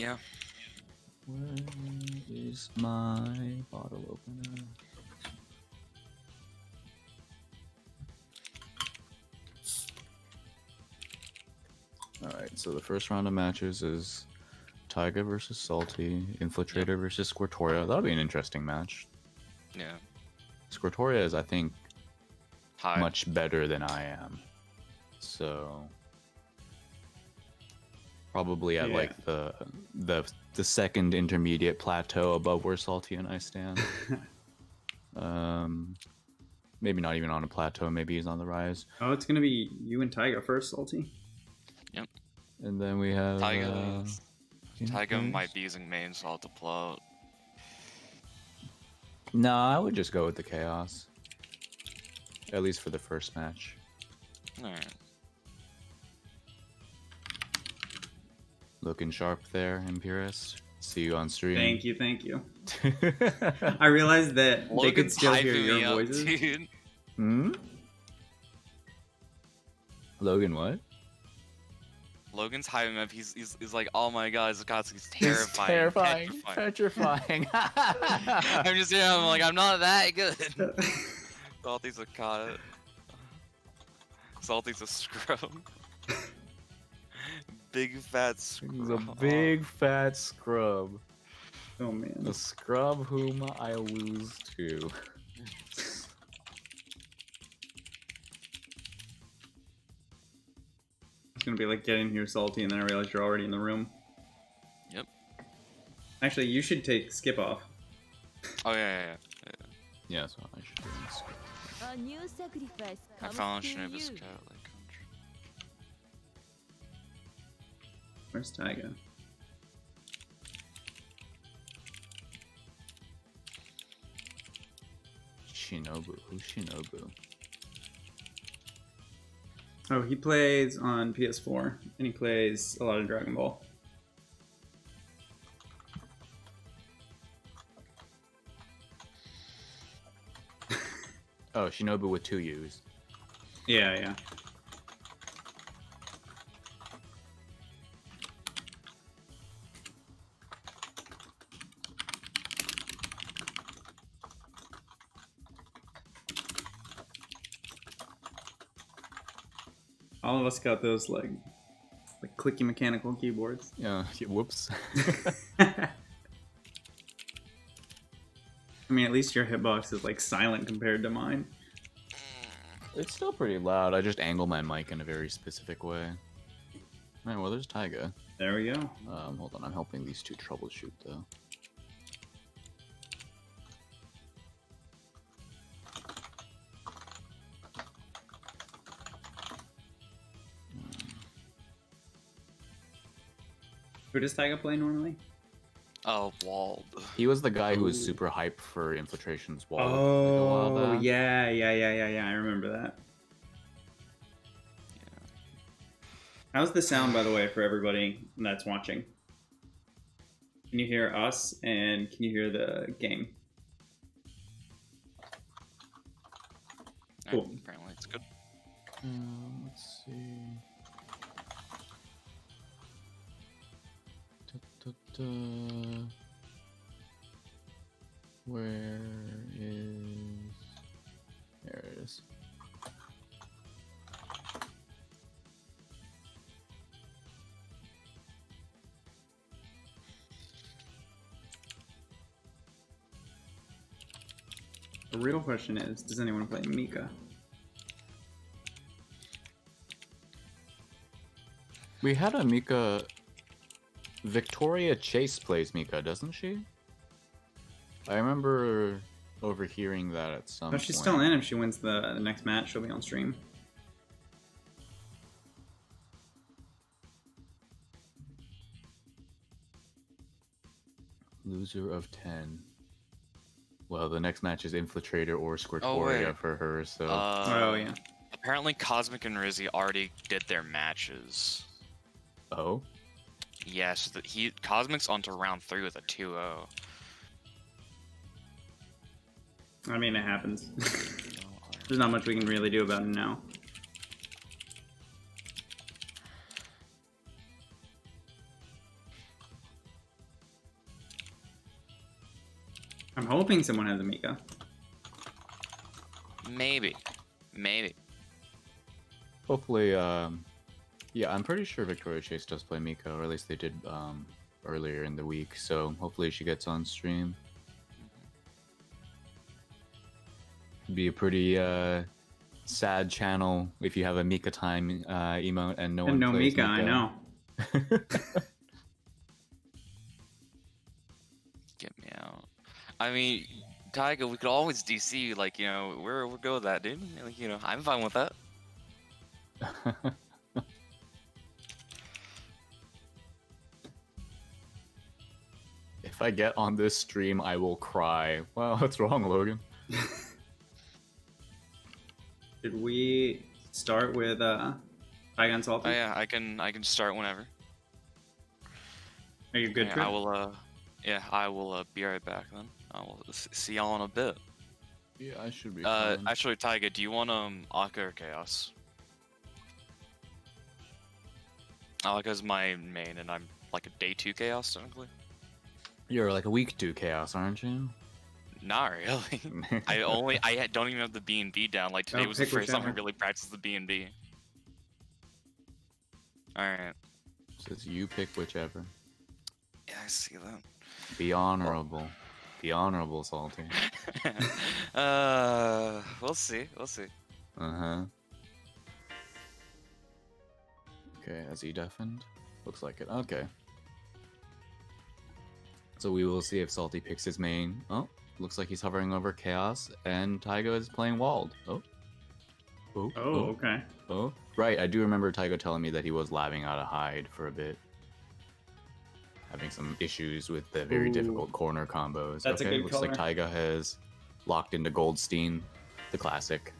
Yeah. Where is my bottle opener? Alright, so the first round of matches is Taiga versus Salty, Infiltrator versus Squirtoria. That'll be an interesting match. Yeah. Squirtoria is, I think, High. much better than I am. So probably at Yeah. like the the the second intermediate plateau above where Salty and I stand. um maybe not even on a plateau, maybe he's on the rise. Oh, it's gonna be you and Taiga first, Salty. Yep. And then we have Taiga. uh, Taiga Infamous. might be using main salt to pull out. No, I would just go with the chaos. At least for the first match. Alright. Looking sharp there, Impurest. See you on stream. Thank you, thank you. you. I realized that they could still hear your me up, voices. dude. hmm? Logan, what? Logan's hyping me up. He's, he's, he's like, oh my god, this guy's he's terrifying. terrifying. petrifying." Petrifying. I'm just here, I'm like, I'm not that good. Salty's a cod. Salty's a scrub. Big fat scrub. He's a big fat scrub. oh man. The scrub whom I lose to. It's gonna be like getting here salty, and then I realize you're already in the room. Yep. Actually, you should take skip off. Oh, yeah, yeah, yeah. Yeah, that's what I should do. Scrub. A new sacrifice I found to Shinobu's you. cat like Where's Taiga? Shinobu. Who's Shinobu? Oh, he plays on PS4, and he plays a lot of Dragon Ball. Oh, Shinobu with two U's. Yeah, yeah. All of us got those like like clicky mechanical keyboards. Yeah. Whoops. I mean, at least your hitbox is like silent compared to mine. it's still pretty loud. I just angle my mic in a very specific way. All right, well, there's Taiga. There we go. Um, hold on, I'm helping these two troubleshoot though. Who does Taiga play normally? Oh, Wald. He was the guy who was super hype for Infiltration's wall. like, a while Oh, back. yeah, yeah, yeah, yeah, yeah. I remember that. How's the sound, by the way, for everybody that's watching? Can you hear us and can you hear the game? Cool. Apparently it's good. Um, let's see. Where is? There it is. The real question is, does anyone play Mika? We had a Mika. Victoria Chase plays Mika, doesn't she? I remember overhearing that at some. Oh, she's point. still in. If she wins the, the next match, she'll be on stream. Loser of ten. Well, the next match is Infiltrator or Squirtoria wait. for her, so Uh, oh, yeah. Apparently, Cosmic and Rizzy already did their matches. oh, Yes, the, he Cosmic's onto round three with a 2-0. I mean, it happens. There's not much we can really do about it now. I'm hoping someone has a Mika. Maybe. Maybe. Hopefully, um, yeah, I'm pretty sure Victoria Chase does play Mika, or at least they did um, earlier in the week. So hopefully she gets on stream. Be a pretty uh, sad channel if you have a Mika time uh, emote and no one no plays Mika, I know. Get me out. I mean, Taiga, we could always DC. Like, you know, we're we're good with that, dude. Like, you know, I'm fine with that. if I get on this stream, I will cry. Well, what's wrong, Logan? Did we start with uh, Taiga and Salty? Oh yeah, I can I can start whenever. Are you good, Yeah, I will. Uh, yeah, I will uh, be right back then. I will see y'all in a bit. Yeah, I should be. Uh, fine. actually, Taiga, do you want um Aka or Chaos? Aka's my main, and I'm like a day two Chaos technically. You're like a week two chaos, aren't you? Not really. I only I don't even have the B and B down. Like today Oh, was the pick first time I really practiced the B and B. All right. Says you pick whichever. Yeah, I see that. Be honorable. Be honorable, Salty. uh, we'll see. We'll see. Uh huh. Okay, has he deafened? Looks like it. Okay. So we will see if Salty picks his main. Oh, looks like he's hovering over Chaos, and Taiga is playing Wald. Oh. Oh. oh, okay. Oh. Right, I do remember Taiga telling me that he was labbing out of Hyde for a bit. Having some issues with the very Ooh. difficult corner combos. That's a okay, good looks like color. Taiga has locked into Waldstein, the classic.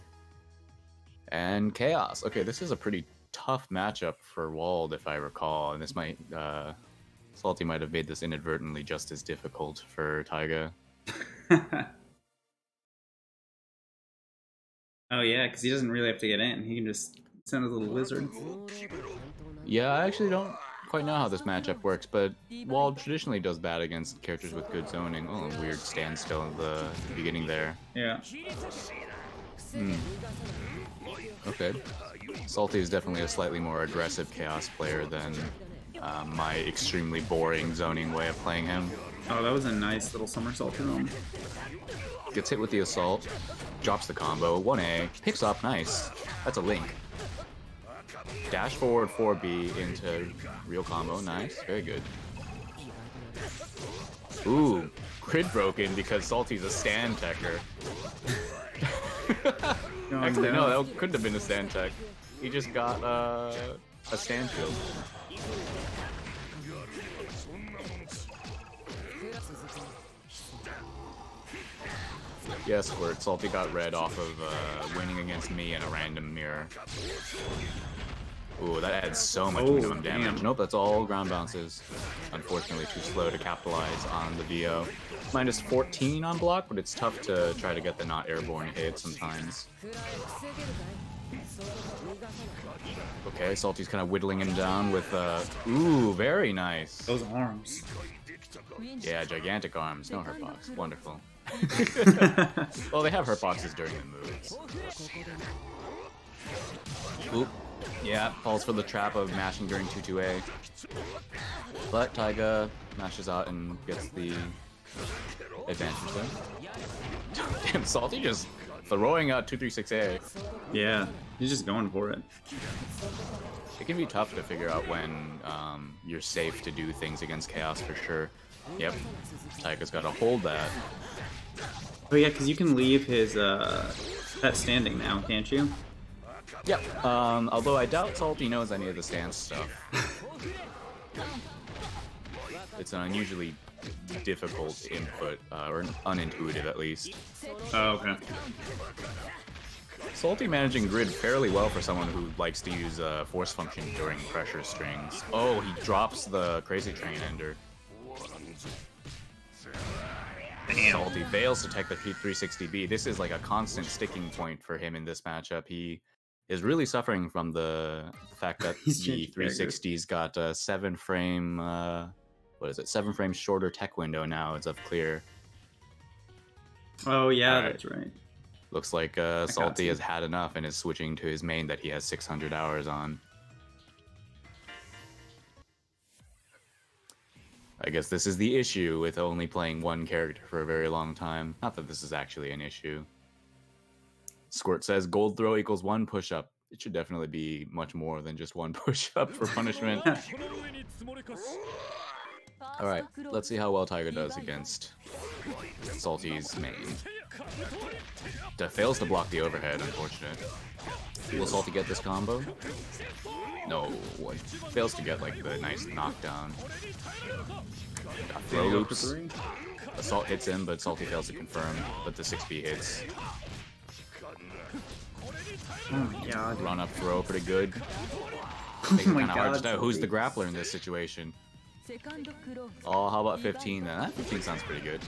And Chaos. Okay, this is a pretty tough matchup for Wald, if I recall, and this might uh Salty might have made this inadvertently just as difficult for Taiga. oh yeah, because he doesn't really have to get in. He can just send his little lizard. Yeah, I actually don't quite know how this matchup works, but Wald traditionally does bad against characters with good zoning. Oh, weird standstill at the beginning there. Yeah. Hmm. Okay. Salty is definitely a slightly more aggressive Chaos player than um, my extremely boring zoning way of playing him. Oh, that was a nice little somersault to him. Gets hit with the assault, drops the combo, 1A, picks up, nice. That's a link. Dash forward 4B into real combo, nice, very good. Ooh, crit broken because Salty's a stand techer. Actually, no, that couldn't have been a stand tech. He just got uh, a stand shield. Yes, where Salty got red off of uh, winning against me in a random mirror. Ooh, that adds so much Oh, minimum damage. damn. Nope, that's all ground bounces. Unfortunately, too slow to capitalize on the VO. Minus 14 on block, but it's tough to try to get the not airborne hit sometimes. Okay, Salty's kind of whittling him down with, uh, ooh, very nice. Those arms. Yeah, gigantic arms, no hurtbox. Wonderful. well, they have hurtboxes during the moves. Oop. Yeah, falls for the trap of mashing during 2-2A. But Taiga mashes out and gets the advantage there. Damn, Salty just throwing out 236A. Yeah, he's just going for it. It can be tough to figure out when um, you're safe to do things against Chaos for sure. Yep, Taiga's got to hold that. Oh yeah, because you can leave his uh that standing now, can't you? Yep. Um, although I doubt Salty knows any of the stance stuff. it's an unusually difficult input, uh, or unintuitive at least. Oh okay. Salty managing grid fairly well for someone who likes to use uh, force function during pressure strings. Oh, he drops the crazy train ender. Salty fails to tech the P360B. This is like a constant sticking point for him in this matchup. He is really suffering from the fact that the changing characters. 360's got a seven frame, uh, what is it, seven frames shorter tech window now It's of clear. Oh yeah, Alright. that's right. Looks like uh, Salty has had enough and is switching to his main that he has 600 hours on. I guess this is the issue with only playing one character for a very long time. Not that this is actually an issue. Squirt says gold throw equals one push up. It should definitely be much more than just one push up for punishment. Alright, let's see how well Taiga does against Salty's main. Da fails to block the overhead, unfortunate. Will Salty get this combo? No. What? Fails to get like the nice knockdown. Got throw Did he go for loops. Assault hits him, but Salty fails to confirm, but the 6B hits. Oh. Run up throw pretty good. Oh it my kinda hard to god. know who's the grappler in this situation. Oh, how about 15 then? That 15 sounds pretty good.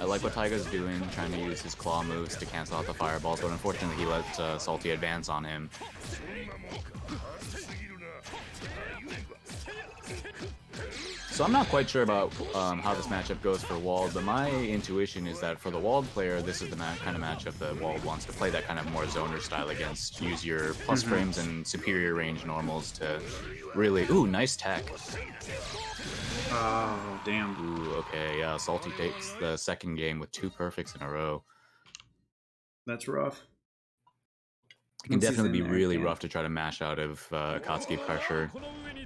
I like what Taiga's doing, trying to use his claw moves to cancel out the fireballs, but unfortunately he let uh, Salty advance on him. So I'm not quite sure about um, how this matchup goes for Wald, but my intuition is that for the Wald player, this is the kind of matchup that Wald wants to play that kind of more zoner style against. Use your plus frames and superior range normals to really... Ooh, nice tech. Oh damn. Ooh, okay, yeah, Salty takes the second game with two perfects in a row. That's rough. It can Once definitely be there, really yeah. rough to try to mash out of uh, Akatsuki pressure,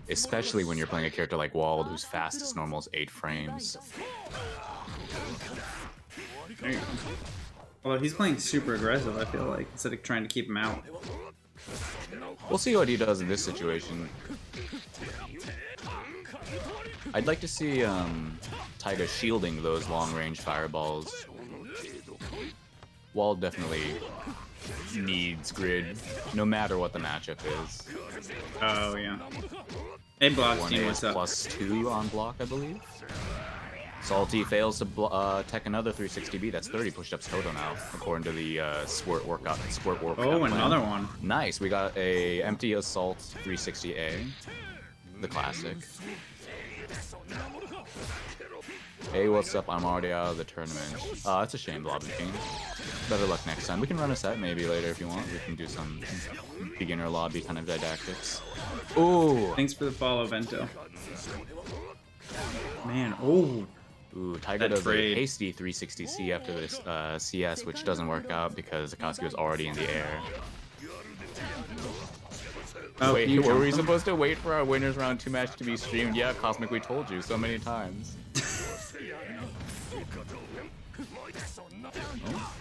especially when you're playing a character like Wald, whose fastest normal is 8 frames. There you go. Although he's playing super aggressive, I feel like, instead of trying to keep him out. We'll see what he does in this situation. I'd like to see um, Taiga shielding those long-range fireballs. Wald definitely needs grid, no matter what the matchup is. Oh yeah. Hey One Blockstein, is what's up? plus two on block, I believe. Salty fails to uh, tech another 360B. That's 30 push-ups total now, according to the uh, Squirt workout. Squirt workout. Oh, plan. another one. Nice. We got a empty assault 360A, the classic. Hey, what's up? I'm already out of the tournament. Oh, that's a shame, Lobby King. Better luck next time. We can run a set maybe later if you want. We can do some beginner lobby kind of didactics. Oh, Thanks for the follow, Vento. Man, oh, Ooh, Taiga That does trade. a hasty 360C after this uh, CS, which doesn't work out because Akatsuki was already in the air. oh wait, were we jump supposed to wait for our winners round two match to be streamed? Yeah, Cosmic, we told you so many times. Oh.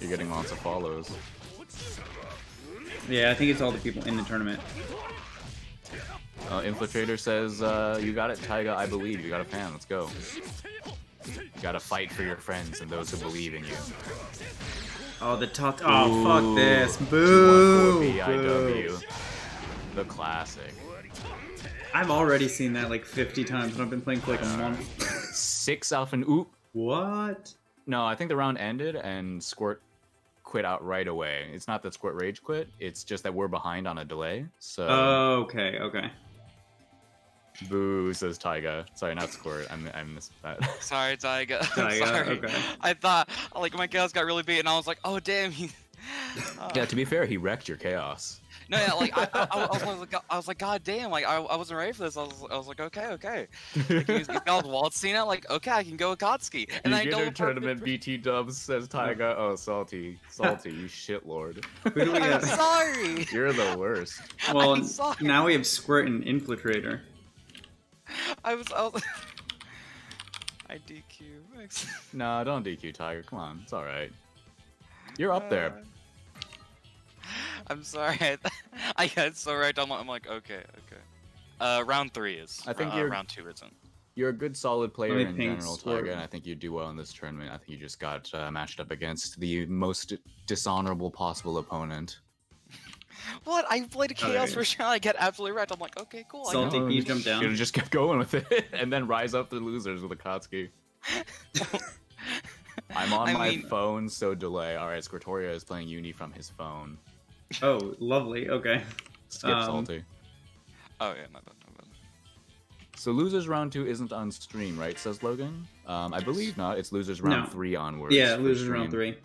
You're getting lots of follows. Yeah, I think it's all the people in the tournament. Uh, Infiltrator says, uh, "You got it, Taiga. I believe. You got a fan. Let's go. You gotta fight for your friends and those who believe in you." Oh, the top. Oh, fuck this. Boo. BIW. The classic. I've already seen that like 50 times when I've been playing for like a month. Six alpha. Oop. what? No, I think the round ended and Squirt quit out right away. It's not that Squirt rage quit. It's just that we're behind on a delay. So Oh, okay, okay. boo says Taiga. Sorry, not Squirt. I'm, I missed that. Sorry, Taiga. I'm Taiga, sorry. okay. I thought like my chaos got really beat, and I was like, oh damn. He... Uh, yeah, to be fair, he wrecked your chaos. No, yeah, like I, I, I, was, like, I was like, God damn, like I, I wasn't ready for this. I was, I was like, okay, okay. Like, he was, he got Waldstein like, okay, I can go with Kotsky. And then I double tournament BT dubs says Taiga. Oh, salty, salty, you shit lord. Who do we I'm have? sorry. You're the worst. Well, I'm sorry. now we have Squirt and Infiltrator. I was, I was. I DQ. No, don't DQ Taiga. Come on, it's all right. You're up there. Uh, I'm sorry. I, I got so right. I'm, I'm like, okay, okay. Uh, round three is. I think uh, you're- round two isn't. You're a good, solid player in general, Squirt. Taiga, and I think you do well in this tournament. I think you just got uh, matched up against the most dishonorable possible opponent. What? I played a Oh, there chaos you for sure. I get absolutely right. I'm like, okay, cool. I Salty, know. can you jump down? Should have just kept going with it, and then rise up the losers with Akatsuki. I'm on I my mean- phone, so delay. All right, Squirtoria is playing Uni from his phone. Oh, lovely. Okay. Skip Um, salty. Oh yeah, my bad, my bad. So losers round two isn't on stream, right? Says Logan. Um, I believe not. It's losers round No. three onwards. Yeah, for losers round three.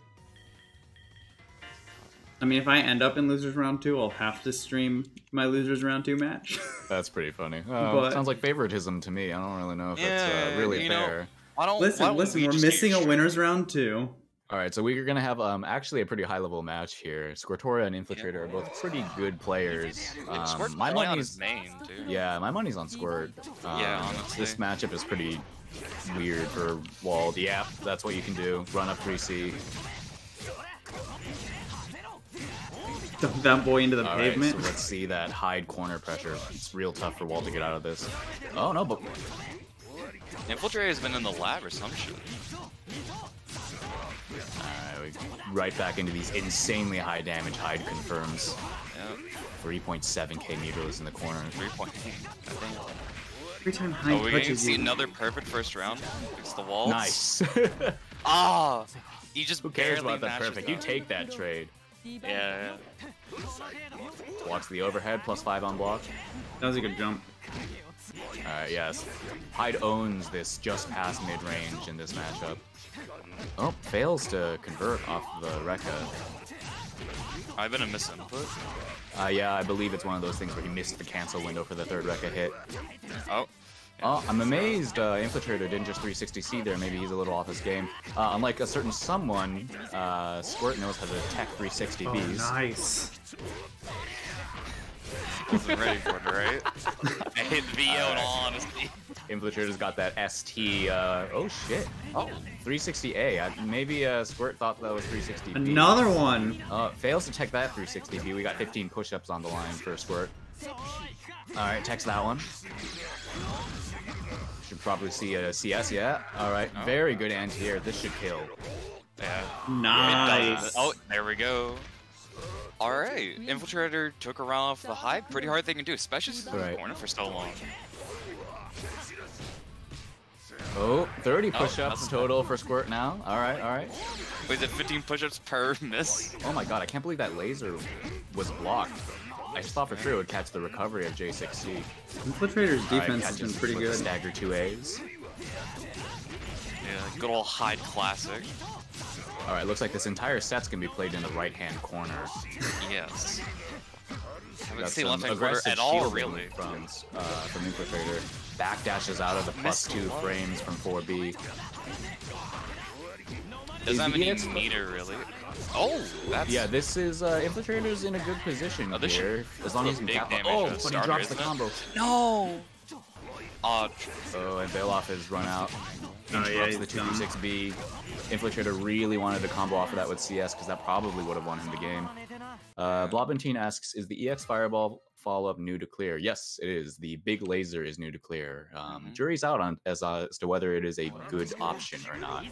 I mean, if I end up in losers round two, I'll have to stream my losers round two match. That's pretty funny. Oh, But- sounds like favoritism to me. I don't really know if Yeah, that's uh, really you know, fair. Why don't why listen, don't listen, we we're missing a winners round two. All right, so we're gonna have um actually a pretty high level match here. Squirtoria and Infiltrator are both pretty good players. Um, Squirt's my playing on money's his main too. yeah, my money's on Squirt. Um, Yeah, honestly. this matchup is pretty weird for Wald. Yeah, that's what you can do. Run up 3C. Dump that boy into the All right, pavement. so let's see that Hyde corner pressure. It's real tough for Wald to get out of this. Oh no, but Infiltrator has been in the lab or some shit. Alright, right back into these insanely high damage Hyde confirms. Yeah, 3.7k needles in the corner. three point eight. Every time Hyde Oh, we can touches see you, another perfect first round. Fix the walls. Nice. Ah, he just Who cares barely about that matches perfect? You take that trade. Yeah, yeah. Blocks the overhead, plus 5 on block. that was a good jump. Alright, yes. Hyde owns this just past mid range in this matchup. Oh, fails to convert off the Rekka. I've been a miss input. Uh, yeah, I believe it's one of those things where he missed the cancel window for the third Rekka hit. Oh, Oh, I'm amazed uh, Infiltrator didn't just 360C there. Maybe he's a little off his game. Uh, unlike a certain someone, uh, Squirt knows how to tech 360 Oh, nice. Wasn't ready for it, right? I hit VO in Alright. all honesty. Infiltrator's got that ST. Uh, oh shit. Oh, 360A. I, maybe uh, Squirt thought that was 360B. Another one. Uh, fails to check that 360B. We got 15 push-ups on the line for Squirt. All right, text that one. Should probably see a CS. Yeah. All right. Oh. Very good anti-air. This should kill. Yeah. Nice. Oh, there we go. All right, mm-hmm. Infiltrator took a round off the high. Pretty hard thing to do, especially since Right. the corner for so long. Oh, 30 Oh, push-ups that's- total for Squirt now. All right, all right. Wait, is it 15 push-ups per miss? Oh my god, I can't believe that laser was blocked. I just thought for sure it would catch the recovery of J6C. Infiltrator's All right, defense has been pretty good. Stagger 2As. Yeah, good old Hyde classic. All right, looks like this entire set's gonna be played in the right-hand corner. Yes. Haven't Got seen some left hand quarter aggressive at all, really. From, uh, from Infiltrator. Backdashes out of the two a frames from 4B. Doesn't have any EX meter, really. Oh, that's... Yeah, this is uh, Infiltrator's in a good position Oh, this should- here. As long as he can big cap. Oh, but he drops the isn't combo. No! Oh, and Veil Off has run out. Oh, yeah, the 2v6B. Infiltrator really wanted to combo off of that with CS because that probably would have won him the game. Uh, Blobentine asks, is the EX Fireball follow-up new to clear? Yes, it is. The big laser is new to clear. Um, mm -hmm. Jury's out on as, uh, as to whether it is a good option or not.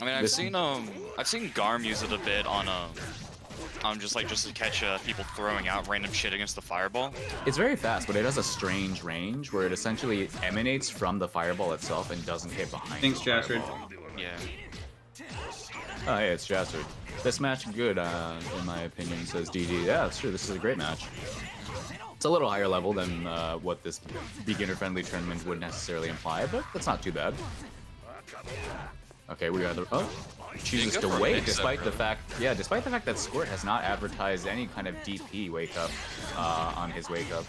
I mean, I've this seen um, I've seen Garm use it a bit on um, um, just like just to catch uh, people throwing out random shit against the fireball. It's very fast, but it has a strange range where it essentially emanates from the fireball itself and doesn't hit behind. Thanks, the Jastard. Yeah. Oh, yeah, it's Jastard. This match good, uh, in my opinion, says DD. Yeah, that's true. This is a great match. It's a little higher level than uh, what this beginner-friendly tournament would necessarily imply, but that's not too bad. Okay, we got the. Oh, chooses to wait, despite the fact, yeah, despite the fact that Squirt has not advertised any kind of DP wake up uh, on his wake up.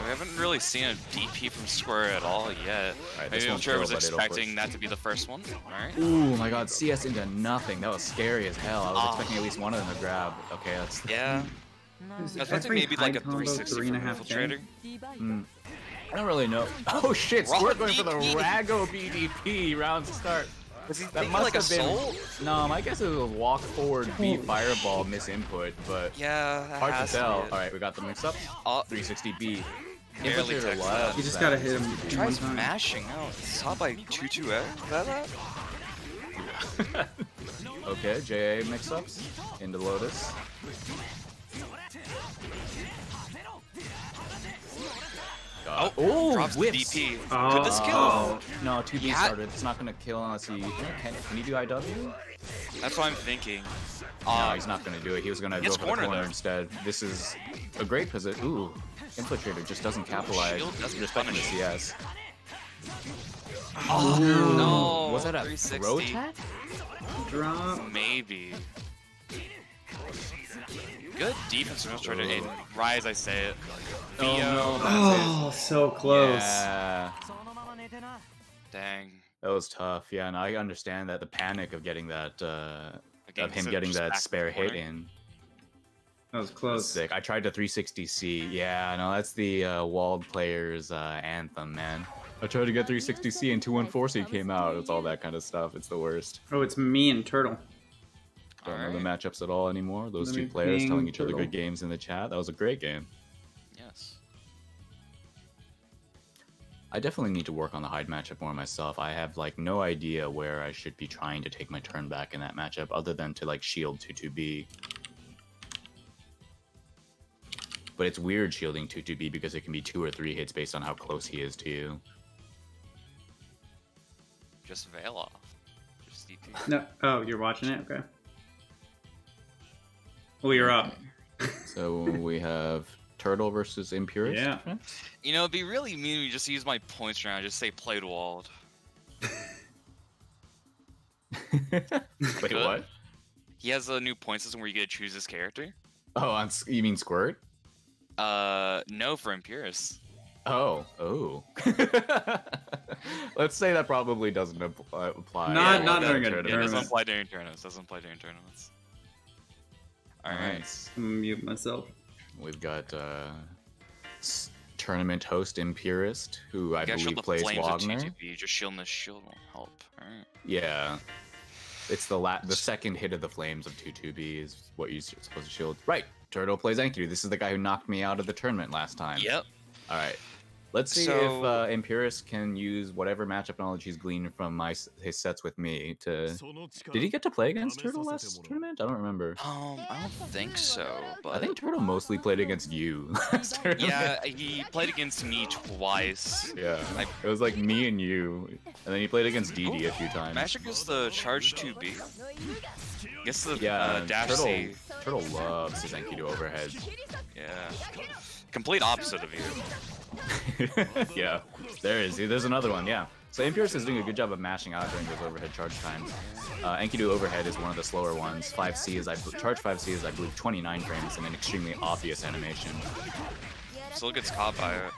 Yeah, we haven't really seen a DP from Square at all yet. Right, Maybe I'm sure I was expecting that to be the first one. Right. Ooh my god, CS into nothing. That was scary as hell. I was ah. expecting at least one of them to grab. Okay, that's... Yeah. I was maybe like a 360 three and a half Infiltrator. Mm. I don't really know. Oh shit, Squirt going for the Rago BDP round start. Was he That must like a have been. soul? No, my guess it was a walk forward B fireball miss input, but Yeah, hard to has tell. be. All right, we got the mix up. Oh, 360B. Barely Infiltrator text. You just gotta hit him one tries time. mashing out. It's top by 2 2 Is that that? okay, JA mix ups into Lotus. Oh, oh drops the. DP. Oh. Could this kill? No, 2B He had- started. It's not gonna kill unless he. Can, can he do IW? That's what I'm thinking. No, Um, he's not going to do it. He was going to go It's for corner, the corner though. instead. This is a great position. Ooh, Infiltrator just doesn't capitalize. Shield doesn't Respecting the. CS. Oh, no. Was that a 360? throw attack? Drop. Maybe. Good defense from Infiltrator and Rise, I say it. Oh, no, Oh, so close. Yeah, Dang. that was tough. Yeah, and I understand that the panic of getting that, uh, Again, of him so getting that spare hit in. That was was close. sick. I tried to 360C. Yeah, no, that's the uh, Wald player's uh, anthem, man. I tried to get 360C and 214C came out. It's all that kind of stuff. It's the worst. Oh, it's me and Turtle. Don't know Alright. the matchups at all anymore. Those Let two players telling ping each other good games in the chat. That was a great game. Yes. I definitely need to work on the Hyde matchup more myself. I have like no idea where I should be trying to take my turn back in that matchup other than to like shield 2-2B. But it's weird shielding 2-2B because it can be two or three hits based on how close he is to you. Just veil off. Just DP. No. Oh, you're watching it? Okay. Oh, you're up. So we have Turtle versus Impurest. Yeah. You know, it'd be really mean to just use my points right now. Just say played Wald. Wait, Good. what? He has a new point system where you get to choose his character. Oh, on, you mean Squirt? Uh, no for Impurest. Oh, oh. Let's say that probably doesn't apply. apply Not- to not during a It tournament. tournament. doesn't apply during tournaments. Doesn't apply during tournaments. All right. Nice. Mute myself. We've got uh, s- tournament host Impurest, who I You gotta shield believe the plays Wagner. of TTP. Just shielding the shield won't help. All right. Yeah. It's the la- the second hit of the flames of 2-2B is what you're supposed to shield. Right. Turtle plays Enkidu. This is the guy who knocked me out of the tournament last time. Yep. All right. Let's see if So- uh, Impurest can use whatever matchup knowledge he's gleaned from my his sets with me to. Did he get to play against Turtle last tournament? I don't remember. Um, I don't think so, but I think Turtle mostly played against you last tournament. yeah, he played against me twice. Yeah. Like- it was like me and you, and then he played against DD a few times. Magic is the charge 2B. Guess the Yeah, uh, dash Turtle, C. Turtle loves his Enkidu overhead. Yeah. Complete opposite of you. yeah, there is. There's another one. Yeah. So Impurest is doing a good job of mashing out during those overhead charge times. Uh, Enkidu overhead is one of the slower ones. 5C is I charge 5C is I believe 29 frames in an extremely obvious animation. Still gets caught by it.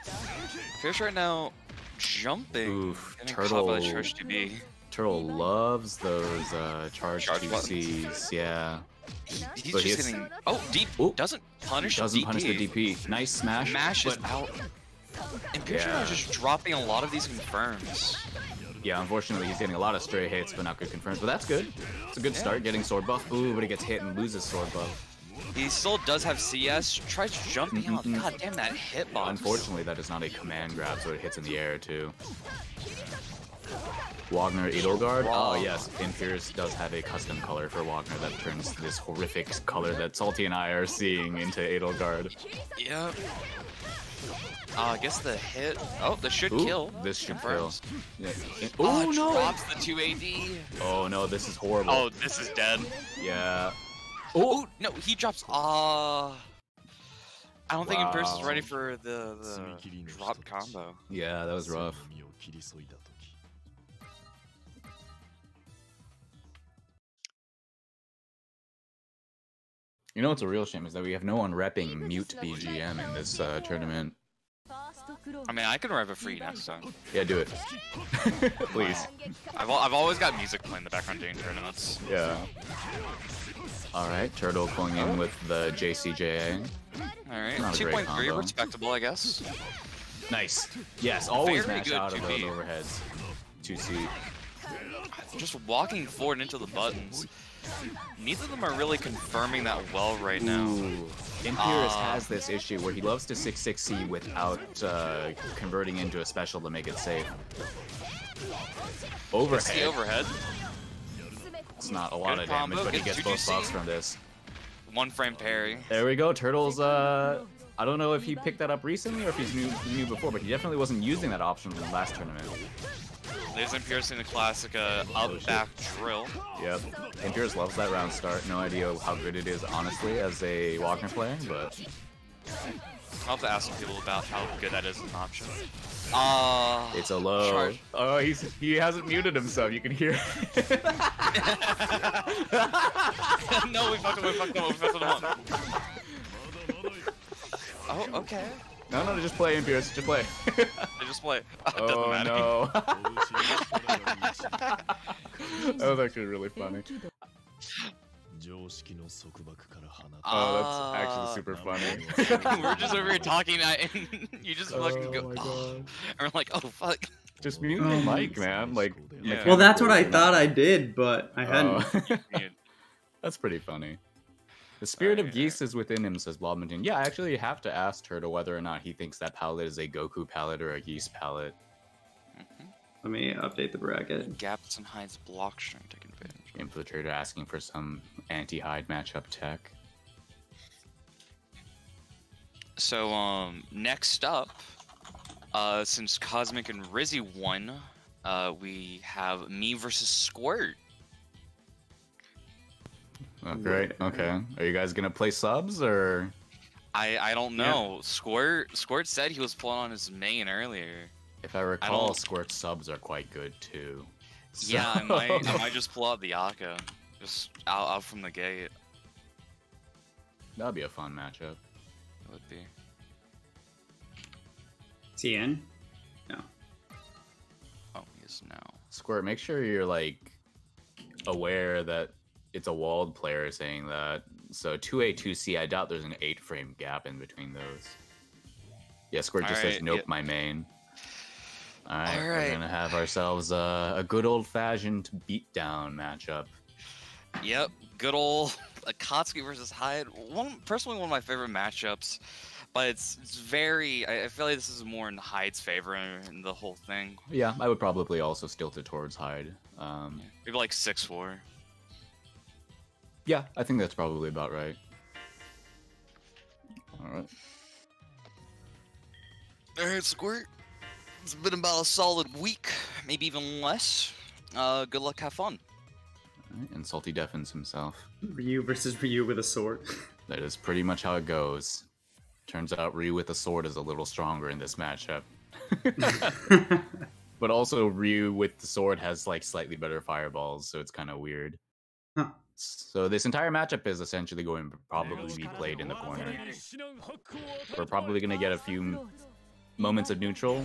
Fish right now jumping. Oof, caught Turtle. by charge 2B. Turtle loves those uh, charge Charge 2Cs. Yeah. He, he's But just getting. Oh, deep. Ooh. Doesn't punish Doesn't DP. punish the DP. Nice smash. Mash is but- out. Imperial Yeah. is just dropping a lot of these confirms. Yeah, unfortunately, he's getting a lot of stray hits, but not good confirms. But that's good. It's a good start, getting sword buff. Ooh, but he gets hit and loses sword buff. He still does have CS. Tries jumping out. Mm-mm-mm. Mm-hmm. God damn that hitbox. Unfortunately, that is not a command grab, so it hits in the air too. Wagner Edelgard. Oh yes, Imperius does have a custom color for Wagner that turns this horrific color that Salty and I are seeing into Edelgard. Yep. Uh, I guess the hit. Oh, this should Ooh, kill. This should Confirms. kill. Yeah. Oh, Oh no! drops the 2 AD. Oh no, this is horrible. Oh, this is dead. Yeah. Oh, no, he drops. Ah. I don't think Imperius is ready for the, the drop combo. Yeah, that was rough. You know what's a real shame is that we have no one repping mute BGM in this uh, tournament. I mean, I can rev a free next time. Yeah, do it. Please. I've, al- I've always got music playing in the background during tournaments. Yeah. Alright, Turtle going in with the JCJA. Alright, Not a great 2.3, respectable, I guess. Nice. Yes, always Very mash good out of 2B. those overheads. 2C. Just walking forward into the buttons. Neither of them are really confirming that well right now. Ooh. Imperius Ah. has this issue where he loves to 6-6C without uh, converting into a special to make it safe. Overhead. overhead. It's not a lot Good of damage, combo, but he gets both buffs from this. One frame parry. There we go. Turtles, uh, I don't know if he picked that up recently or if he's new, new before, but he definitely wasn't using that option in the last tournament. They Is Imperius in the classic uh, up back drill? Yep. Imperius loves that round start. No idea how good it is, honestly, as a Wagner player, but I'll have to ask some people about how good that is as an option. Uh, it's a low. Charge. Oh, he's he hasn't muted himself. You can hear. no, we fucked him, we fucked him, we fucked him up. Oh, okay. No, no, just play, Imperius. Just play. just play. Oh, no. Oh, that was actually really funny. Ah. Oh, that's actually super funny. we're just over here talking and you just oh fucking oh, go, oh. and we're like, oh, fuck. Just mute the um, mic, man. Like, yeah. well, that's what I thought I did, but I hadn't. Oh. that's pretty funny. The spirit Oh, of yeah. geese is within him, says Blobington. Yeah, I actually have to ask Turtle whether or not he thinks that palette is a Goku palette or a geese palette. Let me update the bracket. Gaps and Hyde's block string to advantage. Infiltrator asking for some anti-Hyde matchup tech. So um, next up, uh, since Cosmic and Rizzy won, uh, we have me versus Squirt. Oh, great. Okay. Are you guys gonna play subs or? I I don't Yeah. know. Squirt Squirt said he was pulling on his main earlier. If I recall, don't- Squirt subs are quite good too. Yeah, I might I might just pull out the Akka, just out out from the gate. That'd be a fun matchup. It would be. Is he? No. Oh, he is now. Squirt, make sure you're like aware that it's a Wald player saying that. So 2A, 2C, I doubt there's an 8 frame gap in between those. Yeah, Squirt just says, nope, yeah. my main. Alright, we're gonna have ourselves uh, a good old fashioned beatdown matchup. Yep, good old Akatsuki versus Hyde. One personally one of my favorite matchups, but it's it's very. I, I feel like this is more in Hyde's favor in, in the whole thing. Yeah, I would probably also stilt it towards Hyde. Um, Maybe like six four. Yeah, I think that's probably about right. Alright. All right, Squirt. It's been about a solid week, maybe even less. Uh, good luck, have fun. Alright, And Salty deafens himself. Ryu versus Ryu with a sword. That is pretty much how it goes. Turns out Ryu with a sword is a little stronger in this matchup. but also Ryu with the sword has like slightly better fireballs, so it's kind of weird. Huh. So this entire matchup is essentially going to probably be played in the corner. We're probably going to get a few moments of neutral.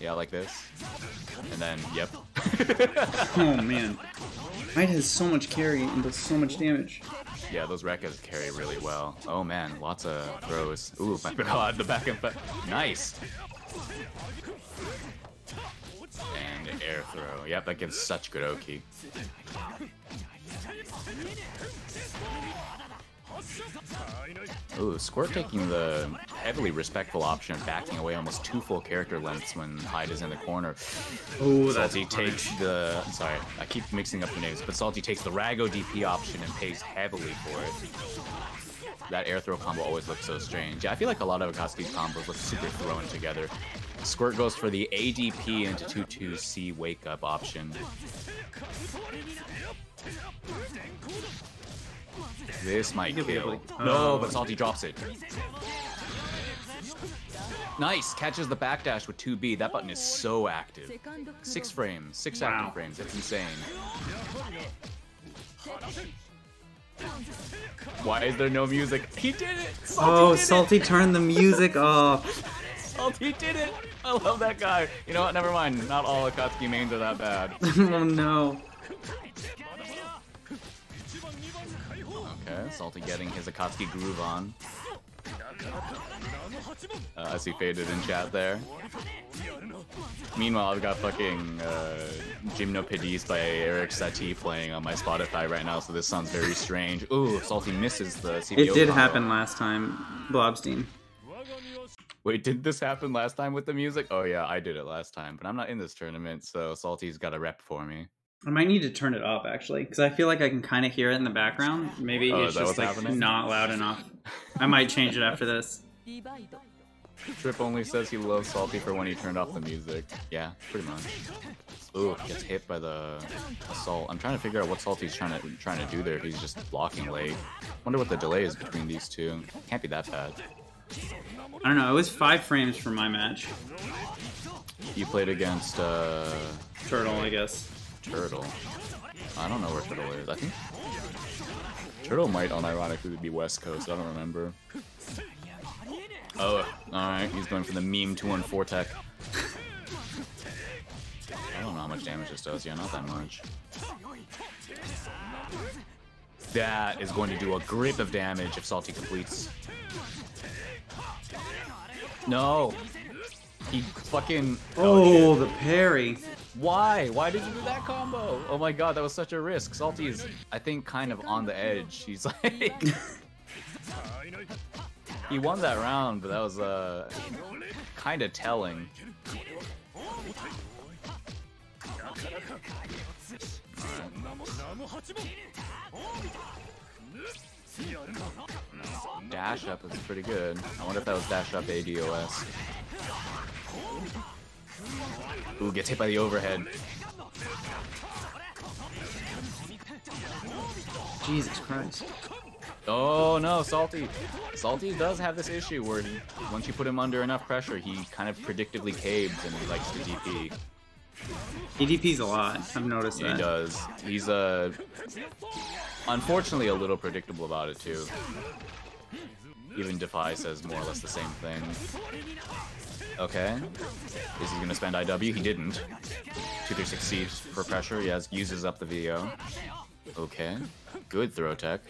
Yeah, like this. And then, yep. oh man. Hyde has so much carry and does so much damage. Yeah, those Rekkas carry really well. Oh man, lots of throws. Ooh, my god, the back and back. Nice! And air throw. Yep, that gives such good Oki. Ooh, Squirt taking the heavily respectful option of backing away almost two full character lengths when Hyde is in the corner. Oh, that's Salty takes the sorry, I keep mixing up the names, but Salty takes the Rago DP option and pays heavily for it. That air throw combo always looks so strange. Yeah, I feel like a lot of Akatsuki's combos look super thrown together. Squirt goes for the ADP into 2-2C wake up option. This might be kill. able to- No, but Salty drops it. Nice! Catches the backdash with 2B. That button is so active. Six frames, six Wow. active frames. That's insane. Why is there no music? He did it! Salty Oh, did Salty It. turned the music off. Salty did it! I love that guy. You know what? Never mind. Not all Akatsuki mains are that bad. oh no. Okay, Salty getting his Akatsuki groove on. Uh, I see faded in chat there. Meanwhile, I've got fucking uh, Gymnopédies by Eric Satie playing on my Spotify right now, so this sounds very strange. Ooh, Salty misses the CPO It did combo. happen last time, Blobstein. Wait, did this happen last time with the music? Oh yeah, I did it last time, but I'm not in this tournament, so Salty's got a rep for me. I might need to turn it up actually, because I feel like I can kind of hear it in the background. Maybe oh, it's just like not loud enough. I might change it after this. Trip only says he loves Salty for when he turned off the music. Yeah, pretty much. Ooh, gets hit by the assault. I'm trying to figure out what Salty's trying to trying to do there. He's just blocking late. Wonder what the delay is between these two. Can't be that bad. I don't know. It was five frames for my match. You played against uh, Turtle, I guess. Turtle. I don't know where Turtle is. I think Turtle might unironically be West Coast. I don't remember. Oh, alright. He's going for the meme 214 tech. I don't know how much damage this does. Yeah, not that much. That is going to do a grip of damage if Salty completes. No! He fucking... Oh, the parry. Why? Why did you do that combo? Oh my god, that was such a risk. Salty is, I think, kind of on the edge. He's like... he won that round, but that was, uh, kind of telling. Dash up is pretty good. I wonder if that was dash up ADOS. Ooh, gets hit by the overhead. Jesus Christ. Oh no, Salty. Salty does have this issue where he, once you put him under enough pressure, he kind of predictably caves and he likes to DP. He DPs a lot. I've noticed He that. does. He's uh, unfortunately a little predictable about it too. Even Defy says more or less the same thing. Okay. Is he gonna spend IW? He didn't. 2 succeeds for pressure. He has uses up the VO. Okay. Good throw tech.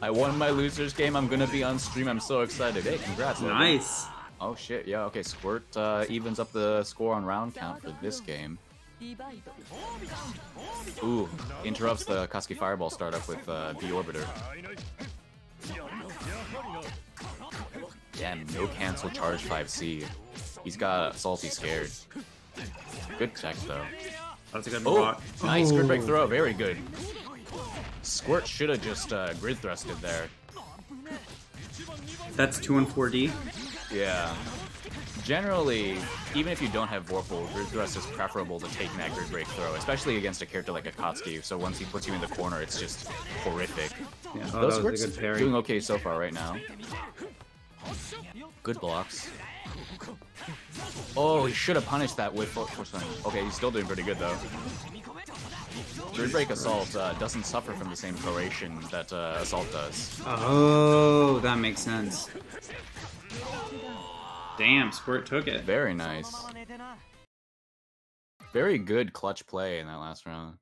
I won my losers game. I'm gonna be on stream. I'm so excited. Hey, congrats. Nice. Oh shit, yeah, okay, Squirt uh, evens up the score on round count for this game. Ooh, interrupts the Koski Fireball startup with uh, B Orbiter. Damn, no cancel charge 5C. He's got Salty scared. Good check though. That's a good oh, block. Nice, grid break throw, very good. Squirt should have just uh, grid thrusted there. That's 2 and 4D? Yeah. Generally, even if you don't have Vorpal, Grid Thrust is preferable to taking that Grid Break throw, especially against a character like Akatsuki. So once he puts you in the corner, it's just horrific. Yeah, Though oh, that was a Squirt's good parry. doing okay so far right now. Good blocks. Oh, he should have punished that with Force Okay, he's still doing pretty good though. Grid Break Assault uh, doesn't suffer from the same proration that uh, Assault does. Oh, that makes sense. Damn, Squirt took it. Very nice. Very good clutch play in that last round.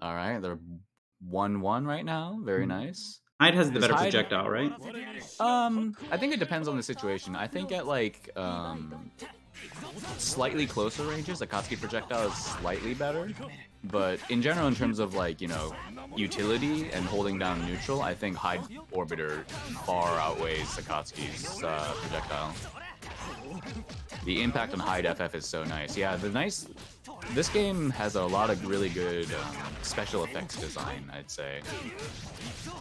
All right, they're one-one right now. Very Hmm. nice. Hyde has the better Hyde- projectile, right? Um, I think it depends on the situation. I think at like um slightly closer ranges, Akatsuki projectile is slightly better. But in general, in terms of like you know utility and holding down neutral, I think Hyde Orbiter far outweighs Akatsuki's uh, projectile. The impact on Hyde FF is so nice. Yeah, the nice. This game has a lot of really good um, special effects design, I'd say.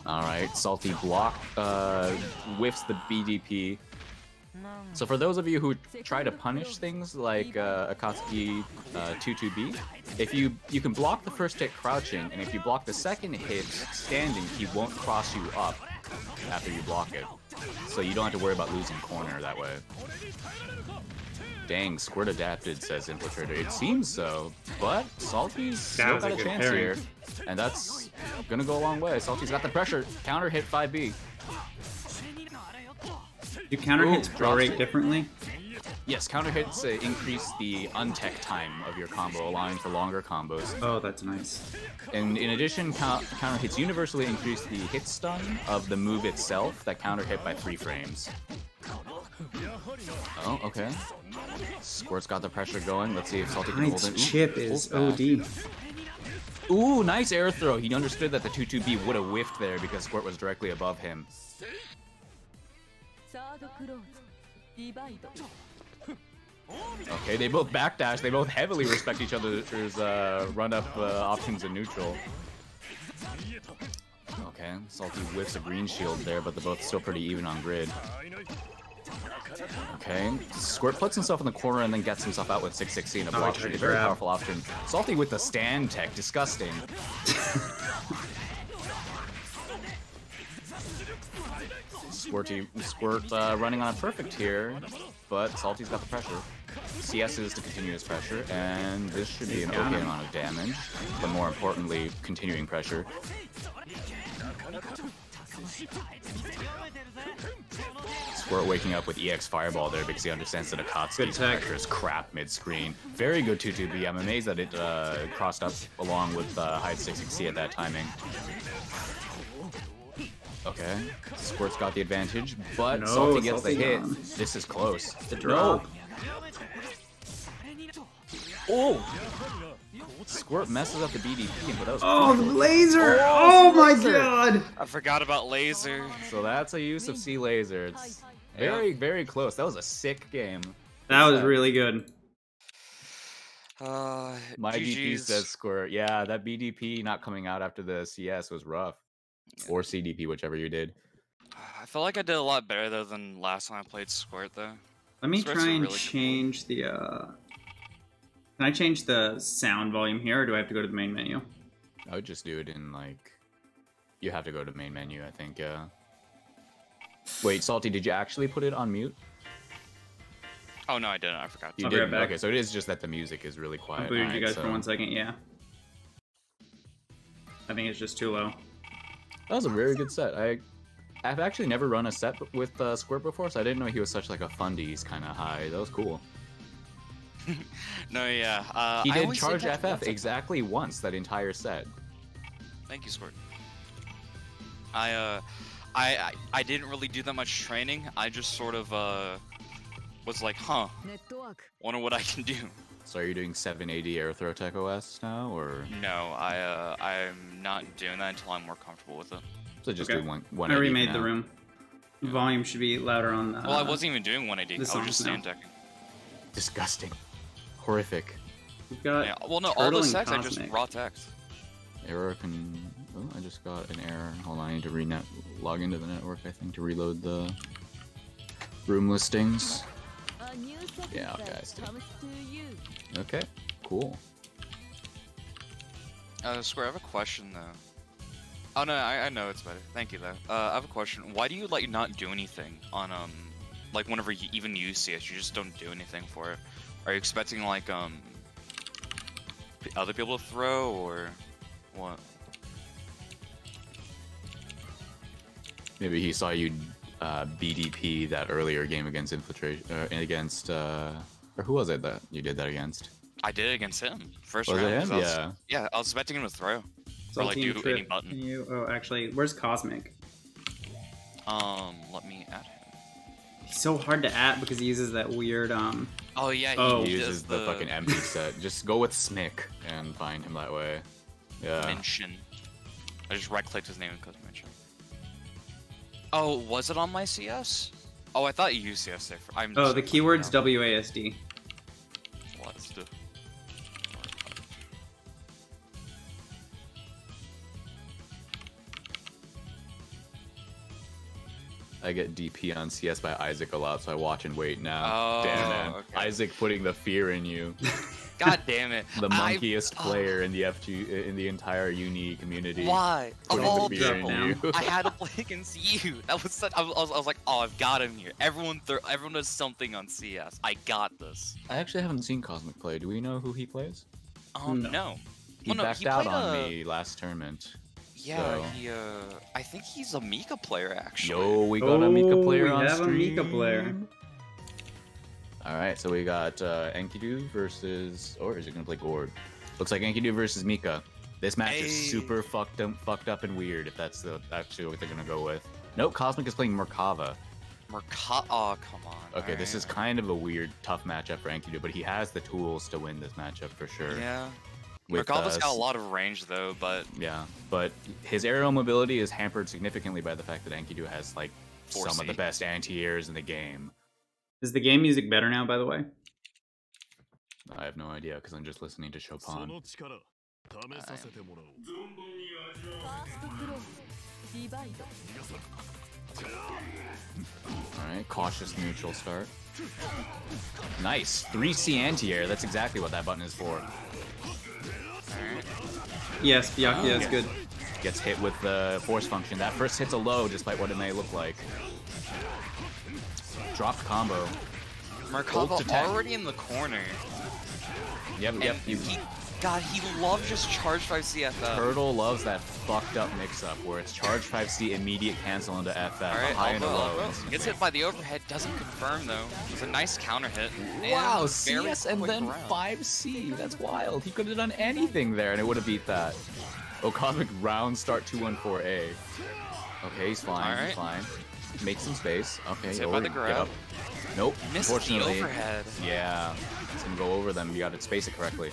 All right, salty block uh, whiffs the BDP. So for those of you who try to punish things like uh, Akatsuki uh, 2-2B, if you you can block the first hit crouching, and if you block the second hit standing, he won't cross you up after you block it. So you don't have to worry about losing corner that way. Dang, Squirt adapted, says Infiltrator. It seems so, but Salty's still was a got a chance parry. here. And that's gonna go a long way. Salty's got the pressure. Counter hit 5B. Do counter hits pro drops rate differently? Yes, counter hits uh, increase the untech time of your combo, allowing for longer combos. Oh, that's nice. And in addition, count- counter hits universally increase the hit stun of the move itself that counter hit by three frames. Oh, okay. Squirt's got the pressure going. Let's see if Salty can hold it. Chip is. OD. Ooh, nice air throw. He understood that the 2-2B would have whiffed there because Squirt was directly above him. Okay, they both backdash. They both heavily respect each other's uh, run-up uh, options in neutral. Okay, Salty whiffs a green shield there, but they're both still pretty even on grid. Okay, Squirt puts himself in the corner and then gets himself out with 660 and a Oh, block he shot. tried to Very powerful option. Salty with the stand tech, disgusting. Squirty, Squirt uh, running on a perfect here, but Salty's got the pressure. CS is to continue his pressure, and this should be an okay amount of damage, but more importantly, continuing pressure. Squirt waking up with EX Fireball there because he understands that Akatsuki's pressure is crap mid-screen. Very good 2-2B. I'm amazed that it uh, crossed up along with uh, Hyde 660 at that timing. Okay, Squirt's got the advantage, but No, Salty gets the Salty hit. gone. This is close. The drop. Oh! Squirt messes up the BDP, but that was Oh, the laser! Oh, Oh, my laser. god! I forgot about laser. So that's a use of C laser. It's very, very close. That was a sick game. That was Sad. really good. Uh, My DP GG's. says squirt. Yeah, that BDP not coming out after the CS was rough. Or CDP, whichever you did. I feel like I did a lot better though than last time I played Squirt though. Let me Squirt's try and really change the. uh Can I change the sound volume here, or do I have to go to the main menu? I would just do it in like. You have to go to main menu, I think. Yeah. Wait, Salty, did you actually put it on mute? Oh no, I didn't. I forgot. You I'll be right didn't. back. Okay, so it is just that the music is really quiet. I quiet. booted you Alright, guys for one second. Yeah. I think it's just too low. That was a very good set. I, I've actually never run a set with uh, Squirt before, so I didn't know he was such like a fundies kind of high. That was cool. no, yeah. Uh, he did charge FF exactly once that entire set. Thank you, Squirt. I, uh, I, I, I didn't really do that much training. I just sort of uh, was like, huh, wonder what I can do. So are you doing 780 Air Throw Aerothrotech OS now, or No, I uh, I'm not doing that until I'm more comfortable with it. so just Okay. do one? I 180 remade for the now? room. Volume should be louder on the. Well, I wasn't even doing 180. I was just song's stand decking. Disgusting, horrific. We've got. Yeah. Well, no, all Turtle the and text I just raw text. Error can. Oh, I just got an error. Hold on, I need to renet log into the network. I think to reload the room listings. Yeah, okay, I see. comes to you Okay, cool. Uh, Square, I have a question though. Oh no, I, I know it's better. Thank you though. Uh, I have a question. Why do you like not do anything on um, like whenever you even use CS, you just don't do anything for it? Are you expecting like um, other people to throw or what? Maybe he saw you uh, BDP that earlier game against infiltration uh, against uh, or who was it that you did that against? I did it against him first Was it round. him? 'cause I was- Yeah. Yeah, I was expecting him to throw. Or like Saltine do any button. can You, oh, actually, where's Cosmic? Um, let me add him. He's so hard to at because he uses that weird. um Oh yeah, he, Oh. He does uses the, fucking empty set. Just go with Smick and find him that way. Yeah. mention. I just right clicked his name and clicked mention. Oh, was it on my CS? Oh, I thought you used CS there. For, I'm Oh, the keyword's no. WASD. What's the? I get DP on CS by Isaac a lot, so I watch and wait now. Oh, Damn man, okay. Isaac putting the fear in you. God damn it! The I- monkiest oh, player in the FG in the entire uni community. Why? Of all the people. I had to play against you. That was such. I was, I was, like, oh, I've got him here. Everyone, thro- everyone does something on CS. I got this. I actually haven't seen Cosmic play. Do we know who he plays? Um, No. no. He Well, no, backed he out on a- me last tournament. Yeah, So- he. Uh, I think he's a Mika player actually. Yo, we got a Mika Oh, player we on have a. Mika player. All right, so we got uh, Enkidu versus, or is it gonna play Gord? Looks like Enkidu versus Mika. This match Hey. is super fucked up, fucked up and weird. If that's the actually what they're gonna go with. Nope, Cosmic is playing Merkava. Merca- Oh, come on. Okay, this is kind of a weird, tough matchup for Enkidu, but he has the tools to win this matchup for sure. Yeah. With, Merkava's uh, got a lot of range though, but Yeah, but his aerial mobility is hampered significantly by the fact that Enkidu has like some of the best anti-airs in the game. Is the game music better now, by the way? I have no idea because I'm just listening to Chopin. Alright, cautious neutral start. Nice! 3C anti-air, that's exactly what that button is for. Yes, Byakuya oh, yeah, is good. Gets hit with the force function. That first hit's a low, despite what it may look like. Dropped combo. Merkava already in the corner. Yep, And yep. He, God, he loves just charge 5 CFF. Turtle loves that fucked up mix-up where it's charge 5C, immediate cancel into FF, Alright, high and low. Gets hit by the overhead, doesn't confirm though. It's a nice counter hit. Wow, CS and then round. 5C. That's wild. He could have done anything there and it would have beat that. Oh, Cosmic round start 214A. Okay, he's fine. He's fine. Make some space. Okay, Gets hit by the get grab. up. Nope. Missed the Unfortunately. overhead. Yeah. It's gonna go over them. You gotta space it correctly.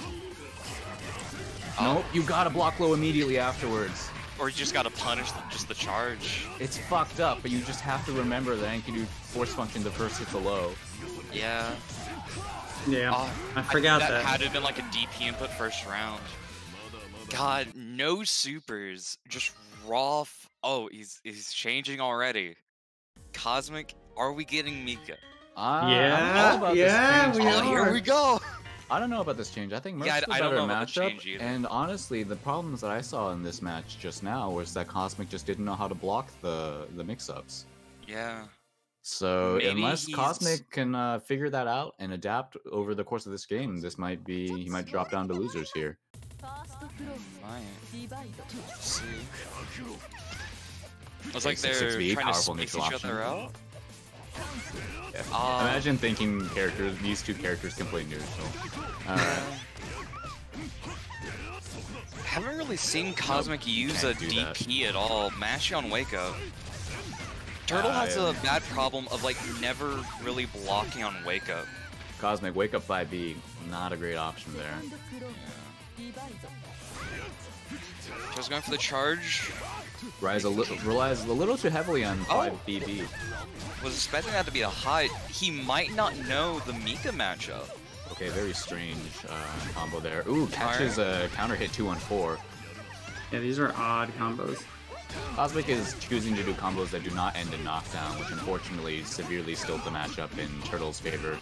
Oh. Nope, you gotta block low immediately afterwards. Or you just gotta punish the, just the charge. It's fucked up, but you just have to remember that Enkidu force function the first hit the low. Yeah. Yeah, Oh, I forgot that. that. had to have been like a DP input first round. God, no supers, just raw. F- oh, he's he's changing already. Cosmic, are we getting Mika? Ah, Yeah, yeah, we change. Oh, here we go. I don't know about this change. I think Merc's Yeah, I- the I better know about the matchup. And honestly, the problems that I saw in this match just now was that Cosmic just didn't know how to block the the mix-ups. Yeah. So Maybe unless he's- Cosmic can uh, figure that out and adapt over the course of this game, this might be he might drop down to losers here. Might. See. It's like Okay, they're 6v, trying to powerful space neutral each other option. out. Ah. Imagine thinking characters these two characters can play neutral. All right. Haven't really seen Cosmic use a can't that. DP at all. Mashing on Wake Up. Turtle has Uh, a bad problem of like never really blocking on Wake Up. Cosmic wake up 5B, not a great option there. Just going for the charge. Rise a little relies a little too heavily on Oh. 5BB. Was expecting that to be a high. He might not know the Mika matchup. Okay, very strange uh, combo there. Ooh, catches a counter hit 214. Yeah, these are odd combos. Cosmic is choosing to do combos that do not end in knockdown, which unfortunately severely stilt the matchup in Turtle's favor.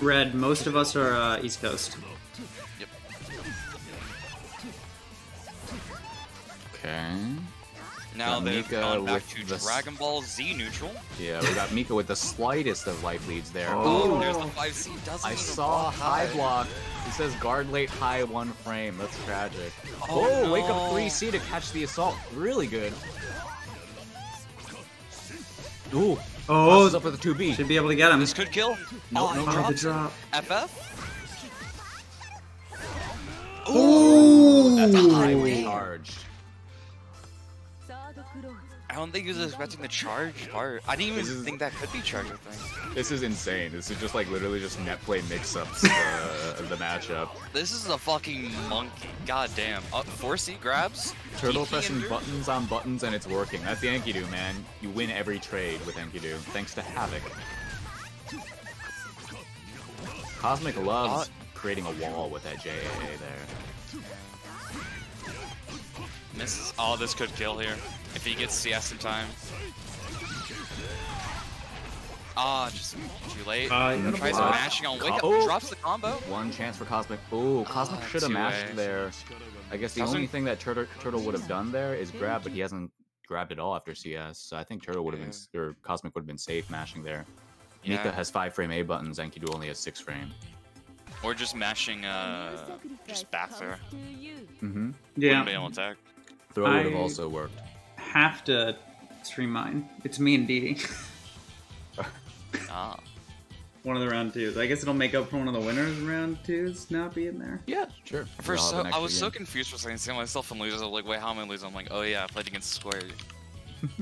Red, most of us are uh, East Coast. Okay. Now they've Mika gone back with to the Dragon Ball Z neutral. Yeah, we got Mika with the slightest of life leads there. Oh. Ooh, There's the 5C. Doesn't I saw block high block. It says guard late high one frame. That's tragic. Oh, Oh, wake up 3C to catch the assault. Really good. Ooh. Oh, Crosses up with a 2B. should be able to get him. This could kill. Nope, oh, no he Oh, the drop. FF? Ooh! That's a high Ooh. charged. I don't think he was expecting the charge part. I didn't even is- think that could be charge, I think. This is insane. This is just like literally just net play mix-ups uh, the matchup. This is a fucking monkey. God damn. Uh, 4C grabs? Turtle pressing buttons on buttons and it's working. That's the Enkidu, man. You win every trade with Enkidu, thanks to Havoc. Cosmic loves Uh, creating a wall with that JAA there. Misses. Oh, this could kill here. If he gets CS in time. Ah, just too late. Uh, you Tries block. mashing on Wake Up. Oh. Drops the combo. One chance for Cosmic. Ooh, Cosmic Ah, should have mashed 2A. there. I guess the Cosmic- only thing that Turtle, Turtle would have done there is grab, but he hasn't grabbed at all after CS. So I think Turtle would have been, or Cosmic would have been safe mashing there. Mika Yeah. has five frame A buttons, Enkidu only has six frame. Or just mashing, uh, just back there. Mm-hmm. Yeah, Wouldn't be able to attack. Throw would have also worked. Have to stream mine. It's me and Dee. Ah. one of the round twos. I guess it'll make up for one of the winners in round twos not being there. Yeah, sure. For so, I extra was so confused for a second, seeing myself in losers. I was like, wait, how am I losing? I'm like, oh yeah, I played against Square.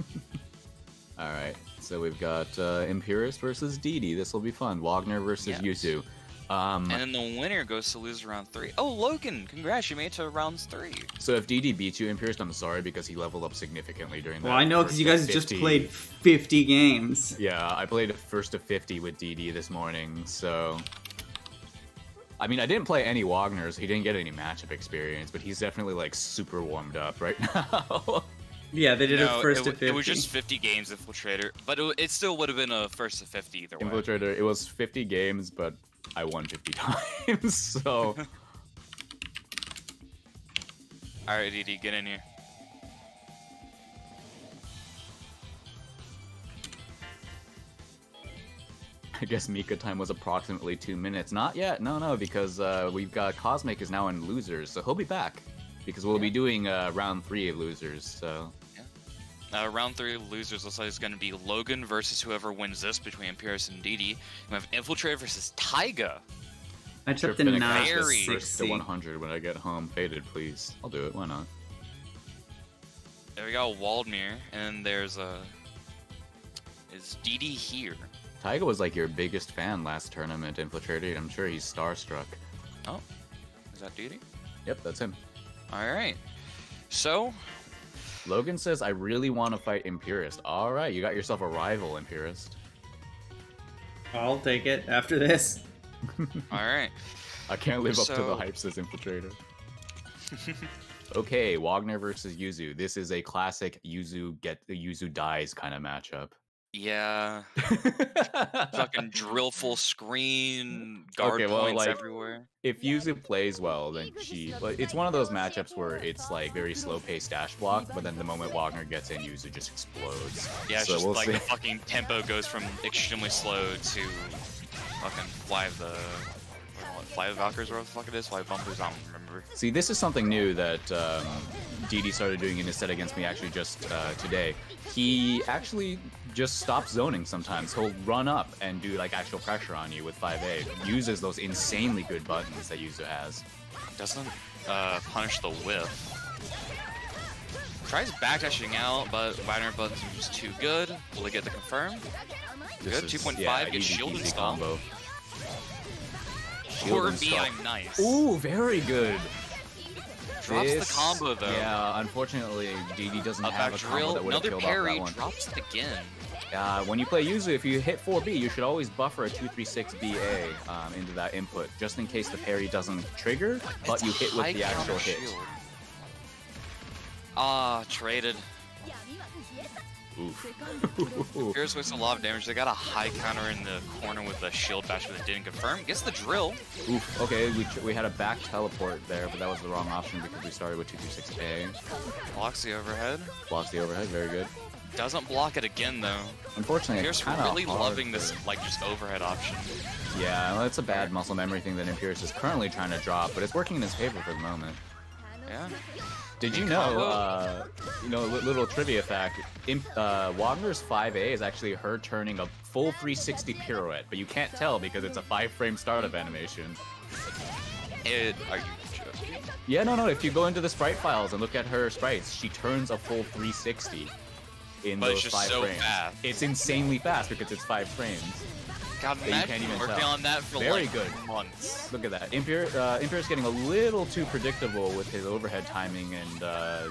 All right, so we've got uh, Impurest versus Didi. This will be fun. Wagner versus Yes. Yuzu. Um, And then the winner goes to lose round three. Oh, Logan, congrats, you made it to rounds three. so if DD beats you, Impurest, I'm sorry because he leveled up significantly during that. Well, I know because you to guys just played 50 games. Yeah, I played a first to 50 with DD this morning, so. I mean, I didn't play any Wagners. He didn't get any matchup experience, but he's definitely like super warmed up right now. Yeah, they did no, a first it, to 50. it was just 50 games infiltrator, but it, it still would have been a first to 50 either way. Infiltrator, it was 50 games, but I won 50 times, so... All right, DD, get in here. I guess Mika time was approximately two minutes. Not yet, no, no, because uh, we've got Cosmic is now in losers, so he'll be back. Because we'll be doing uh, round three of losers, so... Uh, round three losers looks like it's going to be Logan versus whoever wins this between Impurest and DD. We have Infiltrator versus Taiga. I took Sure, the Finnick not Very- the to 100 when I get home. Faded, please. I'll do it, why not? There we got Waldmere, and there's a. is DD here? Taiga was like your biggest fan last tournament, Infiltrator. I'm sure he's starstruck. Oh, is that DD? Yep, that's him. All right. So, Logan says, I really want to fight Impurest. Alright, you got yourself a rival, Impurest. I'll take it after this. all right. I can't live up to the So- hype, says Infiltrator. okay, Wagner versus Yuzu. This is a classic Yuzu get the Yuzu dies kind of matchup. Yeah. Fucking drill full screen, guard Okay, well, points like- everywhere. if Yuzu plays well, then she. Like, it's one of those matchups where it's like very slow paced dash block, but then the moment Wagner gets in, Yuzu just explodes. Yeah, it's so just we'll like see. the fucking tempo goes from extremely slow to fucking fly of the fly of the Valkyries, or what the fuck it is, fly of bumpers. I don't remember. See, this is something new that um, DD started doing in his set against me actually just uh, today. He actually just stops zoning sometimes. He'll run up and do like actual pressure on you with 5A. Uses those insanely good buttons that Yuzu has. Doesn't uh, punish the whiff. Tries backdashing out, but Wagner buttons are just too good. Will he get the confirm? This Good, 2.5, yeah, get easy shield peasy install. combo. Shield Or B, install. I'm nice. Ooh, very good. Drops This- the combo though. Yeah, unfortunately, DD doesn't Up have a combo drill, that would have another killed off parry, that one. drops it again. Uh, when you play Yuzu, if you hit 4B, you should always buffer a 236 BA um, into that input, just in case the parry doesn't trigger, but It's you hit with the actual hit. Ah, traded. Oof. Here's with a lot of damage. They got a high counter in the corner with a shield bash, but it didn't confirm. Gets the drill. Oof. Okay, we, we had a back teleport there, but that was the wrong option because we started with 226A. Blocks the overhead. Blocks the overhead, very good. Doesn't block it again though. Unfortunately, Pierce it's kind of really loving this like just overhead option. Yeah, well, it's a bad muscle memory thing that Impurest is currently trying to drop, but it's working in his favor for the moment. Yeah. Did you know, uh, you know, li- little trivia fact, Imp, uh, Wagner's 5A is actually her turning a full 360 pirouette, but you can't tell because it's a 5-frame startup animation. It. Are you joking? Yeah, no, no, if you go into the sprite files and look at her sprites, she turns a full 360 in But those it's just 5 so frames. fast. It's insanely fast because it's 5 frames. God, That you imagine can't even working tell. on that for Very like good. months. Look at that. Impurest, uh, getting a little too predictable with his overhead timing, and uh,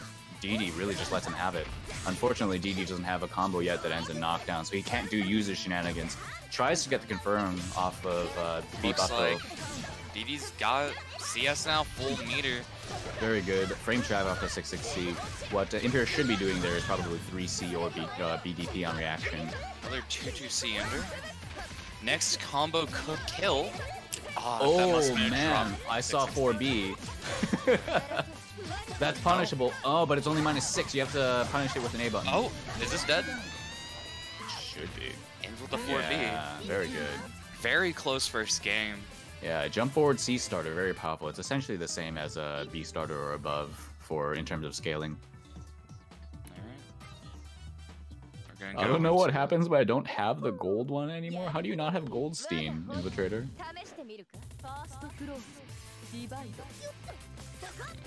DD really just lets him have it. Unfortunately, DD doesn't have a combo yet that ends in knockdown, so he can't do user shenanigans. Tries to get the confirm off of uh, Looks Bebuffo. like DD's got CS now, full meter. Very good. Frame trap off the 66C. What uh, should be doing there is probably 3C or B, uh, BDP on reaction. Another 2-2C under. Next combo could kill. Ah, that Oh been man. I saw 4B. That's punishable. Oh, but it's only minus 6. You have to punish it with an A button. Oh, is this dead? should be. Ends with the 4B. Yeah, very good. Very close first game. Yeah, jump forward C starter, very powerful. It's essentially the same as a B starter or above for in terms of scaling. I don't know what happens, but I don't have the gold one anymore. How do you not have Goldstein, Infiltrator?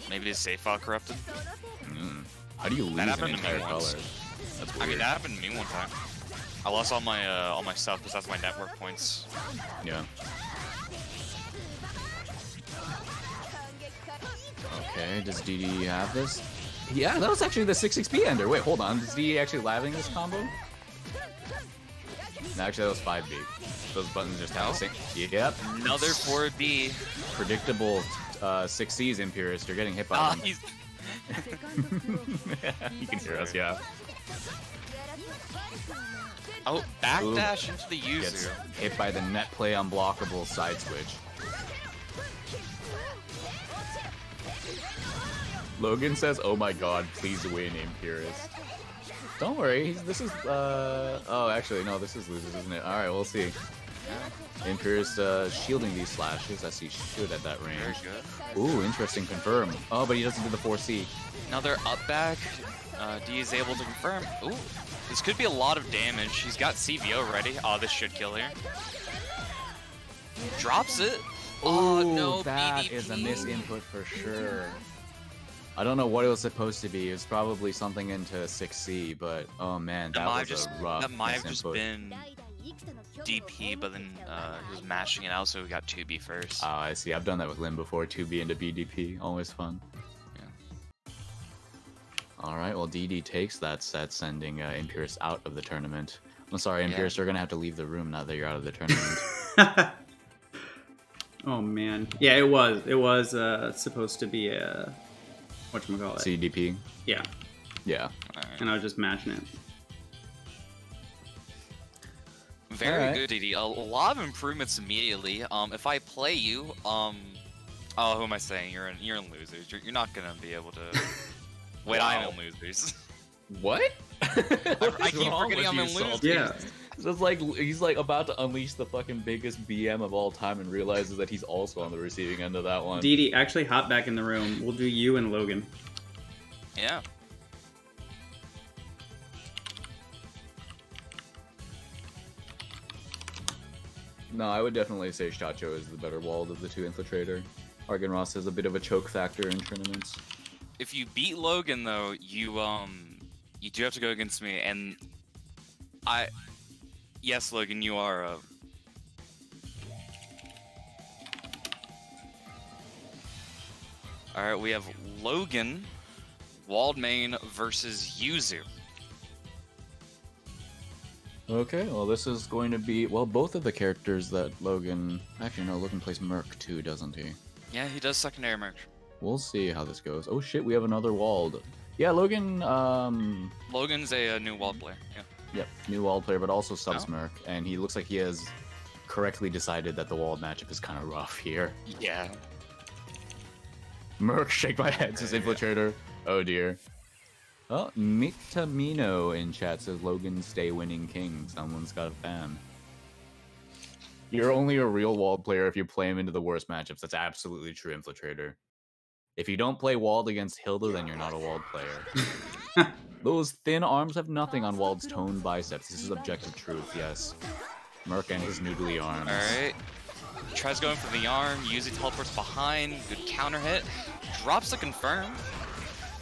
Maybe his save file corrupted? Mm. How do you lose that an entire color? That's weird. I mean, that happened to me one time. I lost all my uh, all my stuff because that's my network points. Yeah. Okay, does DD have this? Yeah, that was actually the 6-6-B ender. Wait, hold on. Is he actually labbing this combo? No, actually, that was 5B. Those buttons just how sync. Yep. Another 4B. Predictable uh, 6Cs, Impurest. You're getting hit by oh, you can hear us, yeah. Oh, backdash into the user. Gets hit by the net play unblockable side switch. Logan says, "Oh my God, please win, Impurest." Don't worry, this is uh oh actually no, this is losers, isn't it? All right, we'll see. Impurest uh, shielding these slashes as he should at that range. Ooh, interesting confirm. Oh, but he doesn't do the 4C. Now they're up back. Uh, D is able to confirm. Ooh, this could be a lot of damage. He's got CVO ready. Oh, this should kill here. Drops it. Oh Ooh, no, that is a BDP. misinput for sure. I don't know what it was supposed to be. It was probably something into 6C, but oh man, That that might was have just a rough that might have just misinput. been DP, but then uh, he was mashing it out, so we got 2B first. Oh, I see. I've done that with Lim before. 2B into BDP. Always fun. Yeah. Alright, well, DD takes that set, sending uh, Impurest out of the tournament. I'm sorry, Yeah. Impurest, you're gonna have to leave the room now that you're out of the tournament. oh man, yeah, it was. It was uh, supposed to be a what call it? CDP? Yeah, Yeah. Alright. and I was just matching it. Very Alright. good, DD. A, a lot of improvements immediately. Um, if I play you, um, oh, who am I saying? You're in, you're in losers. You're, you're not gonna be able to. Wait, I'm Wow. in losers. What? I keep forgetting I'm in losers. Yeah, So it's like he's like about to unleash the fucking biggest BM of all time and realizes that he's also on the receiving end of that one. Dee Dee, actually hop back in the room. We'll do you and Logan. Yeah. No, I would definitely say Shacho is the better Wald of the two infiltrator. Argon Ross has a bit of a choke factor in tournaments. If you beat Logan, though, you um, you do have to go against me, and I, yes, Logan, you are uh, All right, we have Logan, Wald Main versus Yuzu. Okay, well this is going to be well both of the characters that Logan actually no Logan plays Merc too, doesn't he? Yeah, he does secondary Merc. We'll see how this goes. Oh shit, we have another Wald. Yeah, Logan. Um, Logan's a, uh new wall player. Yeah. yep, new wall player, but also subs Oh. And he looks like he has correctly decided that the wall matchup is kind of rough here. Yeah. Merc, shake my head, says Infiltrator. Oh dear. Oh, Mitamino in chat says Logan stay winning king. Someone's got a fan. You're only a real wall player if you play him into the worst matchups. That's absolutely true, Infiltrator. If you don't play Wald against Hilda, then you're not a Wald player. Those thin arms have nothing on Wald's toned biceps. This is objective truth, yes. Merc and his noodly arms. Alright. Tries going for the arm, usually teleports behind, good counter hit. Drops the confirm.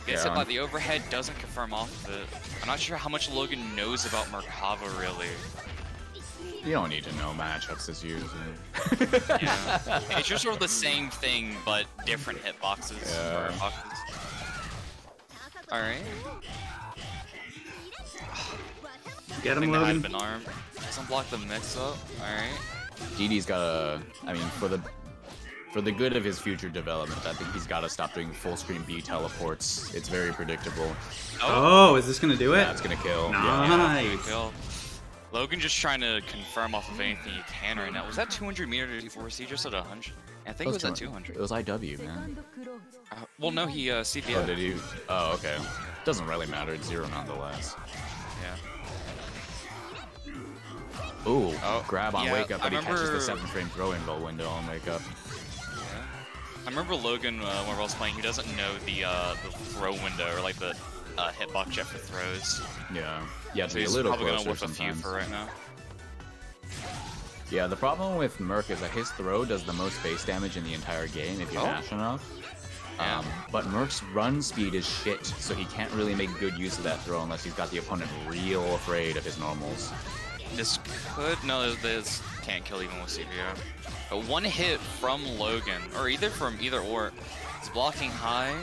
Gets Yeah. hit by the overhead, doesn't confirm off of it. I'm not sure how much Logan knows about Merkava really. You don't need to know matchups as usual. Yeah. it's just sort of the same thing, but different hitboxes. Yeah. or boxes. Alright. Get him, think that had Logan. been arm. Doesn't block the mix up. Alright. DD's got to, I mean, for the for the good of his future development, I think he's got to stop doing full screen B teleports. It's very predictable. Oh, oh is this gonna do it? That's gonna kill. Nice. Good kill. Logan just trying to confirm off of anything he can right now. Was that 200 meters before he just at 100? I think it was at 200. It was IW, man. Uh, well, no, he uh, CPO. Oh, did he? Oh, okay. Doesn't really matter. It's zero nonetheless. Yeah. Ooh, oh, grab on yeah, wake up, but he catches the seven frame throwing ball window on wake up. Yeah. I remember Logan, uh, when I was playing, he doesn't know the uh, the throw window or like the uh, hitbox jet for throws. Yeah, Yeah, to So be a he's little probably closer gonna whip a few sometimes. for right now. Yeah, the problem with Merc is that his throw does the most base damage in the entire game if you Oh. mash enough. Yeah. Um, but Merc's run speed is shit, so he can't really make good use of that throw unless he's got the opponent real afraid of his normals. This could no, this can't kill even with CPO. But one hit from Logan, or either from either or, is blocking high.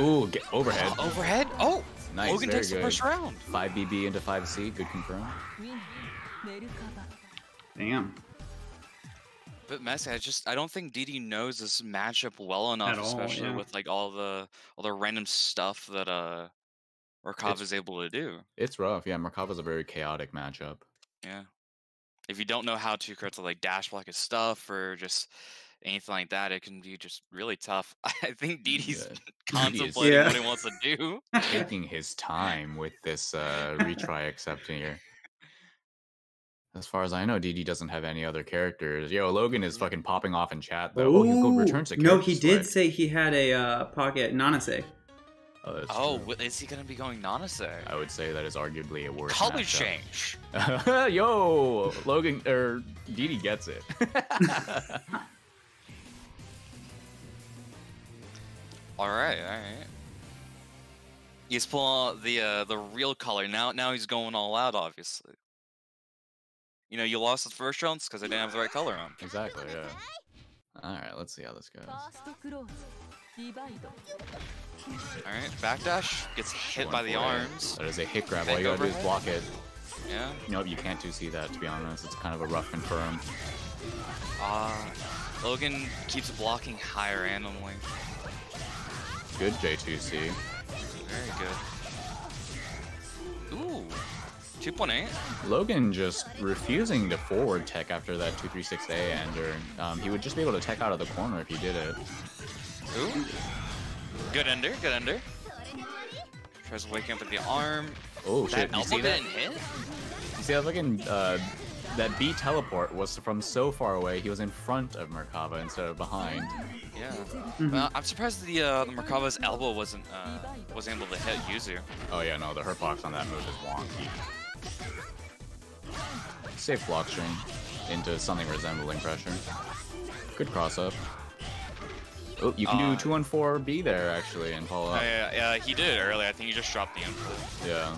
Ooh, get overhead. Overhead? Oh! Nice, Logan takes good. the first round. 5 BB into 5C, good confirm. Damn. But Messi, I just I don't think DD knows this matchup well enough, all, especially yeah. with like all the all the random stuff that uh Markov is able to do. It's rough, yeah. Markov is a very chaotic matchup. Yeah. If you don't know how to correctly like dash block his stuff or just anything like that, it can be just really tough. I think DD's Yeah. contemplating Yeah. what he wants to do. Taking his time with this uh, retry accepting here. As far as I know, DD doesn't have any other characters. Yo, Logan is fucking popping off in chat though. Oh, you go Ooh, returns to no, character he did select. say he had a uh, pocket Nanase. Oh, Oh, is he gonna be going Nanase? I would say that is arguably a worse. Color matchup. change. Yo, Logan or DD gets it. All right, all right. He's pulling out the uh, the real color now. Now he's going all out, obviously. You know, you lost the first round because I didn't have the right color on. Exactly. Yeah. All right, let's see how this goes. All right, backdash gets hit by the it. arms. That is a hit grab. All you gotta do is block it. Yeah. Nope. you can't do see that to be honest. It's kind of a rough confirm. Ah, uh, Logan keeps blocking higher randomly. Good J2C. Very good. Ooh, 2.8. Logan just refusing to forward tech after that 236A ender. Um, he would just be able to tech out of the corner if he did it. Ooh. Good ender, good ender. Tries to wake up with the arm. Oh shit, That elbow see that? didn't hit? You see that fucking uh, that B teleport was from so far away. He was in front of Merkava instead of behind. Yeah. Mhm. Well, I'm surprised the uh, the Merkava's elbow wasn't uh, wasn't able to hit Yuzu. Oh yeah, no, the hurtbox on that move is wonky. Safe block string into something resembling pressure. Good cross up. Oh, you can Uh, do 214B there actually and follow Uh, up. yeah, yeah, he did it earlier. I think he just dropped the info. Yeah,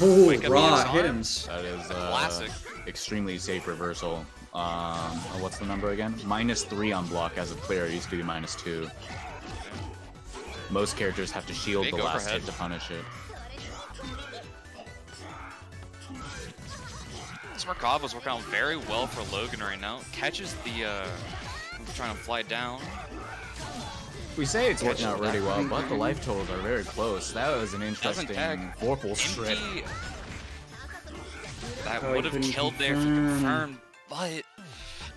Oh, Wake up raw, his hit him. that is uh, Classic. extremely safe reversal. Um, what's the number again? Minus three on block as a player. It used to be minus two. Most characters have to shield Big the last overhead. hit to punish it. This Merkava's working out very well for Logan right now. Catches the uh, trying to fly down. We say it's working out really well, but the life totals are very close. That was an interesting tag. Vorpal strip. That would have killed there if confirmed, but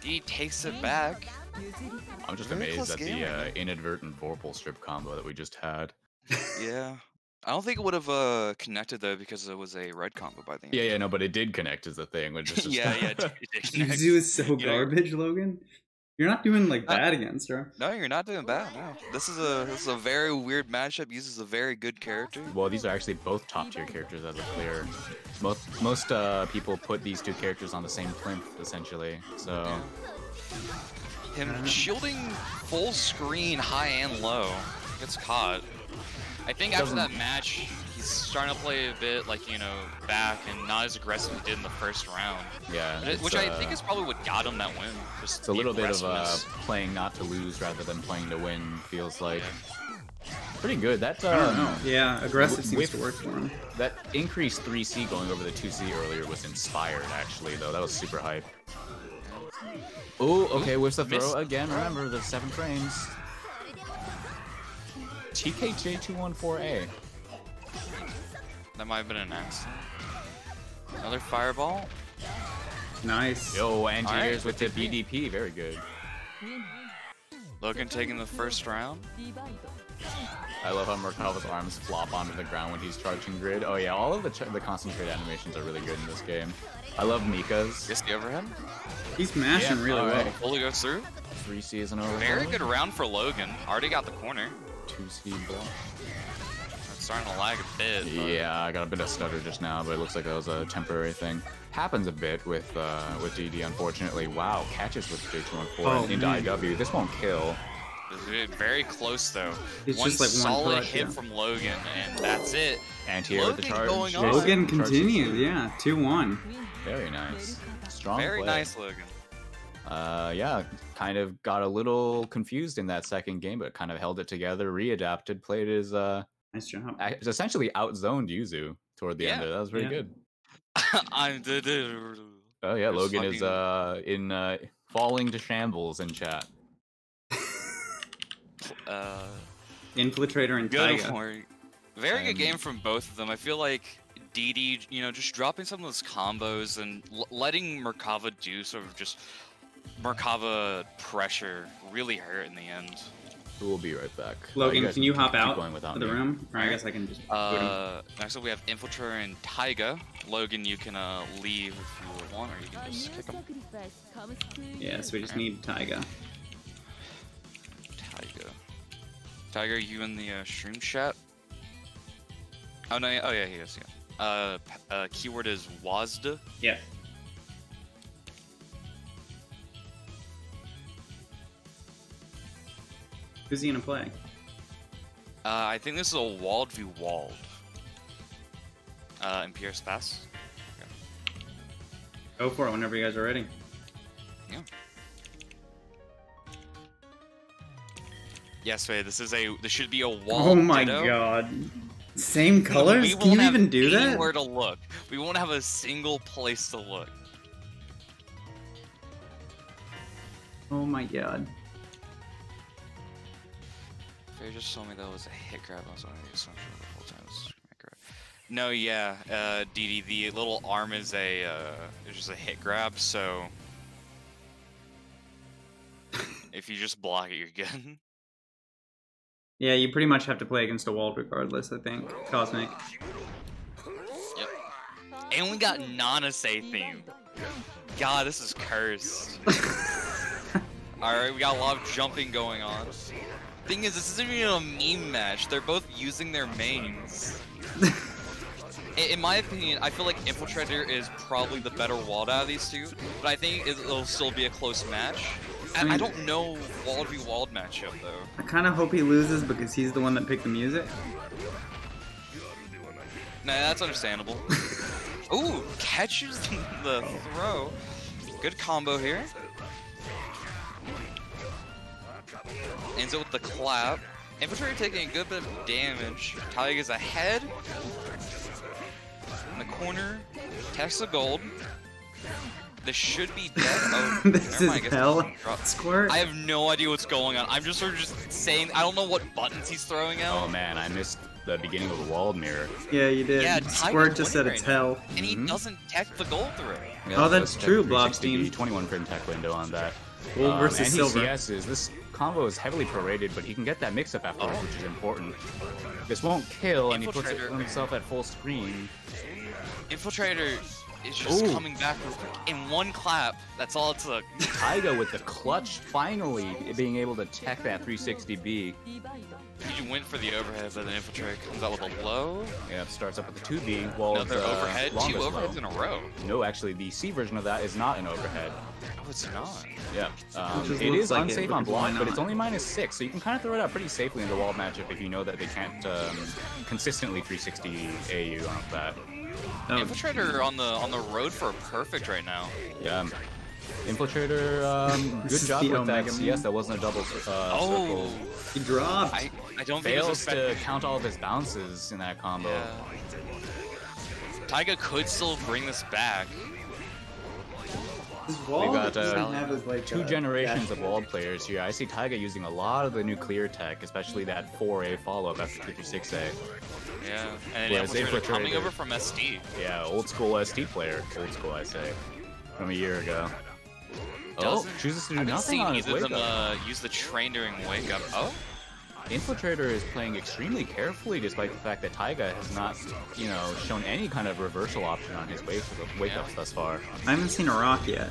he takes it back. I'm just Very amazed at game the uh, inadvertent Vorpal strip combo that we just had. Yeah. I don't think it would have uh, connected though because it was a red combo by the end. Yeah, yeah, no, but it did connect is the thing. Which is just yeah, yeah. it did- it did. Yuzu is so You know- garbage, Logan. You're not doing like Uh, bad against her. No, you're not doing bad. No, this is a this is a very weird matchup. Uses a very good character. Well, these are actually both top tier characters as a player. Most most uh, people put these two characters on the same plinth essentially. So Him Uh, shielding full screen, high and low, gets caught. I think after that match, he's starting to play a bit like you know back and not as aggressive as he did in the first round, yeah, it- it's, which I uh, think is probably what got him that win. Just it's a little bit of uh, playing not to lose rather than playing to win. Feels like Yeah. pretty good. That I don't uh, know. Yeah, aggressive seems to work for him. that increased 3C going over the 2C earlier was inspired actually though. That was super hype. Oh, okay, whiffs the throw Miss- again. Remember the seven frames. TKJ214A. That might have been an accident. Another fireball. Nice. Yo, engineers right, with the BDP. Very good. Logan taking the first round. I love how Merkava's arms flop onto the ground when he's charging grid. Oh yeah, all of the the concentrate animations are really good in this game. I love Mika's. Yes, the overhead. He's mashing yeah, really uh, well. Fully goes through. Three season over. Very good round for Logan. Already got the corner. Two C block starting to lag a bit. Yeah, I got a bit of stutter just now, but it looks like that was a temporary thing. Happens a bit with uh, with DD, unfortunately. Wow, catches with J214 oh, into. IW. This won't kill. Very close though. It's one just like solid one hit yeah. from Logan, and that's it. And here with the charge. Going on. Logan continues, yeah, two one. Very nice, strong. Very play. nice, Logan. Uh, yeah, kind of got a little confused in that second game, but kind of held it together, readapted, played his uh Nice job. ac- essentially outzoned Yuzu toward the end. Yeah. There. That was pretty Yeah. good. I'm the. Oh yeah, Just Logan is uh in uh falling to shambles in chat. Uh, Infiltrator and good Taiga. for Very good game from both of them. I feel like DD, you know, just dropping some of those combos and l- letting Merkava do sort of just Merkava pressure really hurt in the end. We'll be right back. Uh, Logan, can you keep- hop keep out going without of the me. room? Or I guess I can just. Uh, next up we have Infiltrator and Taiga. Logan, you can uh, leave if you want, or you can just kick him. Yeah, so we just need Taiga. Tiger. Tiger, you in the uh, stream chat? Oh no! yeah- Oh yeah, he is. Yeah. Uh, uh, keyword is Wazda. Yeah. Who's he gonna play? Uh, I think this is a Wald v Wald. Uh, Pierce Pass. Go for it whenever you guys are ready. Yeah. Yes, wait. This is a. This should be a Wald. Oh my ditto. god. Same colors? Can you even do that? Anywhere to look. We won't have a single place to look. Oh my god. They just told me that was a hit grab. I was on the assumption the whole time. was hit grab. No, yeah, uh, DD, the little arm is a, uh, it's just a hit grab, so if you just block it, you're good. Yeah, you pretty much have to play against a wall regardless, I think. Cosmic. Yep. And we got Nanase theme. God, this is cursed. Alright, we got a lot of jumping going on. Thing is, this isn't even a meme match. They're both using their mains. In- In my opinion, I feel like Infiltrator is probably the better Wald out of these two, but I think it- it'll still be a close match. And I don't know Wald v Wald matchup though. I kind of hope he loses because he's the one that picked the music. Nah, that's understandable. Ooh, catches the oh. throw. Good combo here. Ends it with the clap. Infantry taking a good bit of damage. Taiga's ahead. In the corner. Tax the gold. This should be dead. Oh, this is mind, I hell. drop- Squirt. I have no idea what's going on. I'm just sort of just saying. I don't know what buttons he's throwing out. Oh man, I missed the beginning of the Wald mirror. Yeah, you did. Yeah, Squirt just said winning it's right hell. And he Mhm. doesn't tech the gold through. Yeah, Oh, that's tech true, 360, Blobstein. 21 frame tech window on that. Gold Um, versus and silver. he CS's. This combo is heavily prorated, but he can get that mix-up afterwards, which is important. This won't kill, and he puts himself at full screen. Infiltrator is just Ooh. coming back in one clap. That's all it took. Taiga with the clutch, finally being able to tech that 360B. You went for the overhead, but then Infiltrator comes out with a low. Yeah, it starts up with the 2B, while Another the overhead. Two overheads low. in a row. No, actually, the C version of that is not an overhead. Oh, it's not. Yeah, um, just it looks is like it, unsafe on because why block, but it's only minus six, so you can kind of throw it out pretty safely in the wall matchup if you know that they can't um, consistently 360 AU on that. Oh, Infiltrator on the on the road for a perfect right now. Yeah. Infiltrator, um, good job the with that Omega CS. That wasn't a double uh, Oh, circle. He dropped. I I don't think Fails to count all of his bounces in that combo. Yeah. Taiga could still bring this back. His wall got, uh, have his, like, Two uh, generations dash- of Wald players here. I see Taiga using a lot of the nuclear tech, especially that 4A follow-up after 336A. Yeah, and Whereas Infiltrator coming over from ST. Yeah, old school ST player. Old school, I say. From a year ago. Oh, Doesn't- chooses to do I nothing seen on his wake them up. uh, use the train during wake up. Oh, Infiltrator is playing extremely carefully, despite the fact that Taiga has not, you know, shown any kind of reversal option on his wake wake Yeah. ups thus far. I haven't seen a rock yet.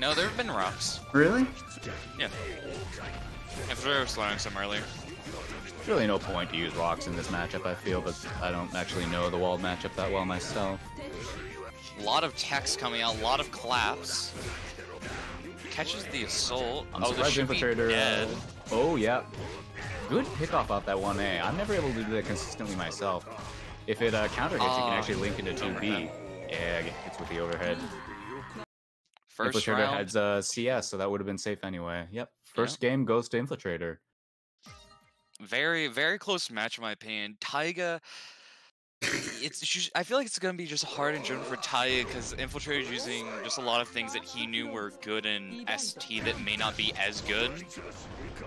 no, there have been rocks. Really? Yeah. Infiltrator was throwing some earlier. There's really no point to use rocks in this matchup, I feel, but I don't actually know the Wald matchup that well myself. A lot of text coming out, a lot of claps. Catches the assault. I'm oh, surprised Infiltrator. Uh, oh, yeah. Good pickoff off out that 1A. I'm never able to do that consistently myself. If it uh, counter hits, you Ah, can actually link into 2B. overhead. Yeah, it's with the overhead. First Infiltrator round. had uh, CS, so that would have been safe anyway. Yep. First game goes to Infiltrator. Very, very close match in my opinion. Taiga it's just, I feel like it's gonna be just hard in general for Taiga because Infiltrator's using just a lot of things that he knew were good in ST that may not be as good.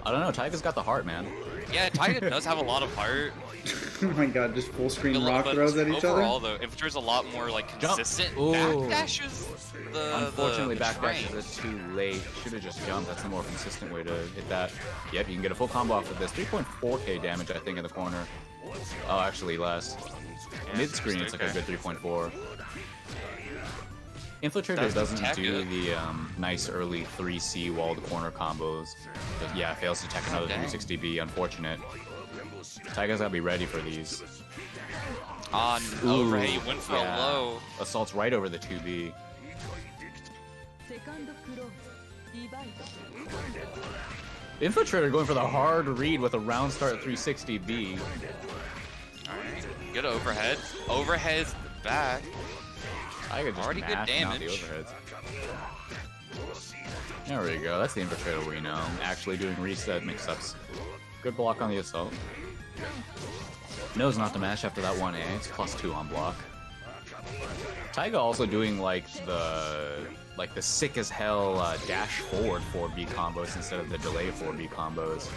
I don't know. Taiga's got the heart, man. Yeah, Taiga does have a lot of heart. oh my god, just full screen rock throws at each overall, other. though, Infiltrator's a lot more like consistent Ooh. backdashes. The, Unfortunately, the, the backdash train. is too late. Should have just jumped. That's the more consistent way to hit that. Yep, you can get a full combo off of this. 3.4k damage, I think, in the corner. Oh, actually less. Mid screen, it's like a good 3.4. Infiltrator doesn't, doesn't do it. the um, nice early 3C walled corner combos. Yeah, fails to check another 360B. Unfortunate. Taiga's gotta be ready for these. Ah, On Ooh, he went for yeah. a low. Assaults right over the 2B. Infiltrator going for the hard read with a round start 360B good overhead. Overhead's back. Taiga just Already good the damage. overheads. There we go. That's the infiltrator we know. Actually doing reset mix-ups. Good block on the assault. Knows not to mash after that 1A. It's plus 2 on block. Taiga also doing like the like the sick as hell uh, dash forward 4B combos instead of the delay 4B combos.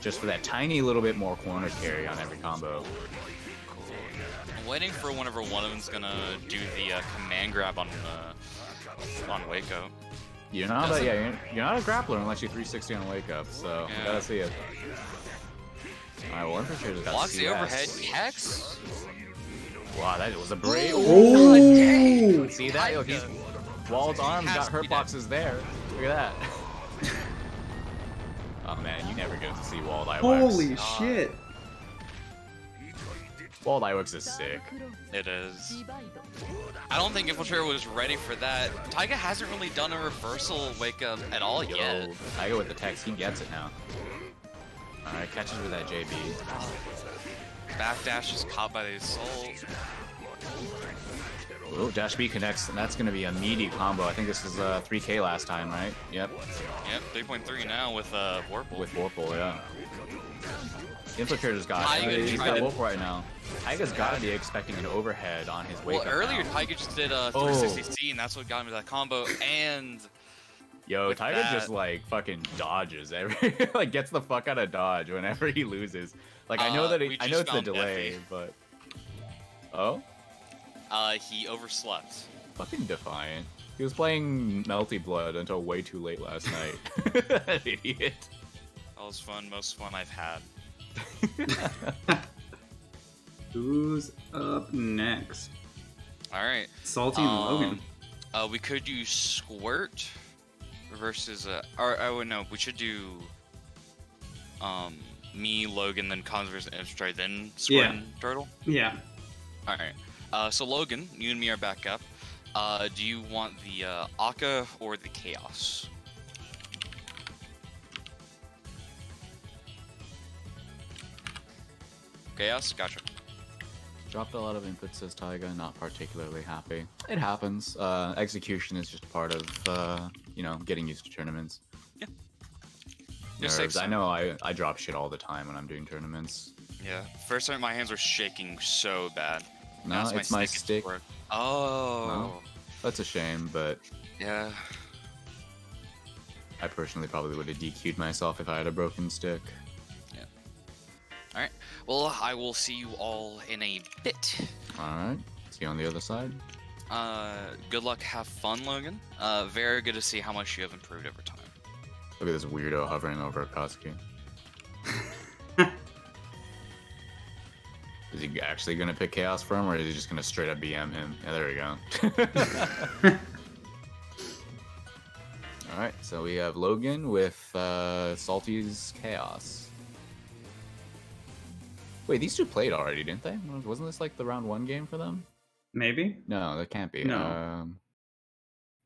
Just for that tiny little bit more corner carry on every combo. I'm waiting for whenever one of them's gonna do the uh, command grab on uh, on Waco. You're not a, Doesn't- yeah, you're, you're not a grappler unless you 360 on a wake up, so Yeah. gotta see it. Alright, well Infiltrator's got Blocks the CS. overhead. Hex. Wow, that was a brave. Oh! See that? Yo, he's Wald's arms has got hurt boxes there. Look at that. oh man, you never get to see Wald IWEX. Holy shit! Well, Lywick's is sick. It is. I don't think Infiltrator was ready for that. Taiga hasn't really done a reversal wake up at all Yo, yet. Taiga with the text, he gets it now. Alright, catches with that JB. Oh. Backdash is caught by the assault. Oh, dash B connects, and that's going to be a meaty combo. I think this was uh, 3K last time, right? Yep. Yep, 3.3 now with uh, Vorpal. With Vorpal, yeah. Infiltrator's got it. He's got Vorpal right now. Taiga's gotta be expecting an overhead on his wake well, earlier now. Taiga just did a Oh. 360C, and that's what got him to that combo. And Yo, Taiga that- just like fucking dodges every like gets the fuck out of dodge whenever he loses. Like I know Uh, that it, I know it's the delay, Effie. but oh, uh, he overslept. fucking defiant. He was playing Melty Blood until way too late last night. Idiot. That was fun, most fun I've had. Who's up next? All right. Salty and Logan. Um, Uh, we could do Squirt versus uh, or oh no, we should do um me, Logan, then Cons versus Infiltrator, then Squirt Yeah. and Turtle. Yeah. All right. Uh, so Logan, you and me are back up. Uh, do you want the uh, Akka or the Chaos? Chaos, gotcha. Dropped a lot of input, says Taiga. Not particularly happy. It happens. Uh, execution is just part of uh, you know getting used to tournaments. Just Nerves. I know I, I drop shit all the time when I'm doing tournaments. Yeah. First time my hands were shaking so bad. No, Now it's my is stick. broke. Oh. That's a shame, but Yeah. I personally probably would have DQ'd myself if I had a broken stick. Well, I will see you all in a bit. Alright, see you on the other side. Uh, good luck, have fun, Logan. Uh, very good to see how much you have improved over time. Look at this weirdo hovering over Akatsuki. is he actually gonna pick Chaos for him, or is he just gonna straight up BM him? Yeah, there we go. Alright, so we have Logan with uh, Salty's Chaos. Wait, these two played already, didn't they? Wasn't this like the round one game for them? Maybe. No, that can't be. No. Um,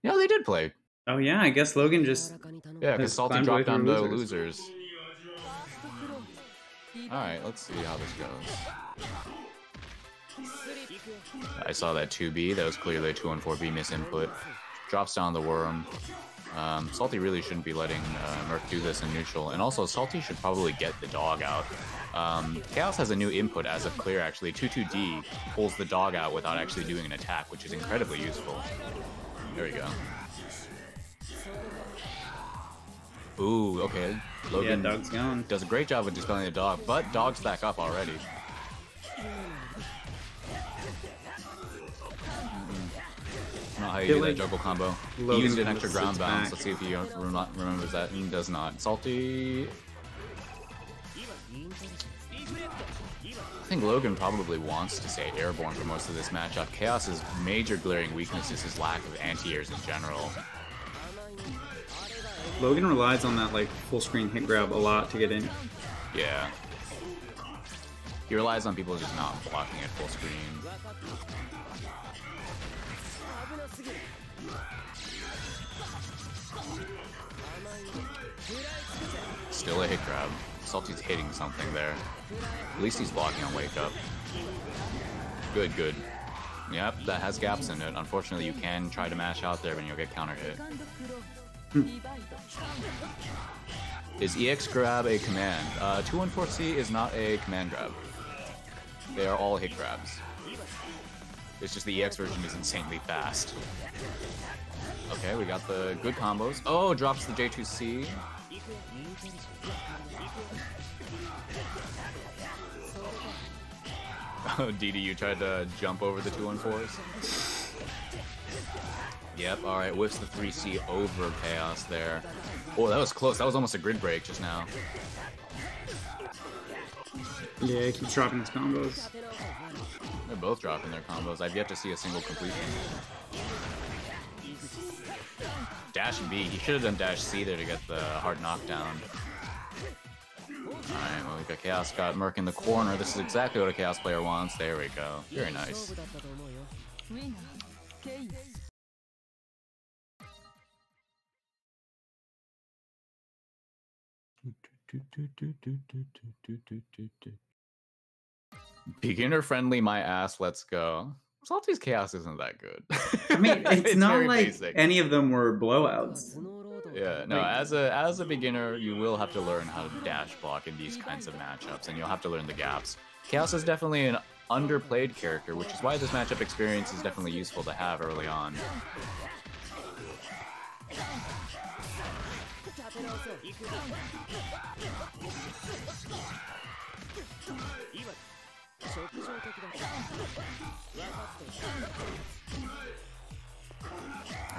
no, they did play. Oh yeah, I guess Logan just yeah, because Salty dropped down the losers. losers. All right, let's see how this goes. I saw that 2B. That was clearly a 2 on 4B misinput. Drops down the worm. Um, Salty really shouldn't be letting uh, Merc do this in neutral, and also Salty should probably get the dog out. Um, Chaos has a new input as of clear actually. 2-2-D pulls the dog out without actually doing an attack, which is incredibly useful. There we go. Ooh, okay. Yeah, Logan dog's gone. does a great job of dispelling the dog, but dog's back up already. Not how you do that juggle combo. He used an extra ground bounce. back. Let's see if he remembers that. He does not. Salty. I think Logan probably wants to stay airborne for most of this matchup. Chaos's major glaring weakness is his lack of anti-airs in general. Logan relies on that like full screen hit grab a lot to get in. Yeah. He relies on people just not blocking at full screen. Still a hit grab. Salty's hitting something there. At least he's blocking on Wake Up. Good, good. Yep, that has gaps in it. Unfortunately, you can try to mash out there, but you'll get counter hit. Hmm. Is EX grab a command? Uh, 214C is not a command grab. They are all hit grabs. It's just the EX version is insanely fast. Okay, we got the good combos. Oh, drops the J2C. Oh, Didi, you tried to jump over the 214s? Yep, alright, whiffs the 3C over Chaos there. Oh, that was close. That was almost a grid break just now. Yeah, he keeps dropping his combos. They're both dropping their combos. I've yet to see a single completion. Dash B. He should have done dash C there to get the hard knockdown. Alright, well, we got Chaos got Merc in the corner. This is exactly what a Chaos player wants. There we go. Very nice. Beginner friendly, my ass. Let's go. Salty's chaos isn't that good. I mean, it's, it's not like basic. any of them were blowouts. Yeah, no. As a as a beginner, you will have to learn how to dash block in these kinds of matchups, and you'll have to learn the gaps. Chaos is definitely an underplayed character, which is why this matchup experience is definitely useful to have early on.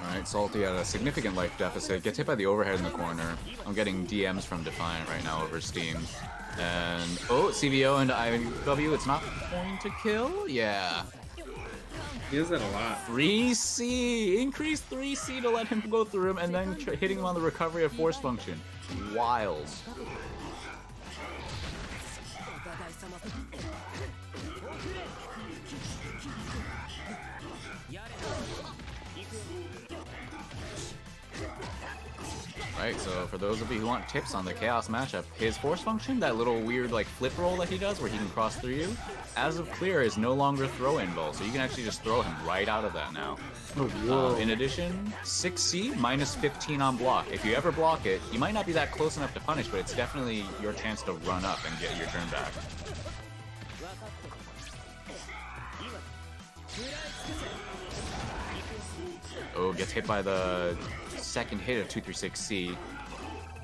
Alright, Salty at a significant life deficit. Gets hit by the overhead in the corner. I'm getting DMs from Defiant right now over Steam. And, oh, CVO and IW, it's not going to kill? Yeah. He does that a lot. 3C! Increase 3C to let him go through him and then hitting him on the recovery of force function. Wild. Right, so for those of you who want tips on the Chaos matchup, his force function, that little weird like flip roll that he does where he can cross through you, as of clear is no longer throw invo, so you can actually just throw him right out of that now. Oh, Um, in addition, 6C minus 15 on block. If you ever block it, you might not be that close enough to punish, but it's definitely your chance to run up and get your turn back. Oh, gets hit by the second hit of 236C.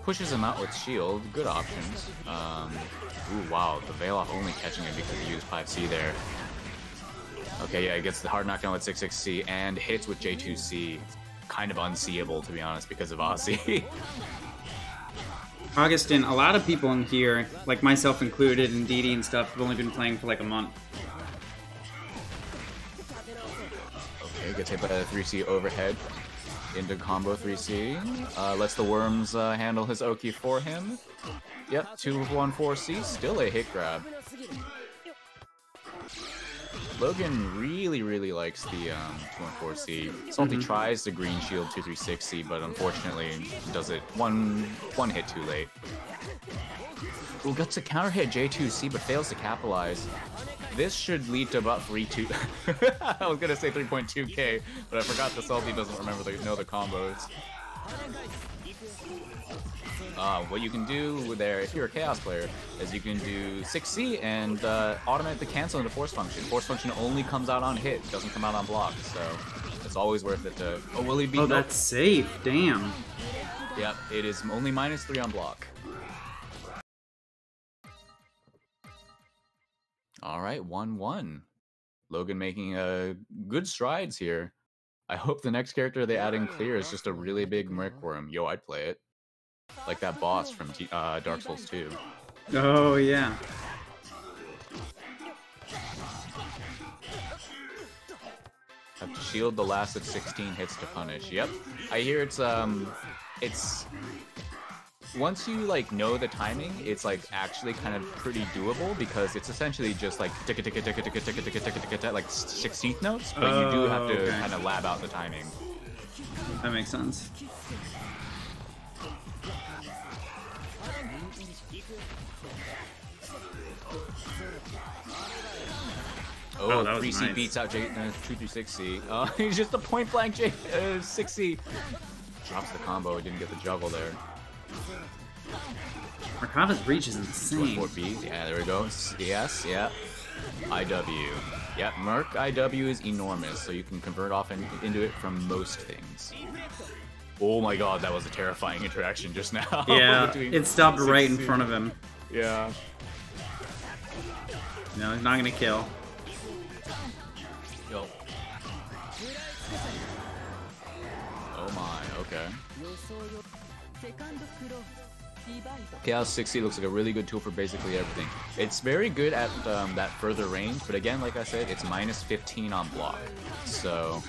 Pushes him out with shield. Good options. Um, ooh, wow. The Veil Off only catching him because he used 5C there. Okay, yeah, he gets the hard knockdown with 66C and hits with J2C. Kind of unseeable, to be honest, because of Aussie. Augustin, a lot of people in here, like myself included, and Didi and stuff, have only been playing for like a month. okay, gets hit by the 3C overhead into combo 3C. Uh, lets the worms uh, handle his Oki for him. Yep, 214C, still a hit grab. Logan really, really likes the um, 214C. Salty tries the green shield 236C, but unfortunately does it one one hit too late. Ooh, gets a counter hit J2C, but fails to capitalize. this should lead to about 3.2. I was gonna say 3.2k, but I forgot the salty doesn't remember the know the combos. Uh, what you can do there, if you're a Chaos player, is you can do 6C and uh, the cancel into Force Function. Force Function only comes out on hit, doesn't come out on block, so it's always worth it to... Oh, will he be... Oh, that's safe. Damn. Yep, it is only minus 3 on block. Alright, 1-1. Logan making uh, good strides here. I hope the next character they add in clear is just a really big Mercworm. Yo, I'd play it. Like that boss from T- uh, Dark Souls 2. Oh yeah. Have to shield the last of 16 hits to punish. Yep. I hear it's um it's once you like know the timing, it's like actually kind of pretty doable because it's essentially just like ticka ticka ticka ticka ticka ticka ticka ticka ticka like 16th notes, but you do have Oh, to okay. kind of lab out the timing. That makes sense. Oh, Oh, that 3C nice. beats out J- uh, 236C. Uh, he's just a point blank J- uh, 6C. Drops the combo, didn't get the juggle there. Merkava's reach is insane. 24B. Yeah, there we go. Yes, yeah. IW. Yep, Merc IW is enormous, so you can convert off in, into it from most things. Oh my god, that was a terrifying interaction just now. Yeah, it stopped right in front of him. Yeah. No, he's not gonna kill. Yo. Oh my, okay. Chaos 60 looks like a really good tool for basically everything. It's very good at um, that further range, but again, like I said, it's minus 15 on block. So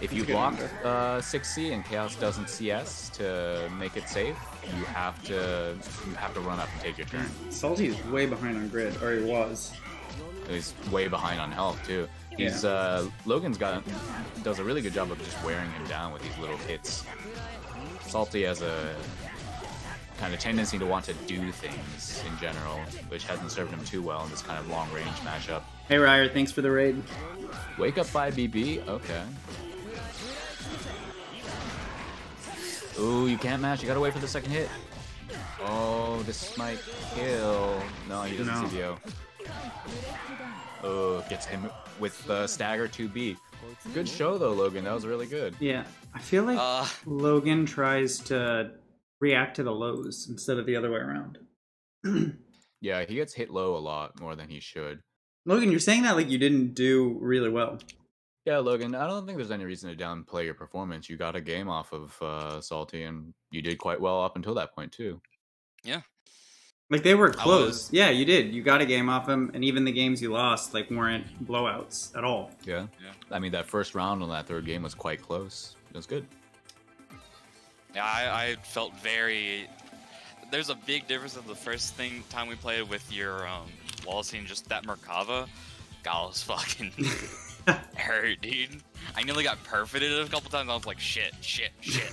if you block uh, 6C and Chaos doesn't CS to make it safe, you have to you have to run up and take your turn. Salty is way behind on grid, or he was. He's way behind on health too. He's Yeah. uh, Logan's got does a really good job of just wearing him down with these little hits. Salty has a kind of tendency to want to do things in general, which hasn't served him too well in this kind of long range matchup. Hey Ryer, thanks for the raid. Wake up 5BB, okay. Ooh, you can't match. You gotta wait for the second hit. Oh, this might kill. No, he doesn't No. CBO. Oh, gets him with the stagger 2B. Good show though, Logan. That was really good. Yeah, I feel like Uh, Logan tries to react to the lows instead of the other way around. Yeah, he gets hit low a lot more than he should. Logan, you're saying that like you didn't do really well. Yeah, Logan, I don't think there's any reason to downplay your performance. You got a game off of uh, Salty, and you did quite well up until that point too. Like they were close. was- Yeah, you did. You got a game off them, and even the games you lost like weren't blowouts at all. Yeah. Yeah. I mean, that first round on that third game was quite close. It was good. yeah, I, I felt very. There's a big difference in the first thing time we played with your um, wall scene, just that Merkava. God, was fucking hurt, dude. I nearly got perfited a couple times. I was like, shit, shit, shit.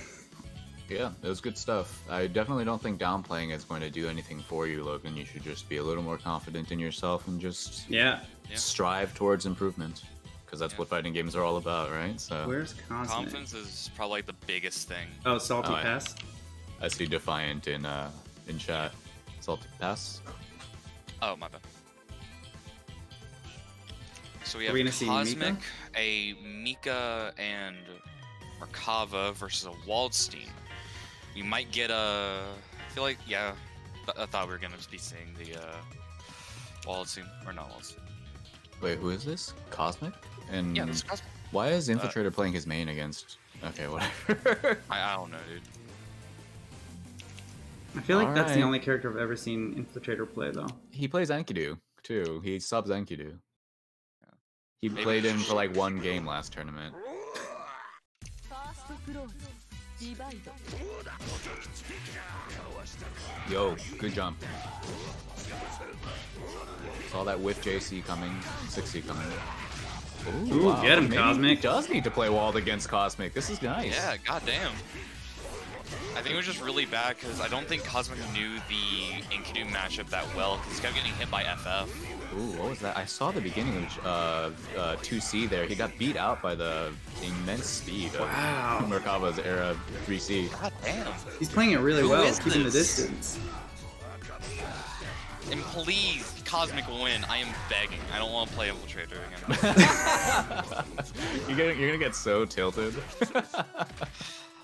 Yeah, it was good stuff. I definitely don't think downplaying is going to do anything for you, Logan. You should just be a little more confident in yourself and just Yeah. Yeah. strive towards improvement. Because that's Yeah. what fighting games are all about, right? So Where's Cosmic? Confidence is probably like the biggest thing. Oh, Salty Oh. Pass. I see Defiant in uh in chat. Salted Pass. Oh, my bad. So we Are have we gonna see Cosmic, Mika? a Mika, and Merkava versus a Waldstein. We might get a. I feel like yeah. th- I thought we were gonna be seeing the uh, Waldstein or not Waldstein. Wait, who is this? Cosmic? And Yeah, this is Cosmic. why is Infiltrator playing his main against? Okay, whatever. I, I don't know, dude. I feel like that's the only character I've ever seen Infiltrator play though. he plays Enkidu too. He subs Enkidu. He Maybe- played him for like one game last tournament. Yo, good jump. Saw that with JC coming, 60 coming. Ooh, Ooh wow. get him, Maybe Cosmic. does need to play Wald against Cosmic. This is nice. Yeah, goddamn. I think it was just really bad because I don't think Cosmic knew the Enkidu matchup that well because he kept getting hit by FF. Ooh, what was that? I saw the beginning of uh, uh, 2C there. He got beat out by the immense speed of Wow. Merkava's era 3C. God damn. He's playing it really Who well, is keeping the distance. And please, Cosmic win. I am begging. I don't want to play Infiltrator again. you're, gonna, you're gonna get so tilted.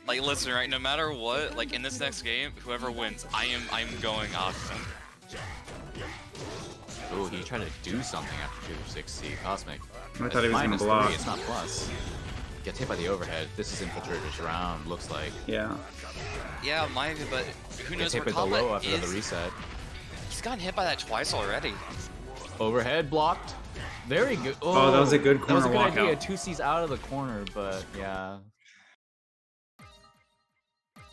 like, listen, right? No matter what, like in this next game, whoever wins, I am I am going Octane. Ooh, he tried to do something after 2-6C. Cosmic. I thought he was gonna Minus block. Three, it's not plus. Gets hit by the overhead. This is Infiltrator's round, looks like. Yeah. Yeah, might but who knows Gets hit where by the low after is? the reset. He's gotten hit by that twice already. Overhead blocked. Very good. Oh, that was a good That was a corner good idea. walkout. Two C's out of the corner, but yeah.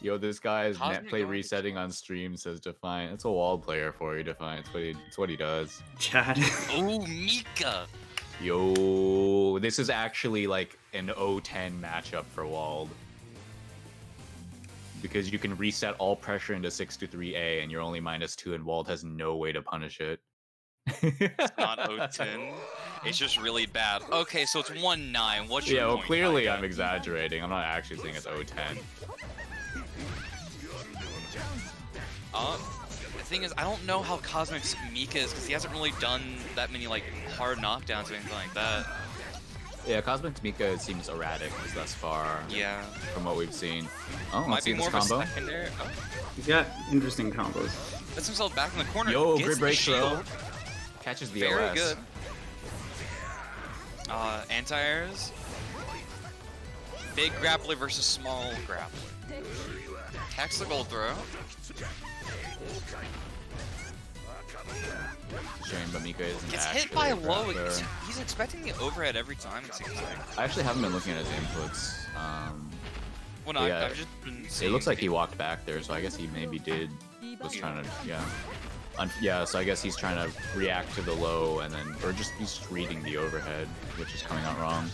Yo, this guy's net play resetting on stream says Defiant. It's a wall player for you, Defiant. It's what he, it's what he does. Chad. Ooh, Mika. Yo, this is actually like an 0-10 matchup for Wald. Because you can reset all pressure into 6 to 3A and you're only minus 2 and Wald has no way to punish it. It's not 010. It's just really bad. Okay, so it's 1-9. What's your Yeah, well, point, clearly I'm exaggerating. I'm not actually saying it's 010. Uh, the thing is, I don't know how Cosmic's Mika is because he hasn't really done that many like hard knockdowns or anything like that. Yeah, Cosmic Mika seems erratic thus far Yeah, from what we've seen. Oh, might let's be see more this of combo. a secondary. Oh, He's got interesting combos. puts himself back in the corner. Yo, gets grid break shield. throw. Catches the Very OS. good. Uh, anti-airs. Big grappler versus small grappler. Tax the gold throw. Shame, but Mika isn't Gets hit by a low. He's, he's expecting the overhead every time. It seems like. I actually haven't been looking at his inputs. Um, Well, no, Yeah. I, I've just been. it looks like he walked back there, so I guess he maybe did was trying to yeah. Un- yeah, so I guess he's trying to react to the low and then or just he's just reading the overhead, which is coming out wrong.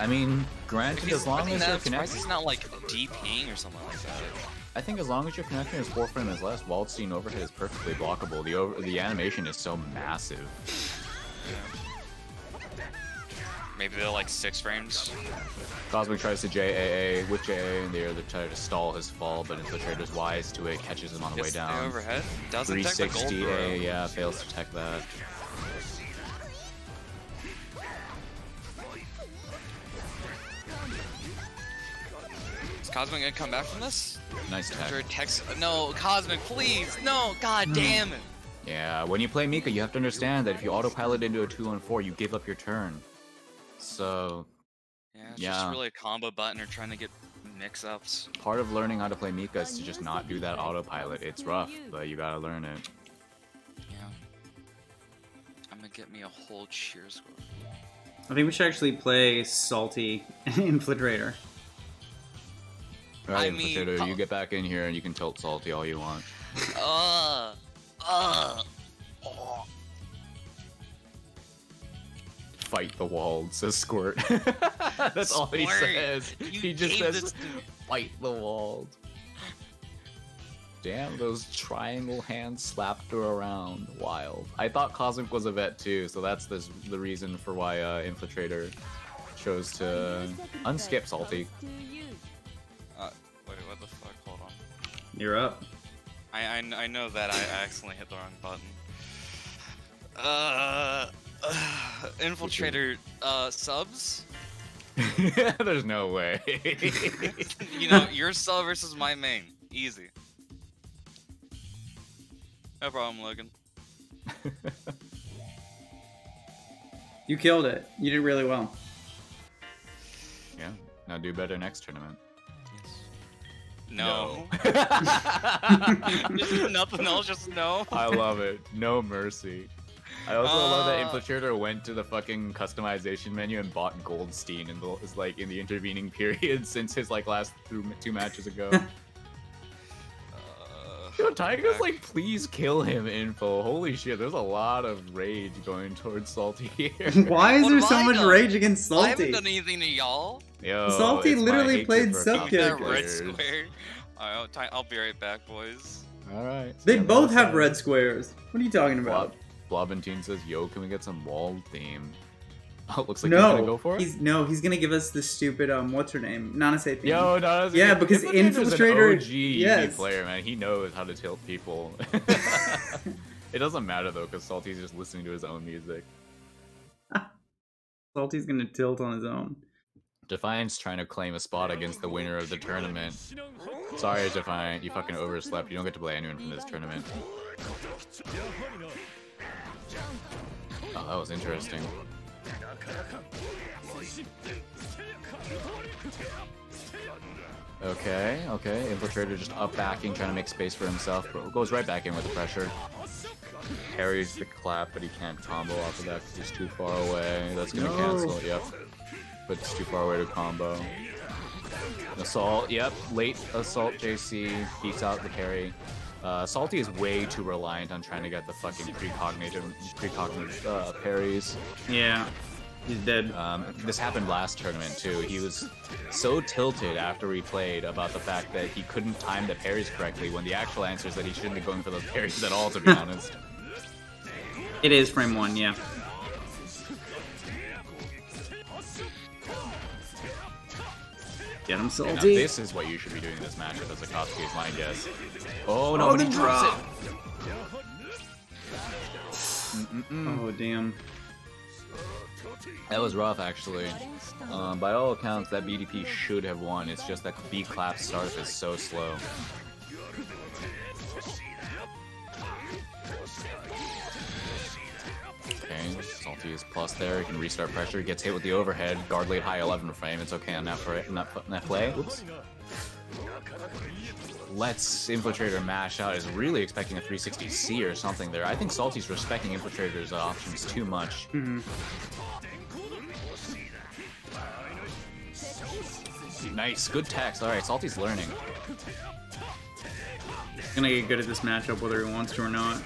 I mean, granted, as long as you're connected, he's not like DPing or something like that. I think as long as your connection is four frames less, Waldstein overhead is perfectly blockable. The over the animation is so massive. Maybe they're like six frames. Cosmic tries to JAA with JAA in the air to try to stall his fall, but Infiltrator's wise to it, catches him on the way Gets the down. overhead. Doesn't tech the gold 360 throw. A, yeah, fails to tech that. Cosmic gonna come back from this? Nice After tech. a text. No, Cosmic, please. No, god hmm. damn it. Yeah, when you play Mika, you have to understand that if you autopilot into a 2 on 4, you give up your turn. So, Yeah, it's Yeah. just really a combo button or trying to get mix-ups. part of learning how to play Mika is to just not do that autopilot. It's rough, but you gotta learn it. Yeah. I'm gonna get me a whole cheer score. I think we should actually play Salty Infiltrator. Right, I mean, Infiltrator, uh, you get back in here and you can tilt salty all you want. Uh, uh, oh. Fight the wall, says Squirt. That's all he says. you He just says, fight the wall. Damn, those triangle hands slapped her around. Wild. I thought Cosmic was a vet too, so that's the, the reason for why uh, Infiltrator chose to unskip Salty. You're up. I, I, I know that I accidentally hit the wrong button. Uh, Infiltrator, uh, subs? There's no way. you know, your sub versus my main. Easy. No problem, Logan. You killed it. You did really well. yeah, now do better next tournament. No. just nothing else, just no. I love it. No mercy. I also love that Uh. Infiltrator went to the fucking customization menu and bought Goldstein in the like in the intervening period since his like last two, two matches ago. Uh, Yo, Taiga's like, please kill him, info. Holy shit, there's a lot of rage going towards Salty here. Why is What there have so I much done? rage against Salty? I haven't Salty? done anything to y'all. Yo, Salty literally played for sub That characters. red square. Alright, I'll, I'll be right back, boys. Alright. They both have red squares. What are you talking Blob, about? Blobentine says, yo, can we get some wall theme? Oh, it looks like he's gonna no, go for it. he's no, he's gonna give us the stupid um, what's her name? Nanase theme. Yo, no, that's- Yeah, because Infiltrator's an Infiltrator- OG yes. player, man. He knows how to tilt people. it doesn't matter though, because Salty's just listening to his own music. Salty's gonna tilt on his own. Defiant's trying to claim a spot against the winner of the tournament. Sorry, Defiant, you fucking overslept. You don't get to play anyone from this tournament. Oh, that was interesting. Okay, okay. Infiltrator just up backing, trying to make space for himself, but goes right back in with the pressure. Parries the clap, but he can't combo off of that because he's too far away. That's gonna No. cancel, yep. But it's too far away to combo. Assault, yep. Late assault JC beats out the parry. Uh, Salty is way too reliant on trying to get the fucking precognitive, precognitive uh, parries. Yeah, he's dead. Um, this happened last tournament too. He was so tilted after we played about the fact that he couldn't time the parries correctly when the actual answer is that he shouldn't be going for those parries at all, to be honest. It is frame one, yeah. Get him Now, salty. this is what you should be doing in this matchup as Akatsuki is my guess. Oh no, oh, but the he drops drop. it! Mm-mm. Oh damn. That was rough, actually. Um, by all accounts, that BDP should have won. It's just that B clap startup is so slow. Okay, Salty is plus there. He can restart pressure. Gets hit with the overhead. Guard late high 11 frame. It's okay on that, play. that, that play. Oops. Let's Infiltrator mash out. Is really expecting a 360C or something there. I think Salty's respecting Infiltrator's uh, options too much. Mhm. Nice, good text. All right, Salty's learning. He's gonna get good at this matchup whether he wants to or not.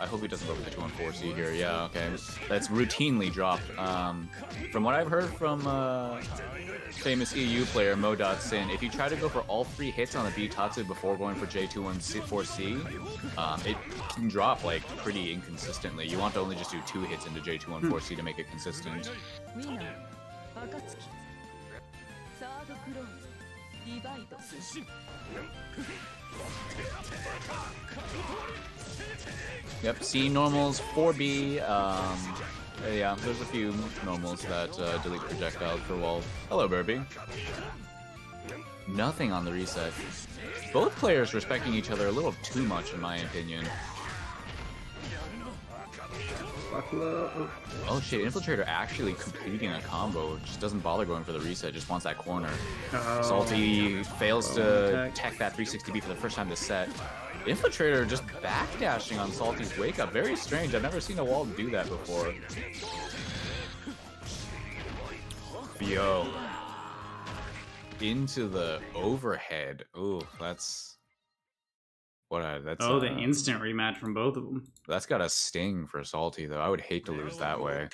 I hope he doesn't go for the 2 1 4 C here. Yeah, okay. That's routinely dropped. Um, from what I've heard from uh, famous EU player Mo.Sin, if you try to go for all three hits on the B Tatsu before going for J2 4 C, um, it can drop like pretty inconsistently. You want to only just do two hits into J2 4 C to make it consistent. Yep, C normals, 4B. Um, uh, yeah, there's a few normals that uh, delete projectiles for walls. Hello, Burby. Nothing on the reset. Both players respecting each other a little too much, in my opinion. Oh shit, Infiltrator actually completing a combo. Just doesn't bother going for the reset, just wants that corner. Oh. Salty fails to oh, tech that 360B for the first time this set. Infiltrator just backdashing on Salty's wake up. Very strange. I've never seen a wall do that before. Yo. Into the overhead. Ooh, that's what a that's Oh, the uh, instant rematch from both of them. that's got a sting for Salty though. I would hate to lose that way.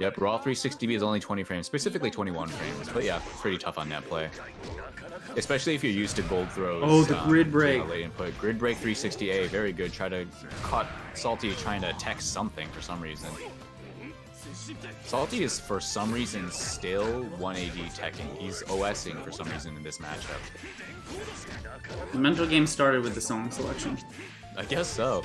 Yep, raw 360B is only 20 frames, specifically 21 frames. But yeah, pretty tough on net play. Especially if you're used to gold throws. Oh, the um, grid break. late input. Grid break 360A, very good. Try to cut Salty trying to text something for some reason. Salty is for some reason still 180 teching. He's OSing for some reason in this matchup. The mental game started with the song selection. I guess so.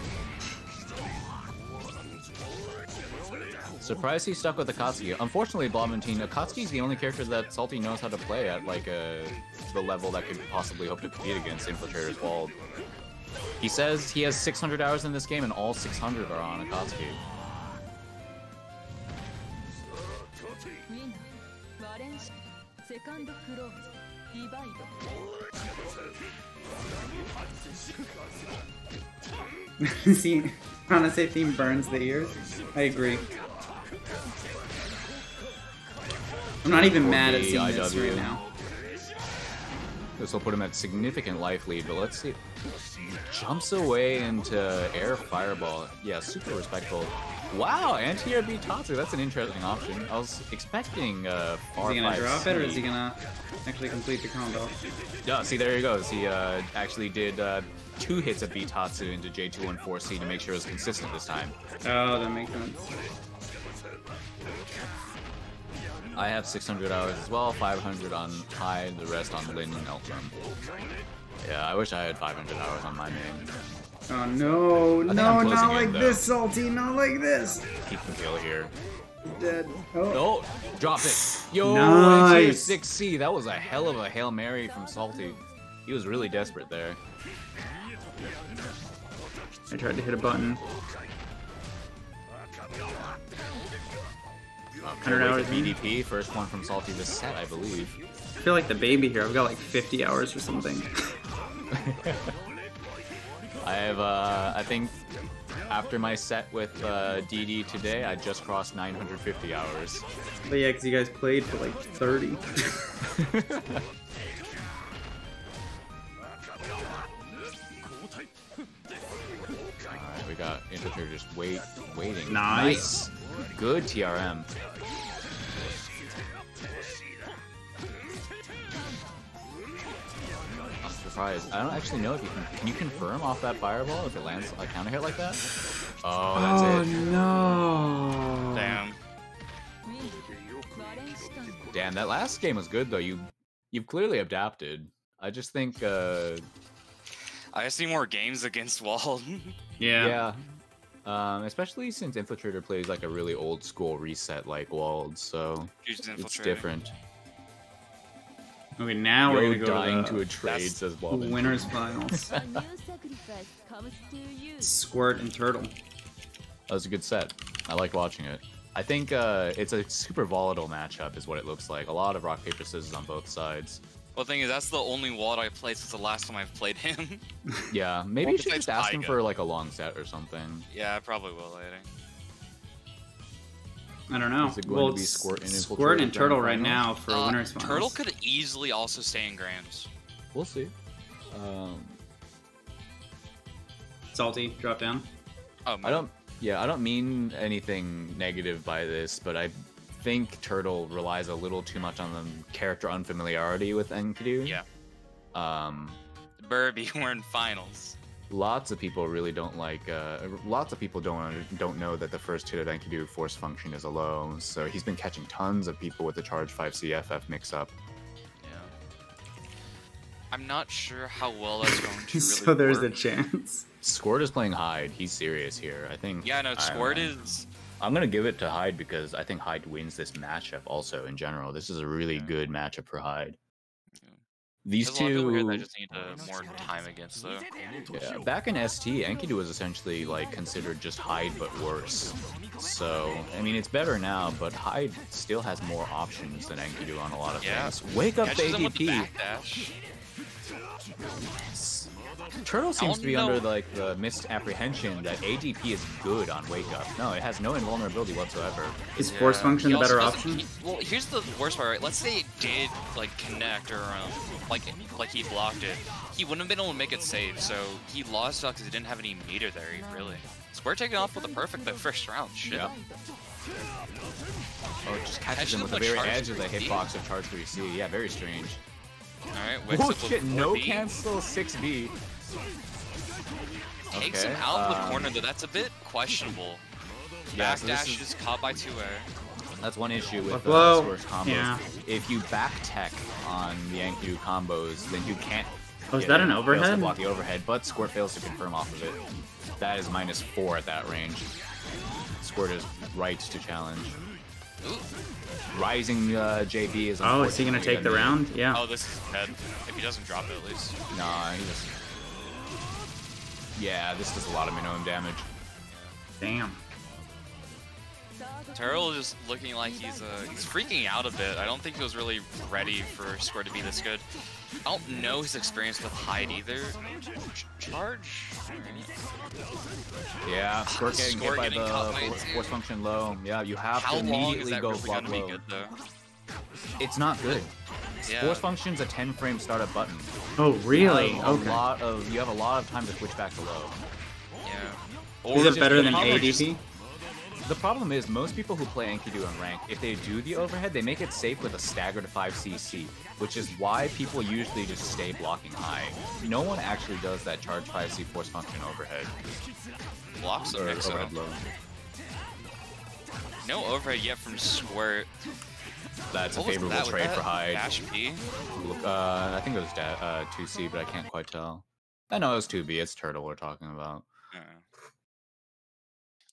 Surprised he stuck with Akatsuki. Unfortunately, Blomantine, Akatsuki's the only character that Salty knows how to play at like a, the level that could possibly hope to compete against Infiltrator's Wald. He says he has 600 hours in this game and all 600 are on Akatsuki. See, Nanase theme burns the ears. I agree. I'm not even mad at seeing this right now. This will put him at significant life lead, but let's see. Jumps away into air fireball. Yeah, super respectful. Wow, anti-air beat Tatsu. That's an interesting option. I was expecting uh, Is he gonna drop it or is he gonna actually complete the combo? Yeah, see, there he goes. He uh, actually did uh, two hits of B Tatsu into J214C to make sure it was consistent this time. Oh, that makes sense. I have 600 hours as well, 500 on Hyde, the rest on Linne and Eltnum. Yeah, I wish I had 500 hours on my main. Oh no, no, not like this, Salty, not like this. Keep the kill here. Dead. Oh. Oh, drop it. Yo, Nice. 6C. That was a hell of a Hail Mary from Salty. He was really desperate there. I tried to hit a button. Okay, 100 wait hours. BDP, first one from Salty this set, I believe. I feel like the baby here. I've got like 50 hours or something. I have, uh, I think after my set with uh, DD today, I just crossed 950 hours. but yeah, because you guys played for like 30. got Infantry just wait, waiting. Nice. nice. Good TRM. I'm surprised. I don't actually know if you can. Can you confirm off that fireball if it lands a counter hit like that? Oh, that's oh, it. no. Damn. Damn, that last game was good though. You, you've clearly adapted. I just think. uh I see more games against Walden. Yeah. yeah. Um, especially since Infiltrator plays like a really old school reset like Wald, so it's different. Okay, now we're Yo, gonna go dying to to the a trade, says Bobbin. winners finals. A new sacrifice comes to you. Squirt and Turtle. That was a good set. I like watching it. I think uh, it's a super volatile matchup, is what it looks like. A lot of rock paper scissors on both sides. Well, the thing is, that's the only Wald I played since the last time I've played him. Yeah, maybe Well, you should just ask him for like a long set or something. yeah, I probably will later. I don't know. Is it going well, to be Squirt and Squirt and Turtle grand right now for Uh, winners finals. Turtle could easily also stay in Grams. We'll see. Um, Salty, drop down. Oh, I don't. Yeah, I don't mean anything negative by this, but I think Turtle relies a little too much on the character unfamiliarity with Enkidu. Yeah. Um, Burby, we're in finals. lots of people really don't like. Uh, lots of people don't don't know that the first hit of Enkidu force function is a low. So he's been catching tons of people with the charge five CFF mix up. Yeah. I'm not sure how well that's going to really so there's a chance. Squirt is playing Hyde. He's serious here. I think. Yeah, no, Squirt know. is. I'm gonna give it to Hyde because I think Hyde wins this matchup. Also, in general, this is a really Yeah. good matchup for Hyde. Yeah. These There's a lot of people here two, that just need uh, more time against, though. yeah, back in ST, Enkidu was essentially like considered just Hyde but worse. So, I mean, it's better now, but Hyde still has more options than Enkidu on a lot of Yeah. things. Wake up, Catches him with the ADP. Backdash. Turtle seems don't to be know. under like the misapprehension that ADP is good on Wake Up. No, it has no invulnerability whatsoever. Is force function He the better option? he- well, here's the worst part, right? Let's say it did like connect or um, like like he blocked it. He wouldn't have been able to make it safe, so he lost out because he didn't have any meter there, really. Squirt taking off with a perfect the first round. Shit. Yeah. Oh, it just catches Catches him him with the very edge of the 3C. hitbox of Charge 3C. Yeah, very strange. Alright, wakes Oh shit, no 4B, cancel 6B. Takes Okay, him out of the um, corner, though. That's a bit questionable. Yeah, so this is- is caught by two air. That's one issue with Buffalo, uh, Squirt's combos. yeah. If you back tech on the Enkidu combos, then you can't. Oh, is that it. an Fails to overhead? block the overhead, but Squirt fails to confirm off of it. That is minus four at that range. Squirt is right to challenge. Ooh. Rising uh, JB is. Oh, is he gonna take the round? Yeah. Oh, this is dead. If he doesn't drop it, at least. Nah, he just. Yeah, this does a lot of minimum damage. Damn. Turtle is just looking like he's uh, he's freaking out a bit. I don't think he was really ready for Squirt to be this good. I don't know his experience with Hyde either. Charge? Yeah, Squirt getting Squirt hit by getting the caught by for- it too. force function low. Yeah, you have How to immediately that go really block gonna be low. good though? It's not good. Yeah. Force function's a 10 frame startup button. Oh, really? You Okay. A lot of you have a lot of time to switch back to low. Yeah. Is Or it better than problem ADP? The problem is most people who play Enkidu on rank, if they do the overhead, they make it safe with a staggered 5 CC, which is why people usually just stay blocking high. No one actually does that charge 5C force function overhead. Blocks Or of Mixo. overhead low. No overhead yet from Squirt. That's a What was favorable that? Trade for Hyde. Dash P? Uh, I think it was da- uh, 2C, but I can't quite tell. I know it was 2B. It's Turtle we're talking about. Yeah.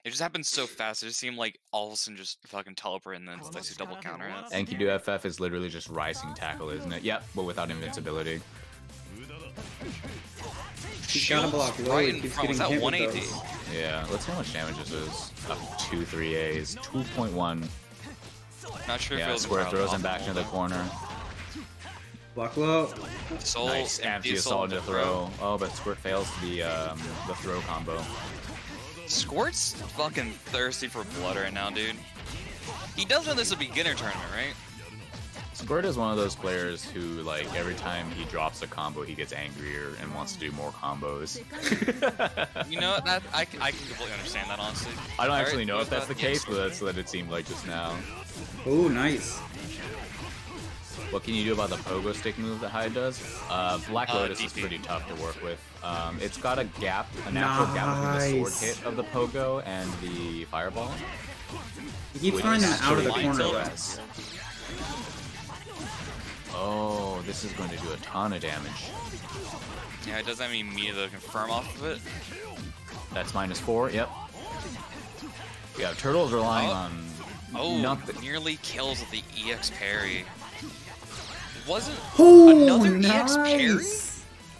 It just happened so fast. It just seemed like all of a sudden just fucking teleport and then it's like a double counter. it. Enkidu FF is literally just rising tackle, isn't it? Yep, but without invincibility. He's gotta block low, right he in keeps front. Was getting that hit 180? Yeah, let's see how much damage this is. Up two, three A's, 2.1. Not sure if it was Square crowd throws him back into the corner. Block low. Soul, Nice, empty empty assault assault into throw. Oh, but Squirt fails the um, the throw combo. Squirt's fucking thirsty for blood right now, dude. He does know this is a beginner tournament, right? Squirt is one of those players who, like, every time he drops a combo, he gets angrier and wants to do more combos. You know that I, c- I can completely understand that honestly. I don't actually know if that's the case, but that's what it seemed like just now. Oh, nice. What can you do about the pogo stick move that Hyde does? Uh, Black Uh, Lotus is pretty tough to work with. Um, it's got a gap, a natural gap between the sword hit of the pogo and the fireball. He keeps which throwing them out of the pretty corner. Though. intense. Oh, this is going to do a ton of damage. Yeah, it doesn't have any meter to confirm off of it. That's minus four. Yep. Yeah, Turtle's relying Oh. on Oh, nothing. nearly kills with the EX parry. Wasn't Another EX parry? nice.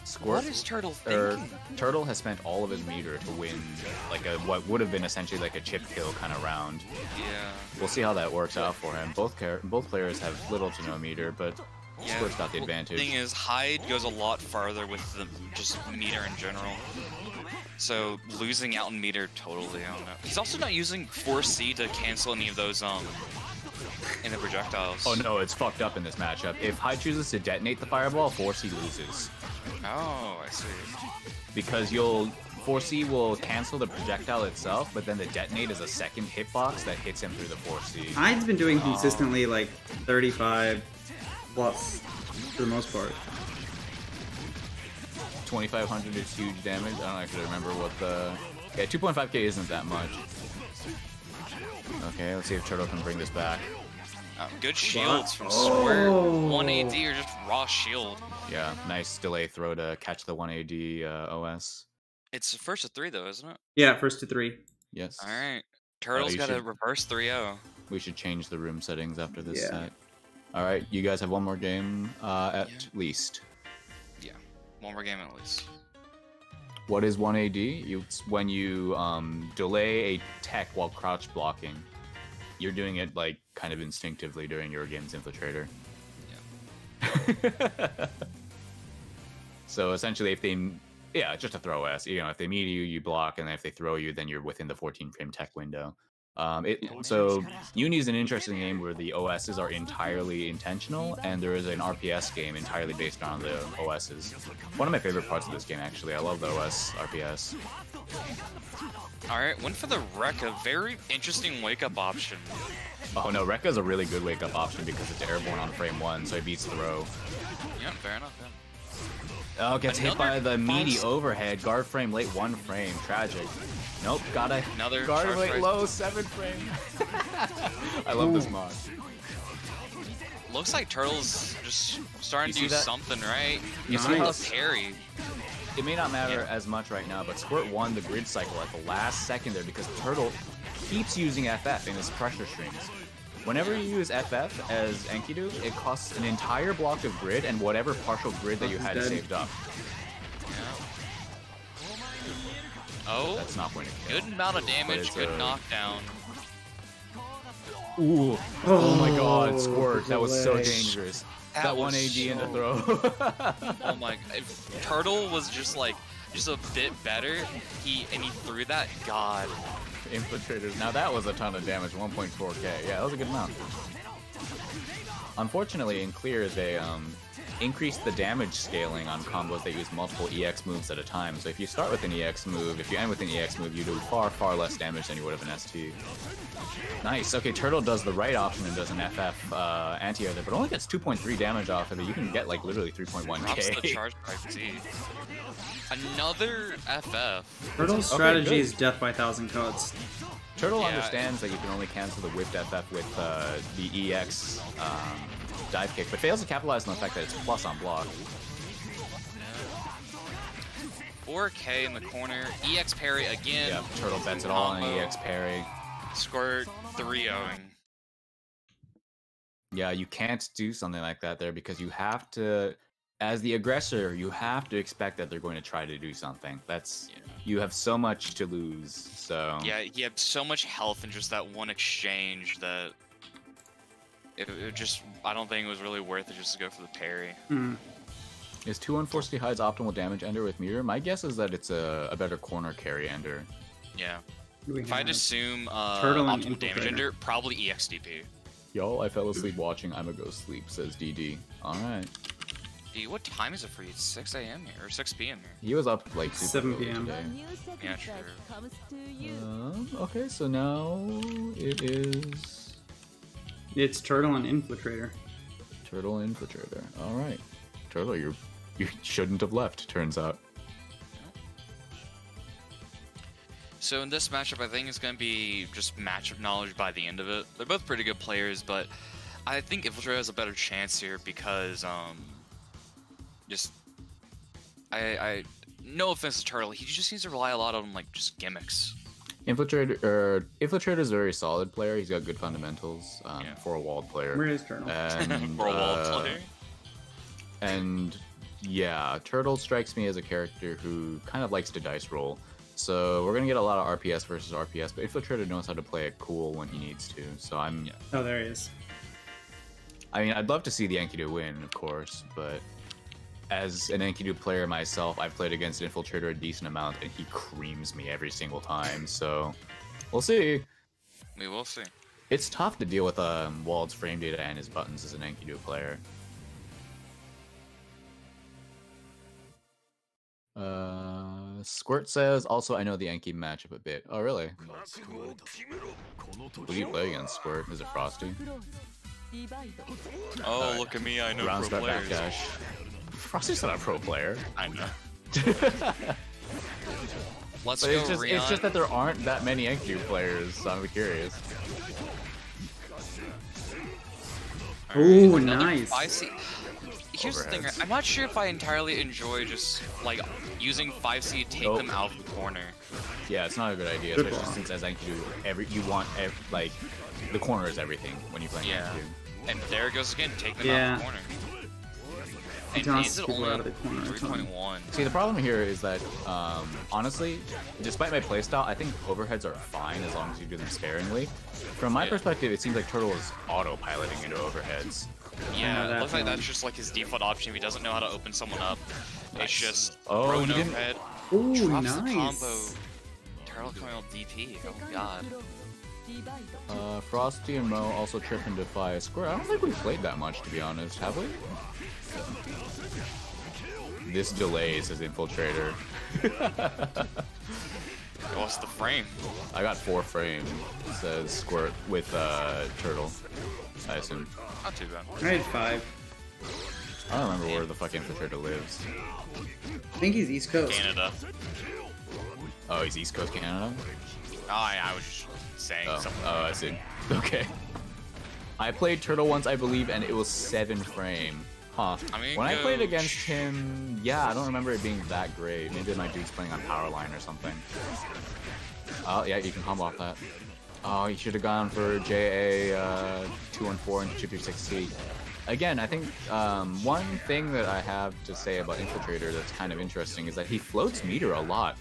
Squirt. what is Turtle or thinking? Turtle has spent all of his meter to win like a what would have been essentially like a chip kill kind of round. Yeah. We'll see how that works out for him. Both char- both players have little to no meter, but Yeah. Squirt's got the Well, advantage. Thing is, Hyde goes a lot farther with the just meter in general. So losing out in meter totally, I don't know. He's also not using 4C to cancel any of those um in the projectiles. Oh no, it's fucked up in this matchup. If Hyde chooses to detonate the fireball, 4C loses. Oh, I see. Because you'll 4C will cancel the projectile itself, but then the detonate is a second hitbox that hits him through the 4C. Hyde's been doing consistently like 35 plus for the most part. 2500 is huge damage. I don't actually remember what the. Yeah, 2.5k isn't that much. Okay, let's see if Turtle can bring this back. Uh, good shields from Oh. Square. 1AD or just raw shield. Yeah, nice delay throw to catch the 1AD uh, OS. It's first to three though, isn't it? Yeah, first to three. Yes. All right. Turtle's you got a reverse oh. 3-0. We should change the room settings after this Yeah. set. All right, you guys have one more game uh, at Yeah. least. Yeah, one more game at least. What is 1AD? It's when you um, delay a tech while crouch blocking. You're doing it like kind of instinctively during your game's infiltrator. Yeah. so essentially, if they, yeah, just a throw S. You know, if they meet you, you block, and then if they throw you, then you're within the 14 frame tech window. Um, it, so Uni is an interesting game where the OSs are entirely intentional, and there is an RPS game entirely based on the OSs. One of my favorite parts of this game, actually. I love the OS RPS. All right, went for the wreck. A very interesting wake up option. Oh no, Rekka's a really good wake up option because it's airborne on frame one, so it beats the throw. Yeah, fair enough. Yeah. Oh, gets hit by the meaty overhead. Guard frame late one frame. Tragic. Nope, gotta Another guard charge late right. low seven frame. I love this mod. Looks like Turtle's just starting to do that? something right. You see Nice. how The parry. it may not matter Yeah. as much right now, but Squirt won the grid cycle at the last second there because Turtle keeps using FF in his pressure strings. Whenever you use FF as Enkidu, it costs an entire block of grid and whatever partial grid that you had Dead. saved up. Oh, That's not going to kill. good amount of damage. Good a- knockdown. Ooh. Oh my god, Oh, Squirt, that was so dangerous. That That, one AD in the throw. Oh my! If Turtle was just like just a bit better, he and he threw that. God. Infiltrators. Now that was a ton of damage, 1.4k. Yeah, that was a good amount. unfortunately, in clear they um, increase the damage scaling on combos that use multiple EX moves at a time. So if you start with an EX move, if you end with an EX move, you do far, far less damage than you would have an ST. Nice. Okay, Turtle does the right option and does an FF uh, anti-air there, but only gets 2.3 damage off of it. You can get like literally Drops the 3.1k. charge by Z. Another FF. Turtle's strategy good. is death by thousand cuts. Turtle Yeah. understands that you can only cancel the whipped FF with uh, the EX um, dive kick, but fails to capitalize on the fact that it's plus on block. 4K in the corner. EX parry again. Yeah, Turtle bets it all on EX parry. Squirt 3 0ing. Yeah, you can't do something like that there because you have to, as the aggressor, you have to expect that they're going to try to do something. That's Yeah. you have so much to lose. So Yeah, he had so much health in just that one exchange that it, it just I don't think it was really worth it just to go for the parry. Hmm. is two unfortunately Hyde's optimal damage ender with meter? My guess is that it's a, a better corner carry ender. Yeah. Who do we If I'd assume uh, Turtle and optimal damage ender, probably EXDP. Yo, I fell asleep watching I'm a go sleep, says DD. Alright. D, what time is it for you? It's 6 a.m. here or 6 p.m. here. He was up like 7 PM. today. A new sacrifice true. comes to you. Um, okay, so now it is It's Turtle and Infiltrator. Turtle Infiltrator. Alright. Turtle, you you shouldn't have left, turns out. So in this matchup, I think it's going to be just matchup knowledge by the end of it. They're both pretty good players, but I think Infiltrator has a better chance here because, um, just I, I, no offense to Turtle, he just needs to rely a lot on like just gimmicks. Infiltrator er, Infiltrator is a very solid player. He's got good fundamentals um, Yeah. for a Wald player. Where is Turtle? And, For a Wald uh, player. And yeah, Turtle strikes me as a character who kind of likes to dice roll. So we're gonna get a lot of RPS versus RPS, but Infiltrator knows how to play it cool when he needs to. So I'm, Yeah. oh, there he is. I mean, I'd love to see the Enkidu win, of course, but as an Enkidu player myself, I've played against Infiltrator a decent amount, and he creams me every single time. So we'll see. We will see. It's tough to deal with um, Wald's frame data and his buttons as an Enkidu player. Uh, Squirt says, also I know the Enki matchup a bit. Oh, really? Who do you play against, Squirt? Is it Frosty? Oh, look at me, I know pro players. Frosty's not a pro player. I know. Let's But go, it's just, Rion. it's just that there aren't that many Enkidu players, so I'm curious. Alright, Ooh, nice. I see. Here's the thing. I'm not sure if I entirely enjoy just like using 5C to take Nope. them out of the corner. Yeah, it's not a good idea, Good especially ball. since as Enkidu, every you want ev- like the corner is everything when you play Yeah. Enkidu. And there it goes again, take them out of the corner he tosses people out of the corner. See, the problem here is that, um, honestly, despite my playstyle, I think overheads are fine as long as you do them sparingly. From my yeah. perspective, it seems like Turtle is autopiloting into overheads. Yeah, it looks like that's just like his default option if he doesn't know how to open someone up. Nice. It's just oh, throw an overhead, Ooh, drops nice. the combo, Turtle coming out DP, oh god. Uh, Frosty and Mo also trip and defy a square. I don't think we've played that much, to be honest, have we? This delays his infiltrator. What's the frame? I got four frames, says Squirt with uh, Turtle. I assume. Not too bad. I had five. I don't remember where the fuck infiltrator lives. I think he's East Coast. Canada. Oh, he's East Coast Canada? Oh, I, I was just saying Oh, something. oh, I see. Okay. I played Turtle once, I believe, and it was seven frame. Huh. I mean, when I played against him, yeah, I don't remember it being that great. Maybe my dude's playing on Powerline or something. Oh, yeah, you can combo off that. Oh, you should have gone for JA uh, 214 and Chip 6C. Again, I think um, one thing that I have to say about Infiltrator that's kind of interesting is that he floats meter a lot.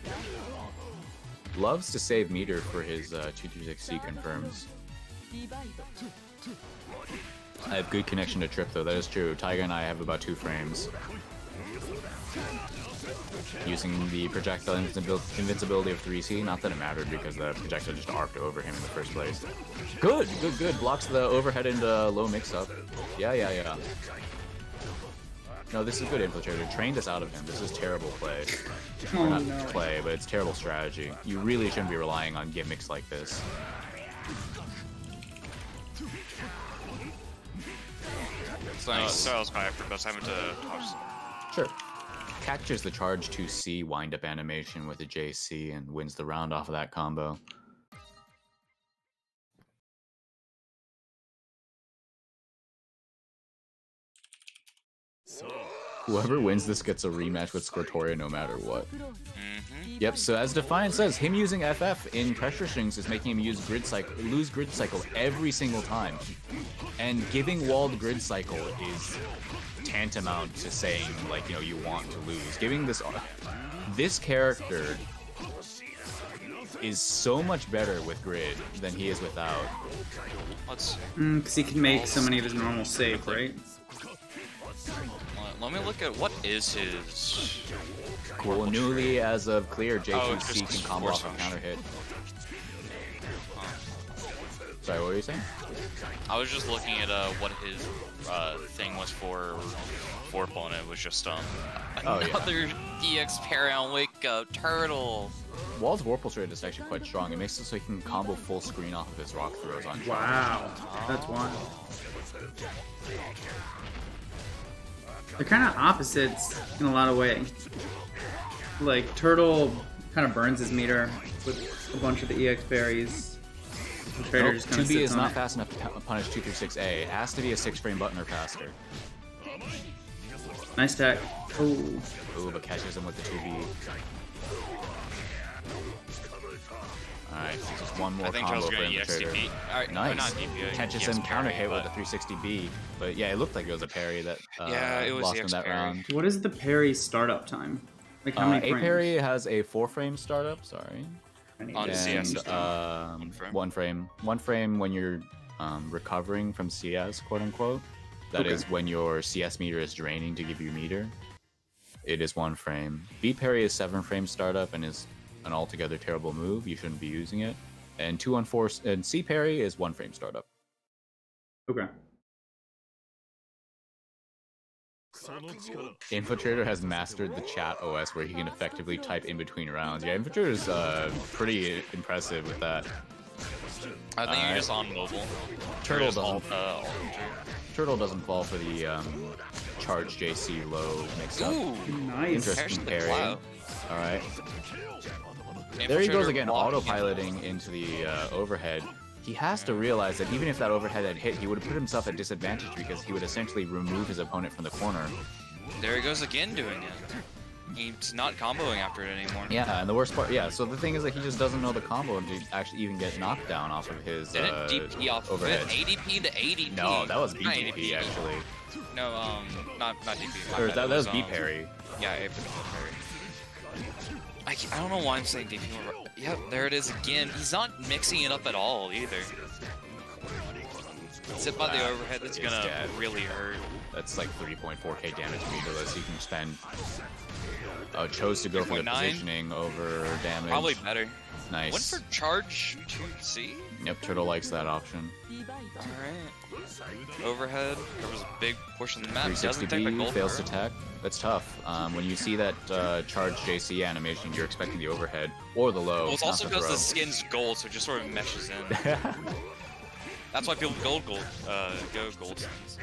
Loves to save meter for his uh, 226C confirms. I have good connection to Trip, though. That is true. Taiga and I have about two frames. Using the projectile invincibility of 3C, not that it mattered because the projectile just arced over him in the first place. Good, good, good. Blocks the overhead and uh, low mix-up. Yeah, yeah, yeah. No, this is good infiltrator. Trained us out of him. This is terrible play. Oh, not no. play, but it's terrible strategy. You really shouldn't be relying on gimmicks like this. Nice. Uh, so I was by after best having uh, to toss. Sure. Catches the charge 2C wind-up animation with a JC and wins the round off of that combo. Whoever wins this gets a rematch with Squirtoria no matter what. Mm -hmm. Yep, so as Defiant says, him using FF in pressure strings is making him use grid cycle lose grid cycle every single time. And giving Wald grid cycle is tantamount to saying like, you know, you want to lose. Giving this this character is so much better with grid than he is without. Because mm, he can make so many of his normal save, right? Let- Let me look at what is his. Cool. Newly, as of clear, Oh, J2C just can combo off a counter hit. Sorry, what were you saying? I was just looking at uh, what his uh, thing was for Vorpal, and it was just um Oh, yeah. another EX parry on Wake Up Turtle. Wald's Vorpal Straight is actually quite strong. It makes it so he can combo full screen off of his rock throws on charge. Wow. That's wild. They're kind of opposites in a lot of ways. Like, Turtle kind of burns his meter with a bunch of the EX parries. Trader Nope, just kind of 2B is not it. fast enough to pu- punish 236A. It has to be a 6 frame button or faster. Nice tech. Oh, Ooh, but catches him with the 2B. Alright, so just one more I think combo Charles for gonna Infiltrator. DP. Alright, Nice. Not DP, Catches EX him counter hit parry, with a 360B. But yeah, it looked like it was a parry that uh, Yeah, it was lost the him that parry. round. what is the parry startup time? Like, how Uh, many a parry has a 4 frame startup, sorry. On to- CS. and um, One frame? one frame. One frame when you're um, recovering from CS, quote unquote. That is Okay. when your CS meter is draining to give you meter. It is one frame. B parry is seven frame startup and is an altogether terrible move. You shouldn't be using it. And two on force and C parry is one frame startup. Okay. Infiltrator has mastered the chat OS where he can effectively type in between rounds. Yeah, Infiltrator's uh, pretty impressive with that. I think uh, you're just on mobile. Turtle doesn't, uh, Turtle doesn't fall for the um, charge JC low mix up. Ooh, nice. Interesting parry. Alright. There he goes again, autopiloting into the uh, overhead. He has to realize that even if that overhead had hit, he would have put himself at disadvantage because he would essentially remove his opponent from the corner. There he goes again doing it. He's not comboing after it anymore. Yeah, and the worst part, yeah. So the thing is that he just doesn't know the combo to actually even get knocked down off of his uh, DP off overhead. it. ADP to ADP. No, that was BDP ADP. actually. No, um, not not DP. Or that, that was um, B parry. Yeah, A parry. I, I don't know why I'm saying DP. over- Yep, there it is again. He's not mixing it up at all either. Sit by the overhead. That's gonna dead. really hurt. That's like 3.4k damage meterless. You can spend. Oh, chose to go for the positioning over damage. Probably better. nice. Went for charge 2C. Yep, Turtle likes that option. Alright. Overhead covers a big portion of the map. Doesn't take B, fails to attack. That's tough. Um, when you see that uh, charge JC animation, you're expecting the overhead or the low. Well, it's also because the skin's gold, so it just sort of meshes in. that's why people gold gold uh, go gold skins.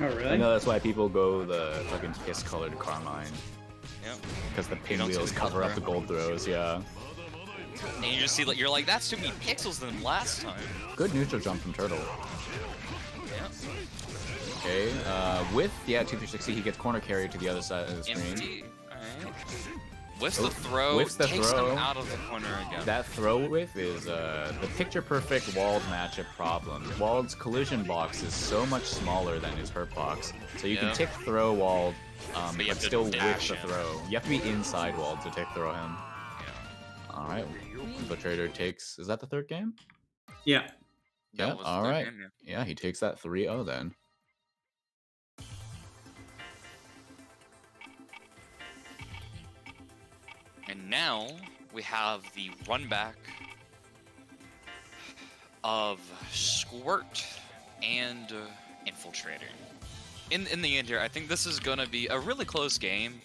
Oh really? I know that's why people go the fucking piss colored carmine. Yep. Because the pinwheels cover up the gold throws. Yeah. And you just see like you're like that's too many pixels than last time. Good neutral jump from Turtle. Yeah. Okay. Uh, with yeah 2360, he gets corner carry to the other side of the screen. Alright. Whiffs Oh, the throw. whiffs the takes throw. him out of the corner again. That throw whiff is uh, the picture perfect Wald matchup problem. Wald's collision box is so much smaller than his hurt box, so you Yeah. can tick throw Wald, um, But but still whiff the him. throw. You have to be inside Wald to tick throw him. Yeah. All right, Infiltrator takes. Is that the third game? Yeah. Yeah. All right. Game, yeah. yeah. he takes that 3 0 then. And now we have the run back of Squirt and Infiltrator. In, in the end here, I think this is going to be a really close game.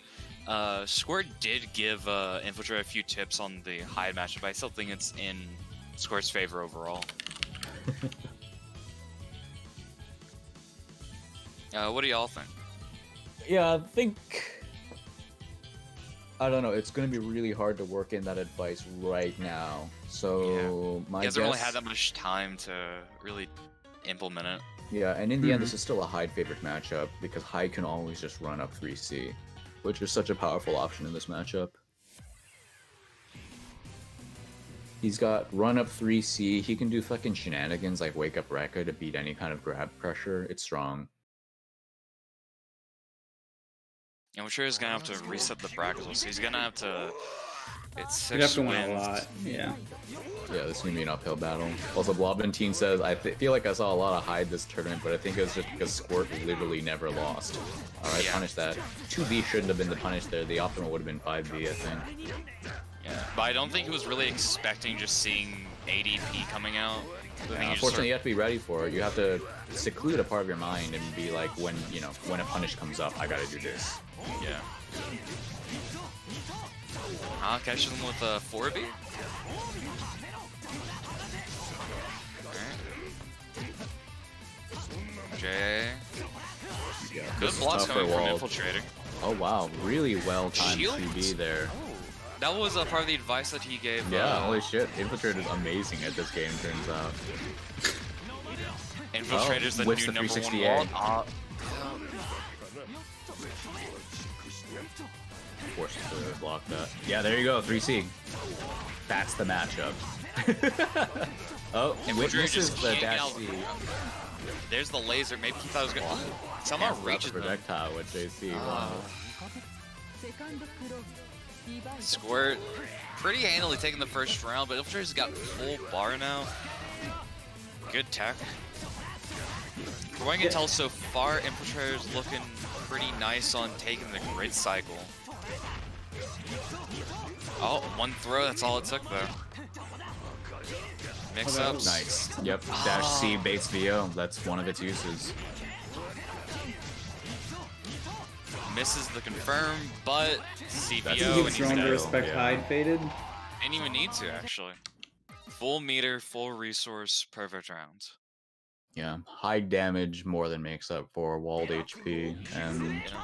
Uh, Squirt did give uh, Infiltrator a few tips on the Hyde matchup, but I still think it's in Squirt's favor overall. uh, what do y'all think? Yeah, I think. I don't know. It's going to be really hard to work in that advice right now. So my He hasn't guess, really had that much time to really implement it. Yeah, and in the end, Mhm. this is still a Hyde favorite matchup because Hyde can always just run up 3C, which is such a powerful option in this matchup. He's got run up 3C. He can do fucking shenanigans like wake up Rekka to beat any kind of grab pressure. It's strong. I'm sure he's gonna have to reset the bracket, so he's gonna have to. It's You'd have six to win a lot. Yeah. Yeah, this is gonna be an uphill battle. Also, Blobentine says, I th- feel like I saw a lot of Hyde this tournament, but I think it was just because Squirt literally never lost. Alright, Yeah. punish that. 2B shouldn't have been the punish there. The optimal would have been 5B, I think. Yeah, but I don't think he was really expecting just seeing ADP coming out. Yeah, he unfortunately, sort you have to be ready for it. You have to seclude a part of your mind and be like, when you know, when a punish comes up, I gotta do this. yeah. Ah, catches him with a 4B. Alright. J. Yeah, Good blocks for coming from Wald. Infiltrator. Oh wow, really well timed Shield? 3B there. That was a part of the advice that he gave. Yeah, uh, holy shit, Infiltrator is amazing at this game. Turns out. Infiltrator's the new the number 360A. one Wald. forced to block that. Yeah, there you go, 3C. That's the matchup. oh, and which misses the dash C. There's the laser. Maybe he thought I was going to... Somehow yeah, reaches the projectile with JC. Wow. Oh. Squirt, pretty handily taking the first round, but Infiltrator's got full bar now. Good tech. From what we can tell so far, Infiltrator's looking pretty nice on taking the grid cycle. Oh, one throw, that's all it took though. Mix Oh, ups. Nice. Yep. Dash C Ah. baits VO. That's one of its uses. Misses the confirm, but CBO That's- He and keeps he's throwing to respect Yeah. Hyde faded. Didn't even need to actually. Full meter, full resource, perfect round. Yeah. High damage more than makes up for Wald HP, and You know?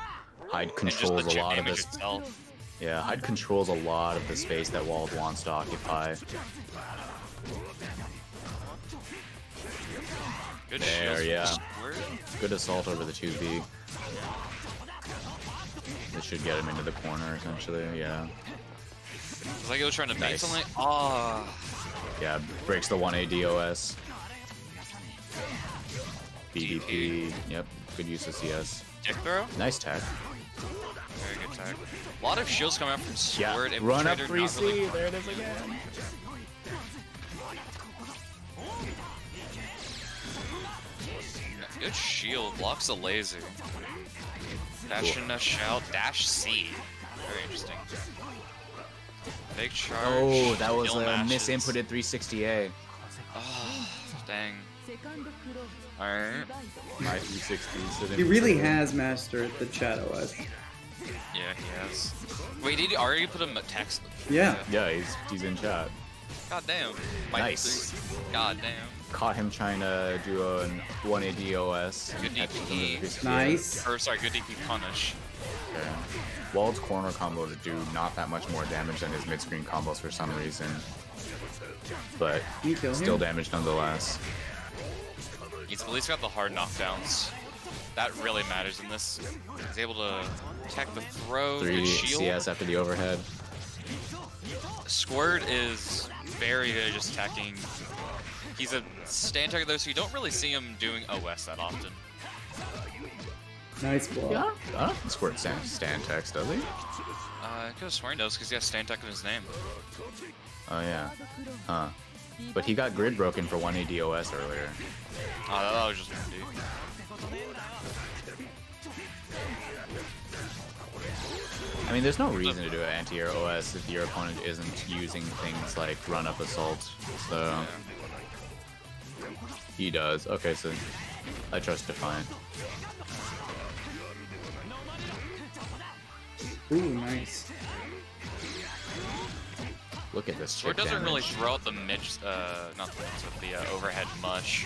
Hyde And just the controls a lot of damage this. itself. Yeah, Hyde controls a lot of the space that Wald wants to occupy. Good There, yeah. Good assault over the 2B. This should get him into the corner, essentially. Yeah. It's like it was trying to Nice. something. Ah, Yeah, breaks the 1A DOS. BDP. Yep, good use of CS. dick throw. Nice tech. A lot of shields coming out from Sword yeah. and Run up 3C, really there it is again. Good shield, blocks a laser. Dash in a shout, dash C. Very interesting. Big charge. Oh, that was a matches. misinputted 360A. Oh, ah, dang. Alright. My 360. He really has mastered the Shadow Eyes. Yeah, he has. Wait, did he already put him a text? Yeah. Yeah, he's he's in chat. God damn. My Nice. God damn. Caught him trying to do a 1A DOS. and Good DP. a 360A. Nice. Or sorry, good DP punish. Okay. Wald's corner combo to do not that much more damage than his mid-screen combos for some reason. But Can you kill him? still damage nonetheless. He's at least got the hard knockdowns that really matters in this. He's able to tech the throw, Three the shield. CS after the overhead. Squirt is very good at just teching. He's a stand tech though, so you don't really see him doing OS that often. Nice block. Yeah. Huh? Squirt stand, stand techs, does he? Uh, I could have sworn does because he has stand tech in his name. Oh yeah. Huh. But he got grid broken for 180 OS earlier. Oh, that, that was just dude. I mean, there's no reason to do an anti-air OS if your opponent isn't using things like run-up assault. So he does. Okay, so I trust Defiant. Ooh, nice. Look at this chip doesn't really throw out the mid, uh, not the, mid, the uh, overhead much.